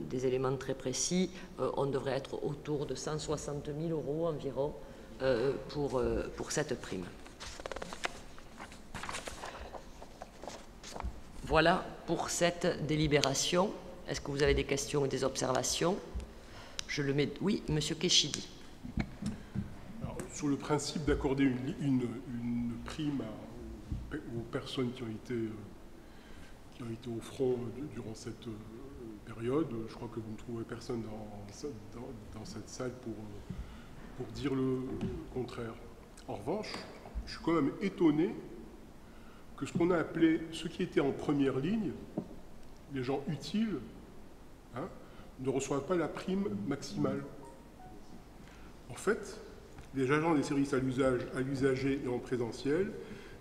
des éléments très précis, on devrait être autour de 160 000 euros environ pour, pour cette prime. Voilà pour cette délibération. Est-ce que vous avez des questions ou des observations? Je le mets. Oui, Monsieur Keshidi. sur le principe d'accorder une, prime aux personnes qui ont été, euh, qui ont été au front durant cette euh, période. Je crois que vous ne trouvez personne dans, dans, cette salle pour, euh, pour dire le contraire. En revanche, je suis quand même étonné que ce qu'on a appelé ceux qui étaient en première ligne, les gens utiles, hein, ne reçoivent pas la prime maximale. En fait, les agents des services à l'usage, à l'usager et en présentiel,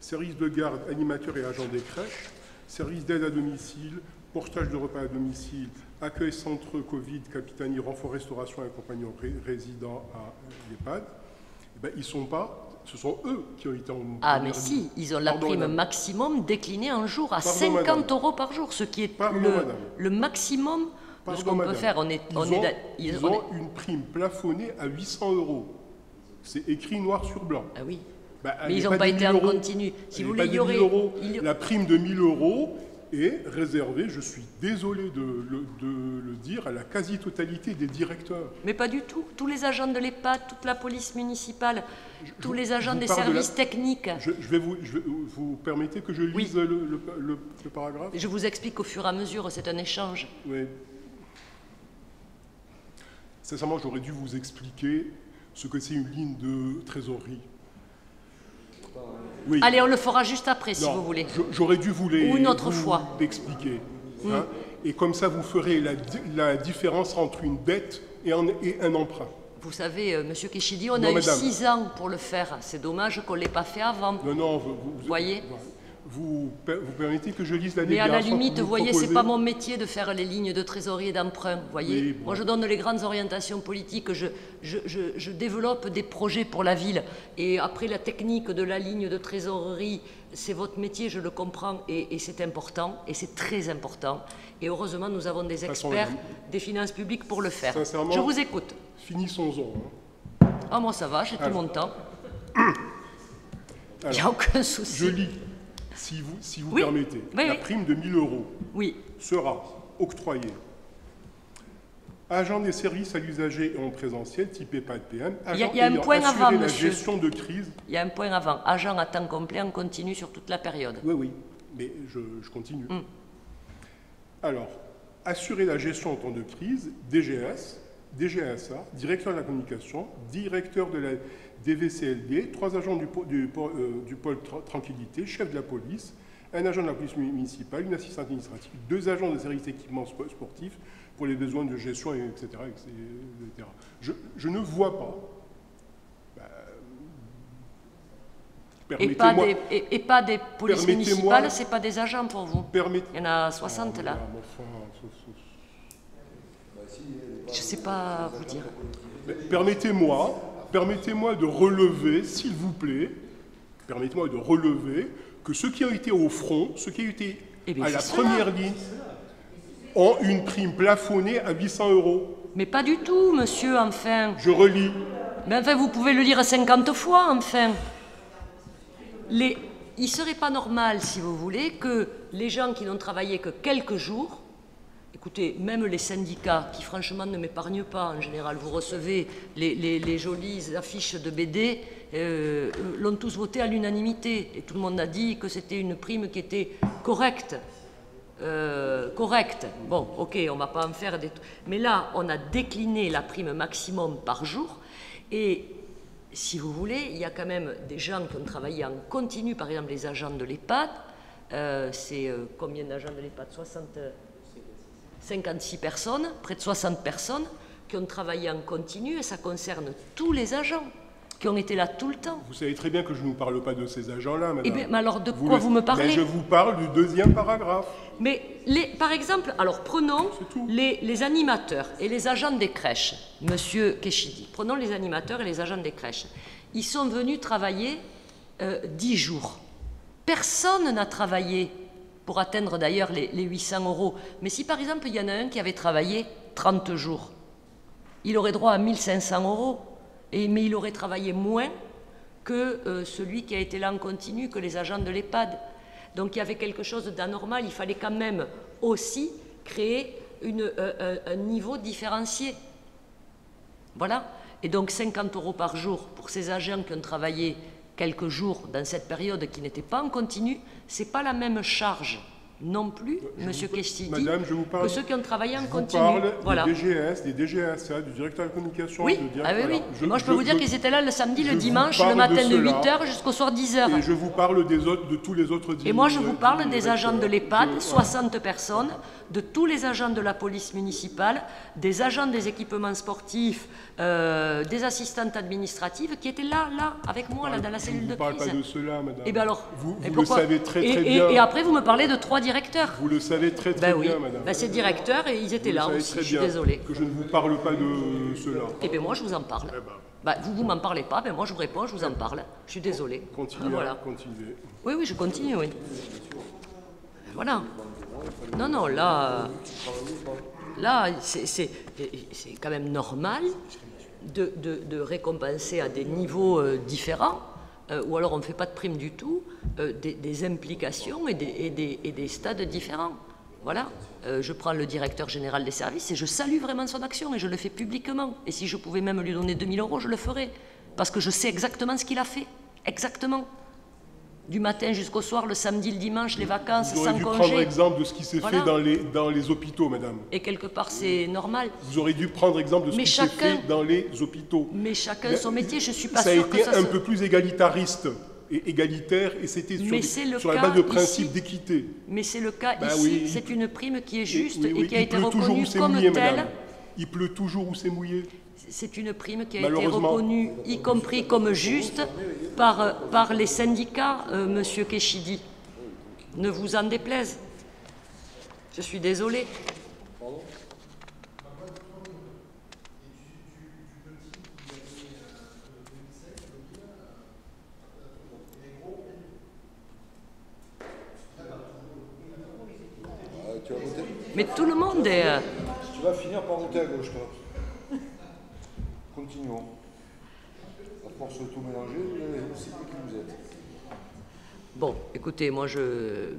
services de garde, animateurs et agents des crèches, services d'aide à domicile, portage de repas à domicile, accueil centre Covid, capitanie, renfort restauration et accompagnement résident à l'EHPAD, eh ben, ils sont pas Ce sont eux qui ont été en Ah, mais si, ils ont la prime maximum déclinée en jour à 50 euros par jour, ce qui est le, maximum de ce qu'on peut faire. On est, ils, ont, une prime plafonnée à 800 euros. C'est écrit noir sur blanc. Ah oui. Bah, mais ils n'ont pas, été en continu. Si vous voulez, il y aurait. La prime de 1000 euros est réservée, je suis désolé de le, dire, à la quasi-totalité des directeurs. Mais pas du tout. Tous les agents de l'EHPAD, toute la police municipale, tous les agents des services techniques. Je, vais vous, vous permettez que je lise le, paragraphe? Je vous explique au fur et à mesure, c'est un échange. Oui. Sincèrement, j'aurais dû vous expliquer ce que c'est une ligne de trésorerie. Allez, on le fera juste après, si vous voulez. J'aurais dû vous les, Ou une autre fois. expliquer. Hein. Mm. Et comme ça, vous ferez la, différence entre une dette et un, et un emprunt. Vous savez, M. Euh, Monsieur Keshidi, on a eu six ans pour le faire. C'est dommage qu'on ne l'ait pas fait avant. Non, non, vous, voyez vous, vous, permettez que je lise la Mais à la limite, vous voyez, c'est pas mon métier de faire les lignes de trésorerie et d'emprunt. voyez, moi je donne les grandes orientations politiques, je, je, je, développe des projets pour la ville. Et après la technique de la ligne de trésorerie, c'est votre métier, je le comprends, et, c'est important, et c'est très important. Et heureusement, nous avons des experts des finances publiques pour le faire. Je vous écoute. Finissons-en. Hein. Ah, moi ça va, j'ai tout mon temps. Il n'y a aucun souci. Je lis si vous, si vous permettez, la prime de 1000 euros sera octroyée agent des services à l'usager en présentiel, type EHPAD PM, agent il y a, un point avant, la gestion de crise. Il y a un point avant, agent à temps complet en continu sur toute la période. Oui, oui, mais je, continue. Hmm. Alors, assurer la gestion en temps de crise, DGS, DGSA, directeur de la communication, directeur de la DVCLD, trois agents du, du, euh, du, pôle tranquillité, chef de la police, un agent de la police municipale, une assistante administrative, deux agents de service d'équipement sportif pour les besoins de gestion, etc. etc. Je, je, ne vois pas. Ben, et, pas des, et, pas des polices municipales, ce n'est pas des agents pour vous Il y en a 60 là. Je ne sais pas vous dire. Permettez-moi permettez-moi de relever, s'il vous plaît, permettez-moi de relever que ceux qui ont été au front, ceux qui ont été eh à la première ligne, ont une prime plafonnée à 800 euros. Mais pas du tout, monsieur, enfin. Je relis. Mais enfin, vous pouvez le lire 50 fois, enfin. Les... Il ne serait pas normal, si vous voulez, que les gens qui n'ont travaillé que quelques jours Écoutez, même les syndicats, qui franchement ne m'épargnent pas en général, vous recevez les, jolies affiches de BD, euh, l'ont tous voté à l'unanimité. Et tout le monde a dit que c'était une prime qui était correcte. Euh, correcte. Bon, ok, on ne va pas en faire des... Mais là, on a décliné la prime maximum par jour. Et si vous voulez, il y a quand même des gens qui ont travaillé en continu, par exemple les agents de l'EHPAD. Euh, c'est combien d'agents de l'EHPAD 60 56 personnes, près de 60 personnes, qui ont travaillé en continu, et ça concerne tous les agents qui ont été là tout le temps. Vous savez très bien que je ne vous parle pas de ces agents-là, madame. Eh mais alors de quoi vous me parlez Je vous parle du deuxième paragraphe. Mais les, par exemple, alors prenons les, animateurs et les agents des crèches, monsieur Keshidi. Prenons les animateurs et les agents des crèches. Ils sont venus travailler euh, 10 jours. Personne n'a travaillé pour atteindre d'ailleurs les, 800 euros. Mais si par exemple il y en a un qui avait travaillé 30 jours, il aurait droit à 1500 euros, et, mais il aurait travaillé moins que euh, celui qui a été là en continu, que les agents de l'EHPAD. Donc il y avait quelque chose d'anormal, il fallait quand même aussi créer une, euh, un, niveau différencié. Voilà. Et donc 50 euros par jour pour ces agents qui ont travaillé quelques jours dans cette période qui n'était pas en continu, ce n'est pas la même charge non plus, M. Monsieur Kestidi, que ceux qui ont travaillé en continu. Je parle des DGS, des DGSA, du directeur de communication. Oui, ah oui, oui. Moi, je peux vous dire qu'ils étaient là le samedi, le dimanche, le matin de, 8h jusqu'au soir 10h. Et je vous parle des autres, de tous les autres Et moi, je vous parle des agents de l'EHPAD, 60 personnes, de tous les agents de la police municipale, des agents des équipements sportifs, euh, des assistantes administratives qui étaient là, là, avec moi, là, dans la cellule de crise. Je ne parle pas de cela, madame. Et eh bien alors Vous, le savez très, très et, bien. Et, après, vous me parlez de trois directeurs directeur. Vous le savez très très ben bien, oui. madame. Ben, c'est directeur et ils étaient là aussi, je suis désolée. Que je ne vous parle pas de cela. Eh bien, moi, je vous en parle. Eh ben. ben, vous, vous m'en parlez pas, ben moi, je vous réponds, je vous en parle. Je suis désolée. Continuez, voilà. continuez. Oui, oui, je continue, oui. Voilà. Non, non, là, là, c'est quand même normal de, récompenser à des niveaux euh, différents, euh, ou alors on ne fait pas de prime du tout, euh, des, implications et des, et, des, et des, stades différents. Voilà. je prends le directeur général des services et je salue vraiment son action et je le fais publiquement. Et si je pouvais même lui donner 2000 euros, je le ferais. Parce que je sais exactement ce qu'il a fait. Exactement du matin jusqu'au soir, le samedi, le dimanche, les vacances, Vous sans dû congé. prendre exemple de ce qui s'est voilà. fait dans les, dans les hôpitaux, madame. Et quelque part, c'est normal. Vous aurez dû prendre exemple de ce mais qui chacun, s'est fait dans les hôpitaux. Mais chacun son métier, je suis pas ça sûr a été que ça un se... peu plus égalitariste et égalitaire, et c'était sur, des, sur la base de principe d'équité. Mais c'est le cas bah ici, oui. c'est une prime qui est juste et, oui, oui. et qui a Il été pleut reconnue comme mouillé, telle. Madame. Il pleut toujours où c'est mouillé. C'est une prime qui a été reconnue, y compris comme juste, par, par les syndicats, euh, Monsieur Keshidi. Ne vous en déplaise. Je suis désolée. Mais tout le monde est... euh, Tu vas finir par voter à gauche, toi. Bon, écoutez, moi, je,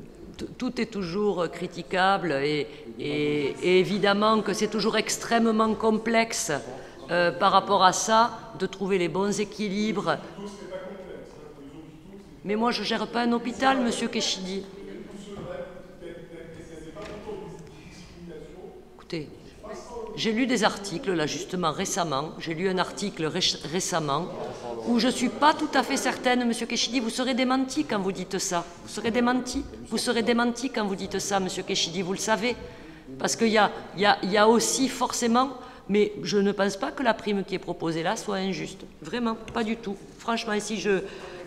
tout est toujours critiquable et, et, et évidemment que c'est toujours extrêmement complexe euh, par rapport à ça de trouver les bons équilibres. Mais moi, je ne gère pas un hôpital, monsieur Keshidi. Écoutez, j'ai lu des articles, là, justement, récemment. J'ai lu un article ré récemment où je ne suis pas tout à fait certaine, Monsieur Keshidi, vous serez démenti quand vous dites ça. Vous serez démenti? Vous serez démenti quand vous dites ça, Monsieur Keshidi, vous le savez. Parce qu'il y a, aussi forcément, mais je ne pense pas que la prime qui est proposée là soit injuste. Vraiment, pas du tout. Franchement, ici,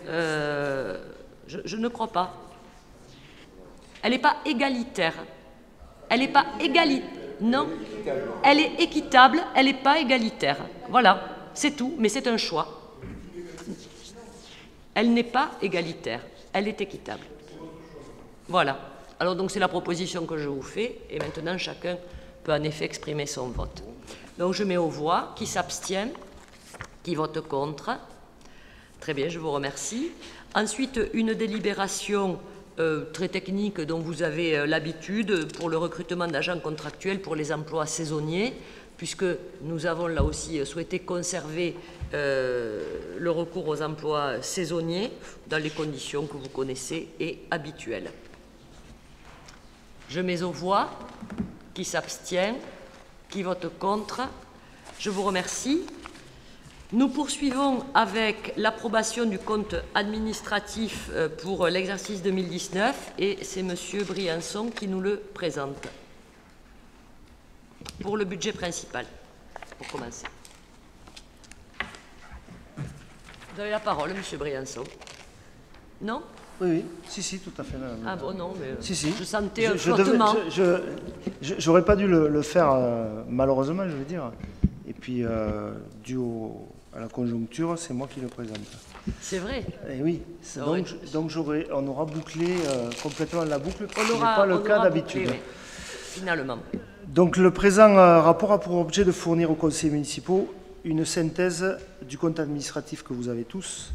euh, je, je ne crois pas. Elle n'est pas égalitaire. Elle n'est pas égalitaire. Non. Elle est équitable, elle n'est pas égalitaire. Voilà, c'est tout, mais c'est un choix. Elle n'est pas égalitaire, elle est équitable. Voilà. Alors donc c'est la proposition que je vous fais, et maintenant chacun peut en effet exprimer son vote. Donc je mets aux voix qui s'abstient, qui vote contre. Très bien, je vous remercie. Ensuite, une délibération euh, très technique dont vous avez euh, l'habitude pour le recrutement d'agents contractuels pour les emplois saisonniers, puisque nous avons là aussi souhaité conserver euh, le recours aux emplois saisonniers dans les conditions que vous connaissez et habituelles. Je mets aux voix qui s'abstient, qui vote contre. Je vous remercie. Nous poursuivons avec l'approbation du compte administratif pour l'exercice 2019 et c'est M. Briançon qui nous le présente pour le budget principal, pour commencer. Vous avez la parole, M. Briançon. Non? Oui, oui, si, si, tout à fait. Ah bon, non, mais si, si. je sentais un je, je flottement. J'aurais pas dû le, le faire, euh, malheureusement, je veux dire. Et puis, euh, dû au, à la conjoncture, c'est moi qui le présente. C'est vrai. Et oui, C'est donc, donc on aura bouclé euh, complètement la boucle, ce On n'est pas le cas d'habitude. oui, Finalement. Donc le présent euh, rapport a pour objet de fournir aux conseils municipaux une synthèse du compte administratif que vous avez tous,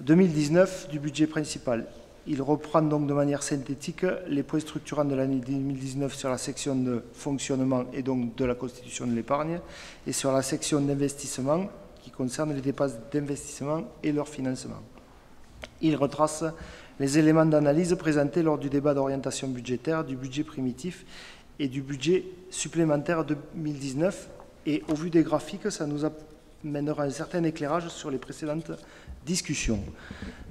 2019 du budget principal. Il reprend donc de manière synthétique les points structurants de l'année 2019 sur la section de fonctionnement et donc de la constitution de l'épargne et sur la section d'investissement concerne les dépenses d'investissement et leur financement. Il retrace les éléments d'analyse présentés lors du débat d'orientation budgétaire du budget primitif et du budget supplémentaire 2019. Et au vu des graphiques, ça nous amènera un certain éclairage sur les précédentes discussions.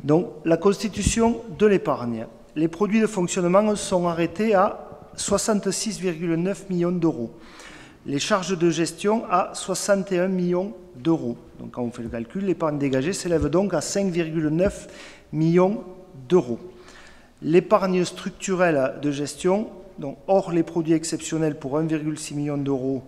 Donc, la constitution de l'épargne. Les produits de fonctionnement sont arrêtés à 66,9 millions d'euros. Les charges de gestion à 61 millions d'euros. Donc, quand on fait le calcul, l'épargne dégagée s'élève donc à 5,9 millions d'euros. L'épargne structurelle de gestion, donc hors les produits exceptionnels pour 1,6 million d'euros,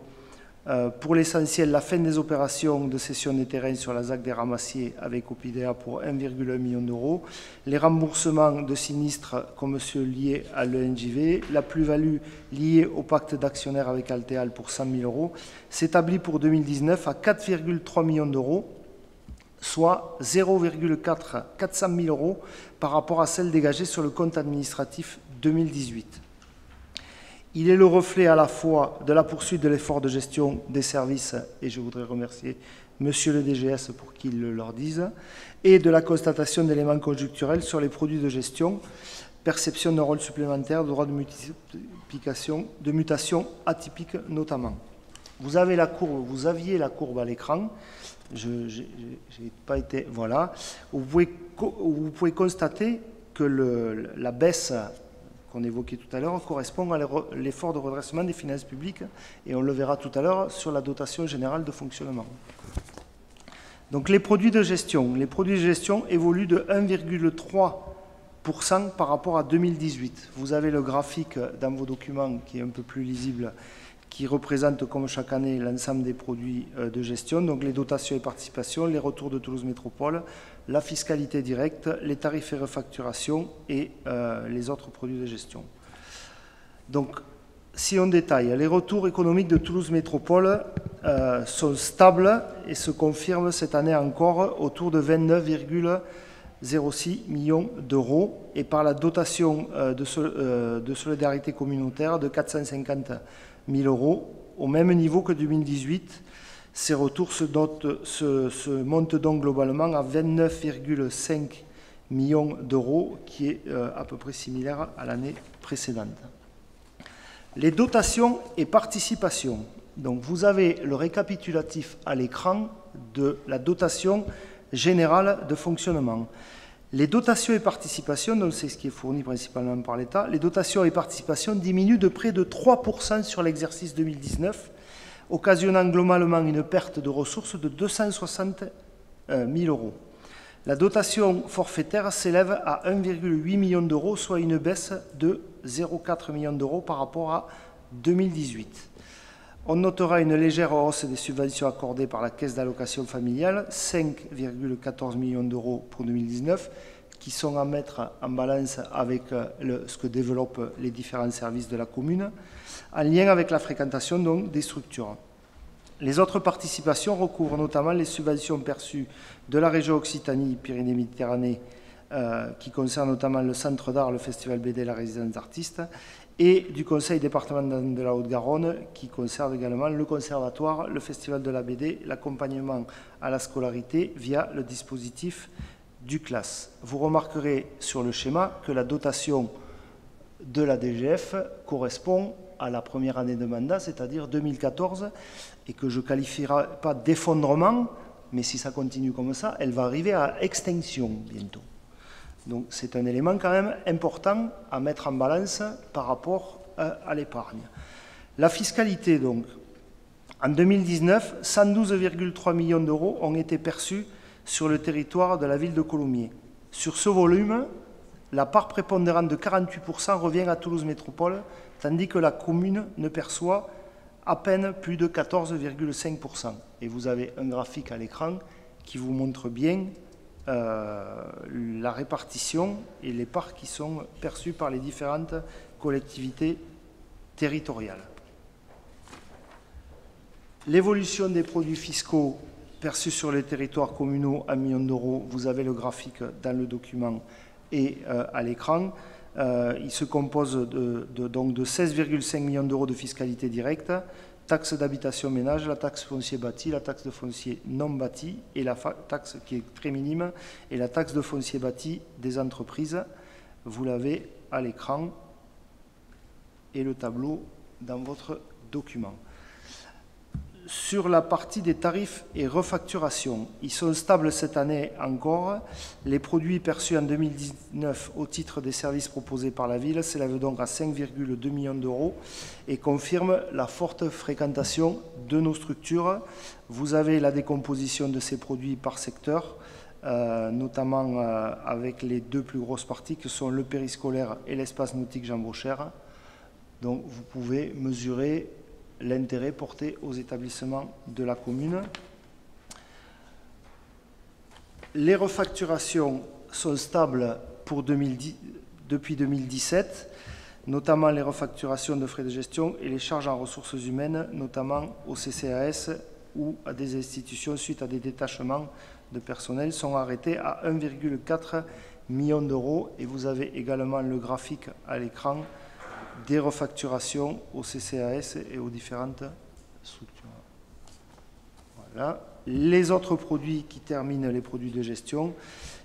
pour l'essentiel, la fin des opérations de cession des terrains sur la ZAC des Ramassiers avec Opidea pour 1,1 million d'euros, les remboursements de sinistres comme ceux liés à l'ENJV, la plus-value liée au pacte d'actionnaires avec Alteal pour 100 000 euros, s'établit pour 2019 à 4,3 millions d'euros, soit 0,400 000 euros par rapport à celle dégagée sur le compte administratif 2018. Il est le reflet à la fois de la poursuite de l'effort de gestion des services, et je voudrais remercier Monsieur le DGS pour qu'il le leur dise, et de la constatation d'éléments conjoncturels sur les produits de gestion, perception d'un rôle supplémentaire, de de, multiplication, de mutation atypique notamment. Vous avez la courbe, vous aviez la courbe à l'écran. Je n'ai pas été. Voilà. Vous pouvez, constater que la baisse qu'on évoquait tout à l'heure correspond à l'effort de redressement des finances publiques et on le verra tout à l'heure sur la dotation générale de fonctionnement. Donc les produits de gestion. Les produits de gestion évoluent de 1,3% par rapport à 2018. Vous avez le graphique dans vos documents qui est un peu plus lisible qui représente comme chaque année l'ensemble des produits euh, de gestion, donc les dotations et participations, les retours de Toulouse Métropole, la fiscalité directe, les tarifs et refacturation et euh, les autres produits de gestion. Donc, si on détaille, les retours économiques de Toulouse Métropole euh, sont stables et se confirment cette année encore autour de 29,06 millions d'euros et par la dotation de, de, solidarité communautaire de 450 000 euros, au même niveau que 2018. Ces retours se, montent donc globalement à 29,5 millions d'euros, qui est euh, à peu près similaire à l'année précédente. Les dotations et participations. Donc vous avez le récapitulatif à l'écran de la dotation générale de fonctionnement. Les dotations et participations, donc c'est ce qui est fourni principalement par l'État, les dotations et participations diminuent de près de 3% sur l'exercice 2019, occasionnant globalement une perte de ressources de 260 000 euros. La dotation forfaitaire s'élève à 1,8 million d'euros, soit une baisse de 0,4 million d'euros par rapport à 2018. On notera une légère hausse des subventions accordées par la Caisse d'allocation familiale, 5,14 millions d'euros pour 2019, qui sont à mettre en balance avec ce que développent les différents services de la commune, en lien avec la fréquentation des structures. Les autres participations recouvrent notamment les subventions perçues de la région Occitanie-Pyrénées-Méditerranée, euh, qui concernent notamment le Centre d'art, le Festival BD, la résidence d'artistes, et du Conseil départemental de la Haute-Garonne qui concerne également le conservatoire, le festival de la BD, l'accompagnement à la scolarité via le dispositif du classe. Vous remarquerez sur le schéma que la dotation de la DGF correspond à la première année de mandat, c'est-à-dire 2014, et que je ne qualifierai pas d'effondrement, mais si ça continue comme ça, elle va arriver à extinction bientôt. Donc c'est un élément quand même important à mettre en balance par rapport euh, à, l'épargne. La fiscalité, donc, en 2019, 112,3 millions d'euros ont été perçus sur le territoire de la ville de Colomiers. Sur ce volume, la part prépondérante de 48% revient à Toulouse Métropole, tandis que la commune ne perçoit à peine plus de 14,5%. Et vous avez un graphique à l'écran qui vous montre bien euh, la répartition et les parts qui sont perçues par les différentes collectivités territoriales. L'évolution des produits fiscaux perçus sur les territoires communaux à millions d'euros, vous avez le graphique dans le document et euh, à l'écran. Euh, il se compose de, donc de 16,5 millions d'euros de fiscalité directe, taxe d'habitation ménage, la taxe foncier bâti, la taxe de foncier non bâti et la taxe qui est très minime et la taxe de foncier bâti des entreprises. Vous l'avez à l'écran et le tableau dans votre document. Sur la partie des tarifs et refacturation, ils sont stables cette année encore. Les produits perçus en 2019 au titre des services proposés par la ville s'élèvent donc à 5,2 millions d'euros et confirment la forte fréquentation de nos structures. Vous avez la décomposition de ces produits par secteur notamment avec les deux plus grosses parties que sont le périscolaire et l'espace nautique Jean. Donc vous pouvez mesurer l'intérêt porté aux établissements de la commune. Les refacturations sont stables pour 2010, depuis 2017, notamment les refacturations de frais de gestion et les charges en ressources humaines, notamment au CCAS ou à des institutions suite à des détachements de personnel, sont arrêtés à 1,4 million d'euros. Et vous avez également le graphique à l'écran des refacturations au CCAS et aux différentes structures. Voilà. Les autres produits qui terminent les produits de gestion,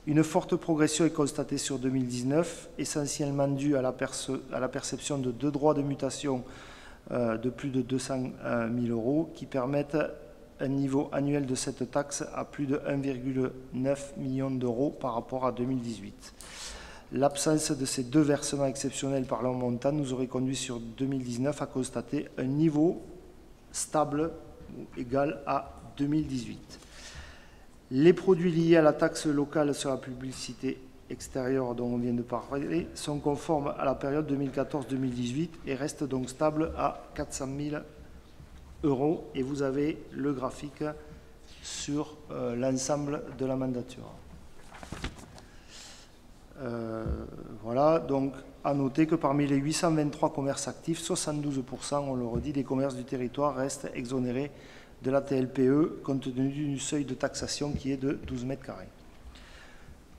une forte progression est constatée sur 2019, essentiellement due à la, perception de deux droits de mutation euh, de plus de 200 000 euh, euros qui permettent un niveau annuel de cette taxe à plus de 1,9 million d'euros par rapport à 2018. L'absence de ces deux versements exceptionnels par leur montant nous aurait conduit sur 2019 à constater un niveau stable ou égal à 2018. Les produits liés à la taxe locale sur la publicité extérieure dont on vient de parler sont conformes à la période 2014-2018 et restent donc stables à 400 000 euros. Et vous avez le graphique sur euh, l'ensemble de la mandature. Euh, voilà, donc à noter que parmi les 823 commerces actifs, 72%, on le redit, des commerces du territoire restent exonérés de la TLPE compte tenu du seuil de taxation qui est de 12 mètres carrés.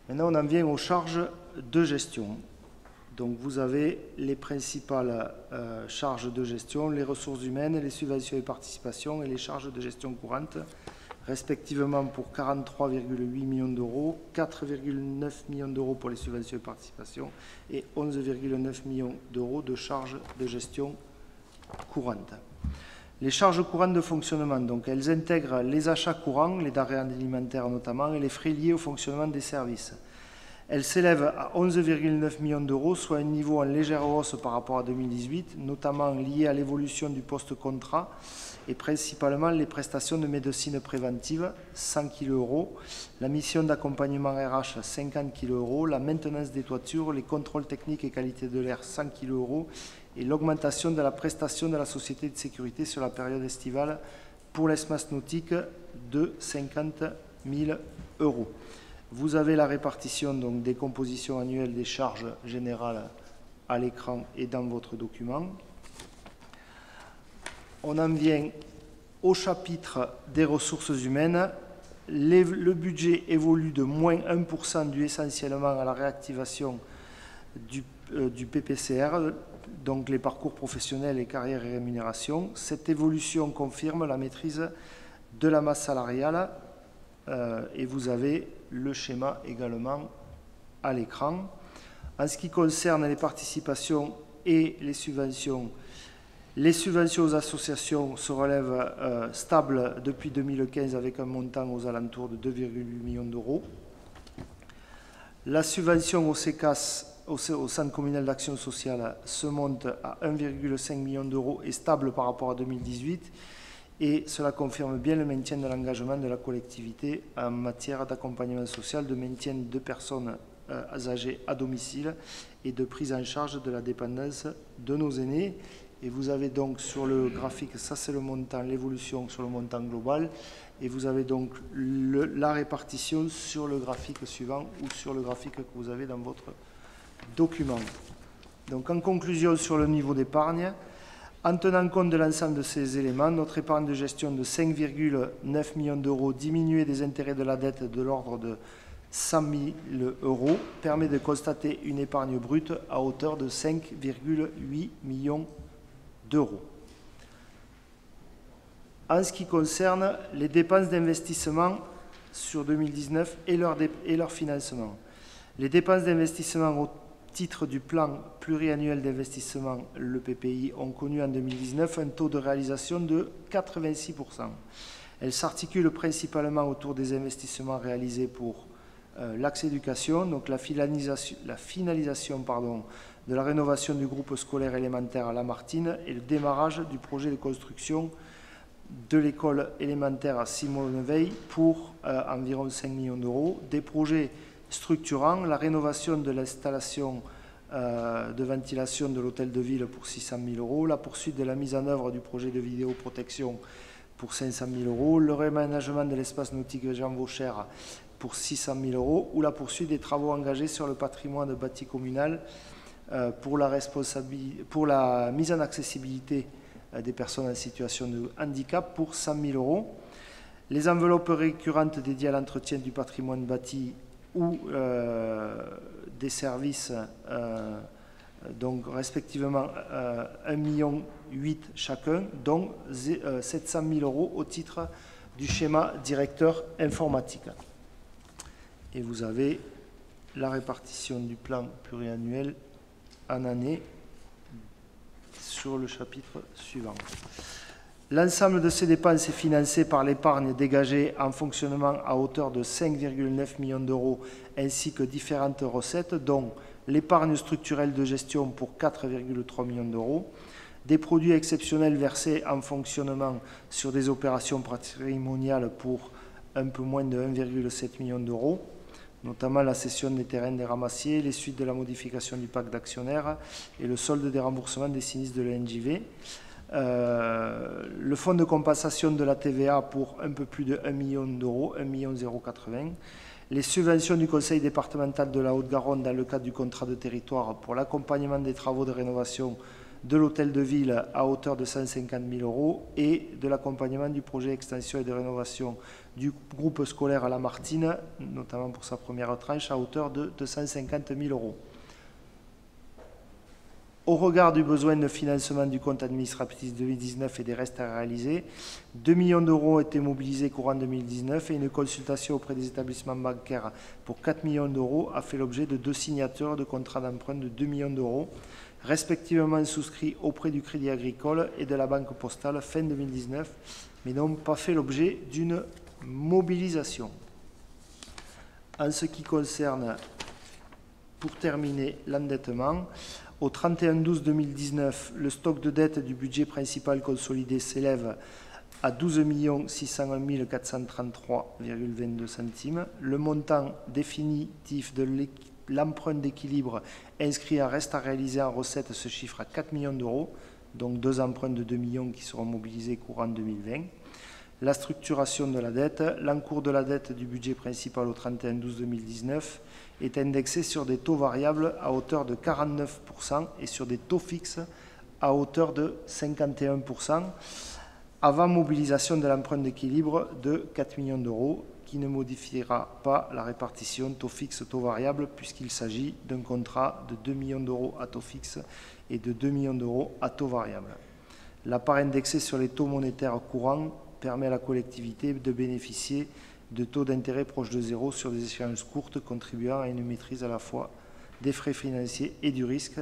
Maintenant, on en vient aux charges de gestion. Donc, vous avez les principales euh, charges de gestion, les ressources humaines, les subventions et participations et les charges de gestion courantes respectivement pour 43,8 millions d'euros, 4,9 millions d'euros pour les subventions et participations et 11,9 millions d'euros de charges de gestion courantes. Les charges courantes de fonctionnement, donc, elles intègrent les achats courants, les denrées alimentaires notamment, et les frais liés au fonctionnement des services. Elles s'élèvent à 11,9 millions d'euros, soit un niveau en légère hausse par rapport à 2018, notamment lié à l'évolution du poste-contrat et principalement les prestations de médecine préventive, 100 kg euros, la mission d'accompagnement RH, 50 kg euros, la maintenance des toitures, les contrôles techniques et qualité de l'air, 100 kg euros, et l'augmentation de la prestation de la société de sécurité sur la période estivale pour l'espace nautique de 50 000 euros. Vous avez la répartition donc, des compositions annuelles des charges générales à l'écran et dans votre document on en vient au chapitre des ressources humaines. le budget évolue de moins 1% dû essentiellement à la réactivation du, euh, du, PPCR, donc les parcours professionnels et carrières et rémunérations. Cette évolution confirme la maîtrise de la masse salariale et vous avez le schéma également à l'écran. En ce qui concerne les participations et les subventions, les subventions aux associations se relèvent euh, stables depuis 2015 avec un montant aux alentours de 2,8 millions d'euros. La subvention au CECAS, au, Centre communal d'action sociale, se monte à 1,5 million d'euros et stable par rapport à 2018. Et cela confirme bien le maintien de l'engagement de la collectivité en matière d'accompagnement social, de maintien de personnes euh, âgées à domicile et de prise en charge de la dépendance de nos aînés. Et vous avez donc sur le graphique, ça c'est le montant, l'évolution sur le montant global. Et vous avez donc la répartition sur le graphique suivant ou sur le graphique que vous avez dans votre document. Donc en conclusion sur le niveau d'épargne, en tenant compte de l'ensemble de ces éléments, notre épargne de gestion de 5,9 millions d'euros diminuée des intérêts de la dette de l'ordre de 100 000 euros permet de constater une épargne brute à hauteur de 5,8 millions d'euros. En ce qui concerne les dépenses d'investissement sur 2019 et leur, et leur financement, les dépenses d'investissement au titre du plan pluriannuel d'investissement, le PPI, ont connu en 2019 un taux de réalisation de 86%. Elles s'articulent principalement autour des investissements réalisés pour euh, l'axe éducation, donc la finalisation, de la rénovation du groupe scolaire élémentaire à Lamartine et le démarrage du projet de construction de l'école élémentaire à Simone-Veil pour environ 5 millions d'euros. Des projets structurants, la rénovation de l'installation de ventilation de l'hôtel de ville pour 600 000 euros, la poursuite de la mise en œuvre du projet de vidéoprotection pour 500 000 euros, le réaménagement de l'espace nautique Jean Vaucher pour 600 000 euros. Ou la poursuite des travaux engagés sur le patrimoine bâti communal euh, pour, la pour la mise en accessibilité euh, des personnes en situation de handicap pour 100 000 euros. Les enveloppes récurrentes dédiées à l'entretien du patrimoine bâti ou euh, des services, donc respectivement 1,8 million chacun, dont 700 000 euros au titre du schéma directeur informatique et vous avez la répartition du plan pluriannuel en année sur le chapitre suivant. L'ensemble de ces dépenses est financé par l'épargne dégagée en fonctionnement à hauteur de 5,9 millions d'euros ainsi que différentes recettes, dont l'épargne structurelle de gestion pour 4,3 millions d'euros, des produits exceptionnels versés en fonctionnement sur des opérations patrimoniales pour un peu moins de 1,7 million d'euros, notamment la cession des terrains des ramassiers, les suites de la modification du pacte d'actionnaires et le solde des remboursements des sinistres de la NJV. Euh, le fonds de compensation de la TVA pour un peu plus de 1 million d'euros, 1 million 080. Les subventions du Conseil départemental de la Haute-Garonne dans le cadre du contrat de territoire pour l'accompagnement des travaux de rénovation de l'hôtel de ville à hauteur de 150 000 euros et de l'accompagnement du projet extension et de rénovation du groupe scolaire à la Martine, notamment pour sa première tranche, à hauteur de 250 000 euros. Au regard du besoin de financement du compte administratif 2019 et des restes à réaliser, 2 millions d'euros ont été mobilisés courant 2019 et une consultation auprès des établissements bancaires pour 4 millions d'euros a fait l'objet de deux signatures de contrats d'emprunt de 2 millions d'euros, respectivement souscrits auprès du Crédit Agricole et de la Banque Postale fin 2019, mais n'ont pas fait l'objet d'une mobilisation. En ce qui concerne, pour terminer, l'endettement, au 31-12-2019, le stock de dette du budget principal consolidé s'élève à 12 601 433,22 centimes. Le montant définitif de l'emprunt d'équilibre inscrit en reste à réaliser en recette se chiffre à 4 millions d'euros, donc deux emprunts de 2 millions qui seront mobilisés courant 2020 la structuration de la dette. L'encours de la dette du budget principal au 31-12-2019 est indexé sur des taux variables à hauteur de 49% et sur des taux fixes à hauteur de 51%, avant mobilisation de l'emprunt d'équilibre de 4 millions d'euros, qui ne modifiera pas la répartition taux fixe taux variable, puisqu'il s'agit d'un contrat de 2 millions d'euros à taux fixe et de 2 millions d'euros à taux variable. La part indexée sur les taux monétaires courants permet à la collectivité de bénéficier de taux d'intérêt proches de zéro sur des échéances courtes, contribuant à une maîtrise à la fois des frais financiers et du risque.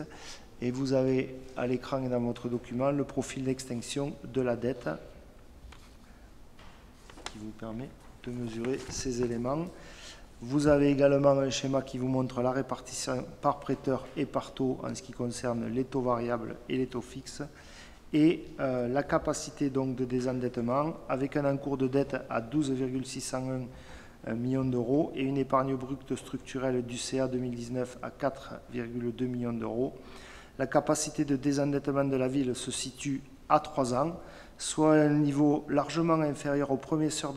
Et vous avez à l'écran et dans votre document le profil d'extinction de la dette qui vous permet de mesurer ces éléments. Vous avez également un schéma qui vous montre la répartition par prêteur et par taux en ce qui concerne les taux variables et les taux fixes et euh, la capacité donc de désendettement avec un encours de dette à 12,601 euh, millions d'euros et une épargne brute structurelle du CA 2019 à 4,2 millions d'euros. La capacité de désendettement de la ville se situe à 3 ans, soit un niveau largement inférieur au premier sort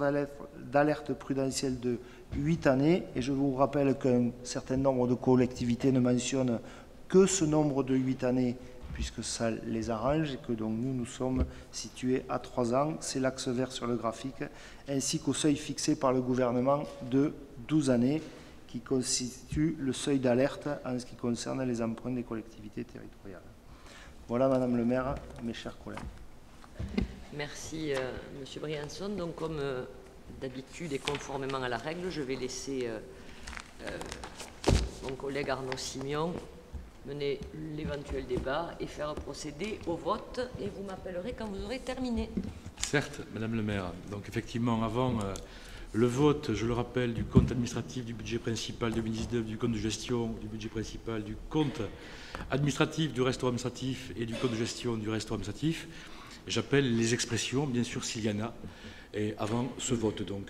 d'alerte prudentielle de 8 années. Et je vous rappelle qu'un certain nombre de collectivités ne mentionnent que ce nombre de 8 années puisque ça les arrange et que donc nous, nous sommes situés à 3 ans. C'est l'axe vert sur le graphique, ainsi qu'au seuil fixé par le gouvernement de 12 années, qui constitue le seuil d'alerte en ce qui concerne les emprunts des collectivités territoriales. Voilà, Madame le maire, mes chers collègues. Merci, euh, Monsieur Briançon. Donc, comme euh, d'habitude et conformément à la règle, je vais laisser euh, mon collègue Arnaud Simion mener l'éventuel débat et faire procéder au vote. Et vous m'appellerez quand vous aurez terminé. Certes, Madame le maire. Donc effectivement, avant euh, le vote, je le rappelle, du compte administratif du budget principal 2019, du compte de gestion du budget principal, du compte administratif du restaurant administratif et du compte de gestion du restaurant administratif, J'appelle les expressions, bien sûr, s'il y en a, et avant ce vote, donc.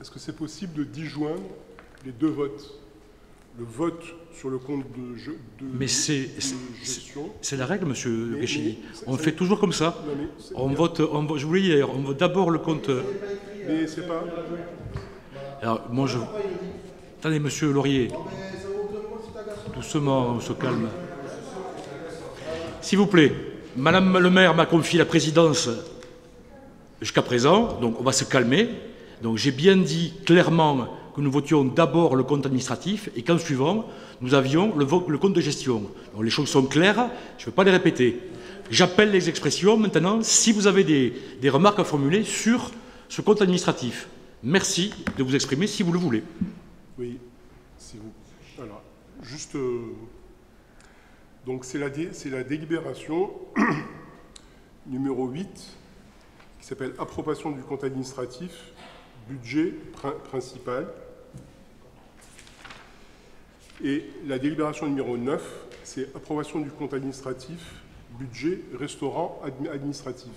Est-ce que c'est possible de disjoindre les deux votes? Le vote sur le compte de, de mais c'est c'est la règle, Monsieur Richini. On fait toujours comme ça. on vote, on, je voulais dire, on vote d'abord le compte. Mais c'est pas. Alors moi je. Attendez, Monsieur Laurier. Doucement, on se calme. S'il vous plaît, Madame le maire m'a confié la présidence jusqu'à présent, donc on va se calmer. Donc j'ai bien dit clairement que nous votions d'abord le compte administratif et qu'en suivant, nous avions le, compte de gestion. les choses sont claires, je ne vais pas les répéter. J'appelle les expressions maintenant si vous avez des, remarques à formuler sur ce compte administratif. Merci de vous exprimer si vous le voulez. Oui, si vous. Voilà. Juste. Euh, donc, c'est la, la délibération numéro 8 qui s'appelle Approbation du compte administratif budget principal. Et la délibération numéro 9, c'est approbation du compte administratif, budget, restaurant administratif.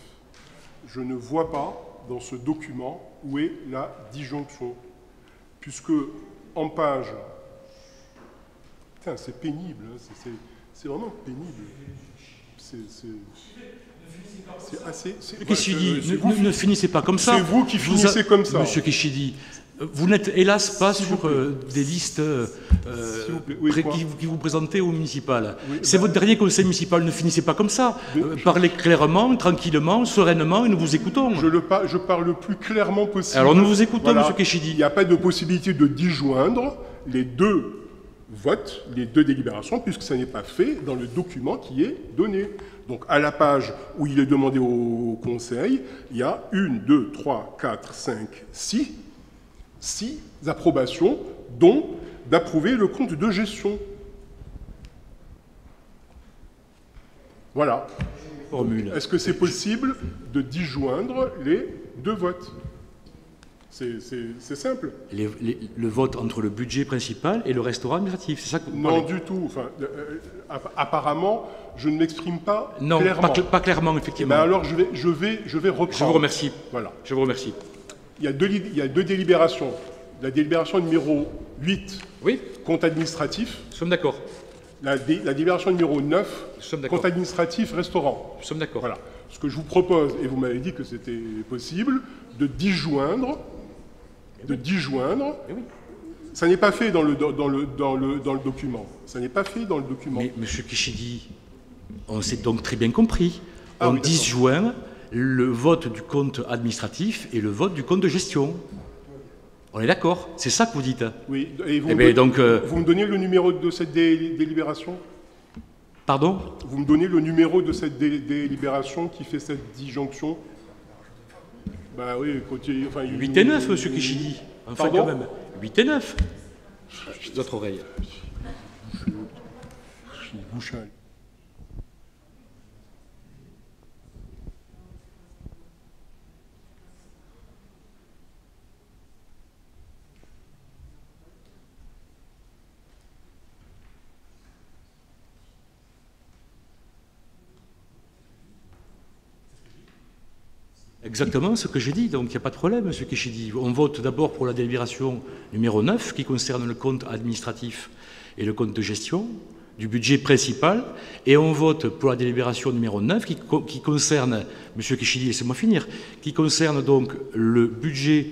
Je ne vois pas dans ce document où est la disjonction, puisque en page... c'est pénible, hein, c'est vraiment pénible. C'est ne, ne, finissez pas comme ça. C'est vous qui finissez comme ça. Monsieur Kichidi, vous n'êtes hélas pas sur euh, des listes euh, qui, vous présentez au municipal. c'est votre dernier conseil municipal. Ne finissez pas comme ça. Euh, parlez clairement, tranquillement, sereinement, et nous vous écoutons. Je, le je parle le plus clairement possible. Alors nous vous écoutons, Monsieur Kichidi. Il n'y a pas de possibilité de disjoindre les deux votes, les deux délibérations, puisque ça n'est pas fait dans le document qui est donné. Donc à la page où il est demandé au Conseil, il y a une, deux, trois, quatre, cinq, six, six approbations, dont d'approuver le compte de gestion. Voilà. Est-ce que c'est possible de disjoindre les deux votes? C'est simple. le vote entre le budget principal et le restaurant administratif, c'est ça que vous Non, du tout. Enfin, euh, apparemment, je ne m'exprime pas non, clairement. Pas, pas clairement, effectivement. Eh ben alors, je vais, je, vais, je vais reprendre. Je vous remercie. Voilà. Je vous remercie. Il y a deux, il y a deux délibérations. La délibération numéro 8, oui. compte administratif. Nous sommes d'accord. La, la, délibération numéro 9, compte administratif, restaurant. Nous sommes d'accord. Voilà. Ce que je vous propose, et vous m'avez dit que c'était possible, de disjoindre de disjoindre. Eh Ça n'est pas fait dans le, dans, le, dans, le, dans le document. Ça n'est pas fait dans le document. Mais M. Kichidi, on s'est donc très bien compris. Ah on disjoint le vote du compte administratif et le vote du compte de gestion. On est d'accord C'est ça que vous dites Oui. Et vous, eh me, ben, donc, euh, vous me donnez le numéro de cette délibération Pardon Vous me donnez le numéro de cette délibération qui fait cette disjonction bah oui, enfin, 8 et 9, monsieur Kishidi. Enfin, quand même. 8 et 9. D'autres oreilles. Je suis bouchal. Exactement ce que j'ai dit, donc il n'y a pas de problème, M. Kishidi. On vote d'abord pour la délibération numéro 9 qui concerne le compte administratif et le compte de gestion du budget principal, et on vote pour la délibération numéro 9 qui, concerne, M. Kishidi, laissez-moi finir, qui concerne donc le budget,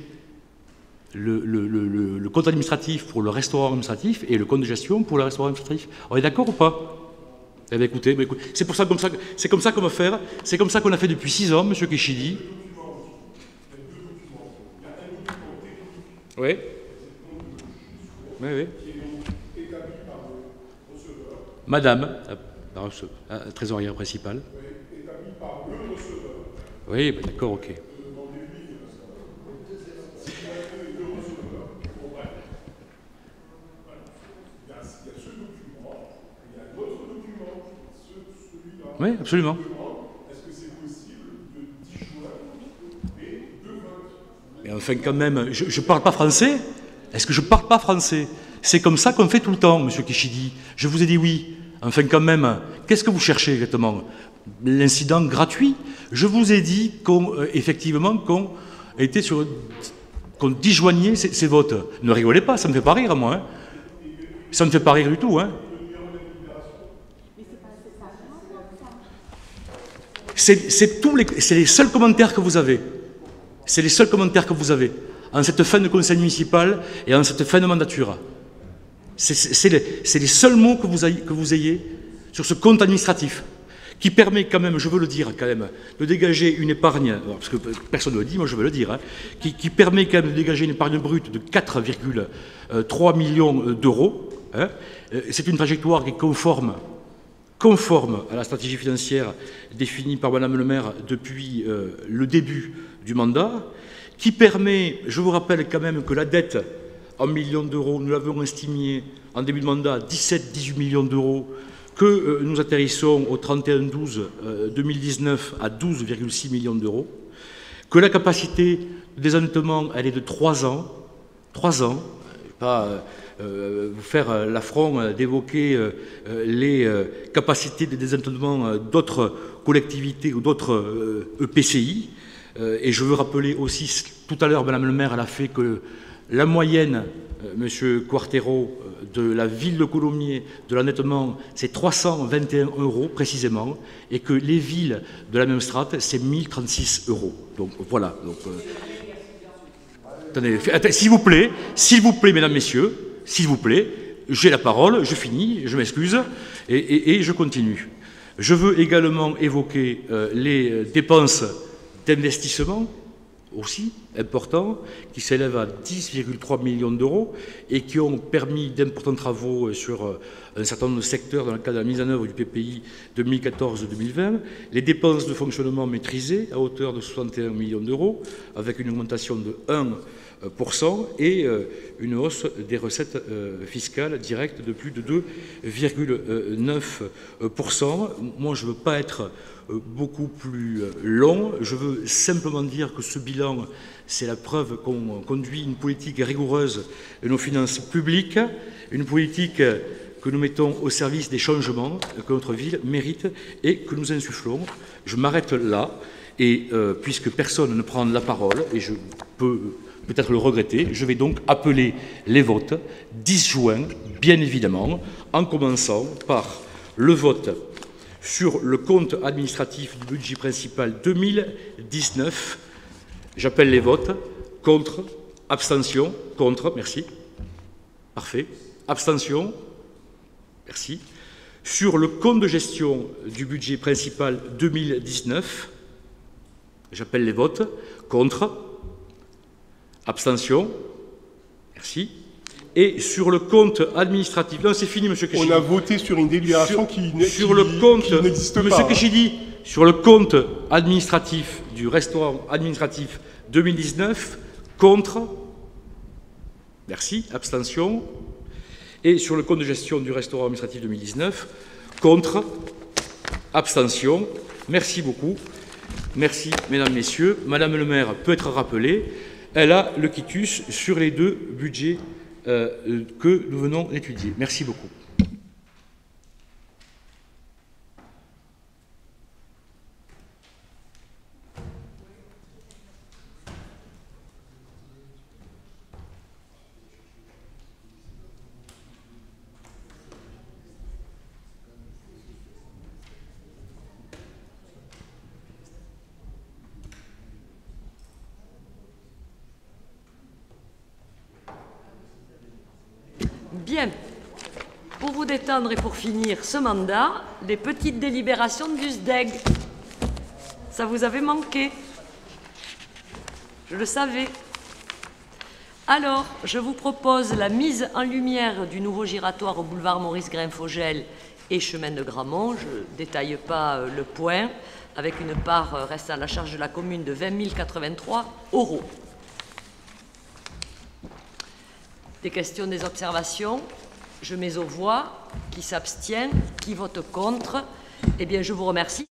le, compte administratif pour le restaurant administratif et le compte de gestion pour le restaurant administratif. On est d'accord ou pas? Eh bien, écoutez, c'est pour ça, comme ça, c'est comme ça qu'on va faire. C'est comme ça qu'on a fait depuis six ans, Monsieur Kishidi. Oui. Oui, oui. Madame, la, la trésorière principale. Oui, ben d'accord, ok. Oui, absolument. Mais enfin, quand même, je ne parle pas français. Est-ce que je ne parle pas français? C'est comme ça qu'on fait tout le temps, monsieur Kishidi. Je vous ai dit oui. Enfin, quand même, qu'est-ce que vous cherchez exactement? L'incident gratuit? Je vous ai dit qu'effectivement, qu'on était sur qu'on disjoignait ces, votes. Ne rigolez pas, ça ne me fait pas rire, moi. Hein. Ça ne me fait pas rire du tout. Hein. C'est les, les seuls commentaires que vous avez. C'est les seuls commentaires que vous avez en cette fin de conseil municipal et en cette fin de mandature. C'est les, les, seuls mots que vous, ayez, que vous ayez sur ce compte administratif qui permet quand même, je veux le dire quand même, de dégager une épargne, parce que personne ne le dit, moi je veux le dire, hein, qui, permet quand même de dégager une épargne brute de 4,3 millions d'euros. Hein. Euh, c'est une trajectoire qui est conforme, conforme à la stratégie financière définie par Madame le maire depuis euh, le début du mandat, qui permet, je vous rappelle quand même que la dette en millions d'euros, nous l'avons estimée en début de mandat 17-18 millions d'euros, que euh, nous atterrissons au 31-12 2019 euh, à 12,6 millions d'euros, que la capacité de désendettement, elle est de 3 ans, 3 ans, pas euh, vous faire l'affront d'évoquer les capacités de désendettement d'autres collectivités ou d'autres EPCI. E et je veux rappeler aussi, tout à l'heure, Madame le maire, elle a fait que la moyenne euh, Monsieur Quartero, euh, de la ville de Colomiers, de l'endettement, c'est 321 euros précisément, et que les villes de la même strate, c'est 1036 euros. Donc voilà. Euh, attendez, s'il vous plaît, s'il vous plaît, mesdames, messieurs, s'il vous plaît, j'ai la parole, je finis, je m'excuse, et, je continue. Je veux également évoquer les dépenses d'investissement aussi importants, qui s'élèvent à 10,3 millions d'euros et qui ont permis d'importants travaux euh, sur euh, un certain nombre de secteurs dans le cadre de la mise en œuvre du PPI 2014-2020. Les dépenses de fonctionnement maîtrisées à hauteur de 61 millions d'euros, avec une augmentation de 1 et euh, une hausse des recettes fiscales directes de plus de 2,9%. Moi, je ne veux pas être euh, beaucoup plus euh, long. Je veux simplement dire que ce bilan, c'est la preuve qu'on conduit une politique rigoureuse de nos finances publiques, une politique que nous mettons au service des changements que notre ville mérite et que nous insufflons. Je m'arrête là, et euh, puisque personne ne prend la parole, et je peux peut-être le regretter, je vais donc appeler les votes 10 juin, bien évidemment, en commençant par le vote sur le compte administratif du budget principal 2019. J'appelle les votes. Contre, abstention, contre, merci. Parfait. Abstention, merci. Sur le compte de gestion du budget principal 2019, j'appelle les votes. Contre, abstention, merci et sur le compte administratif. Non, c'est fini, Monsieur Keshidi. On a voté sur une délibération qui, sur le compte, n'existe pas. Monsieur sur le compte administratif du restaurant administratif 2019, contre, merci, abstention, et sur le compte de gestion du restaurant administratif 2019, contre, abstention, merci beaucoup. Merci, mesdames, messieurs. Madame le maire peut être rappelée. Elle a le quitus sur les deux budgets euh, que nous venons d'étudier. Merci beaucoup. Bien. Pour vous détendre et pour finir ce mandat, les petites délibérations du SDEG. Ça vous avait manqué. Je le savais. Alors, je vous propose la mise en lumière du nouveau giratoire au boulevard Maurice Grinfogel et chemin de Gramont. Je ne détaille pas euh, le point, avec une part euh, restant à la charge de la commune de 20 083 euros. Des questions, des observations Je mets aux voix. Qui s'abstient Qui vote contre Eh bien, je vous remercie.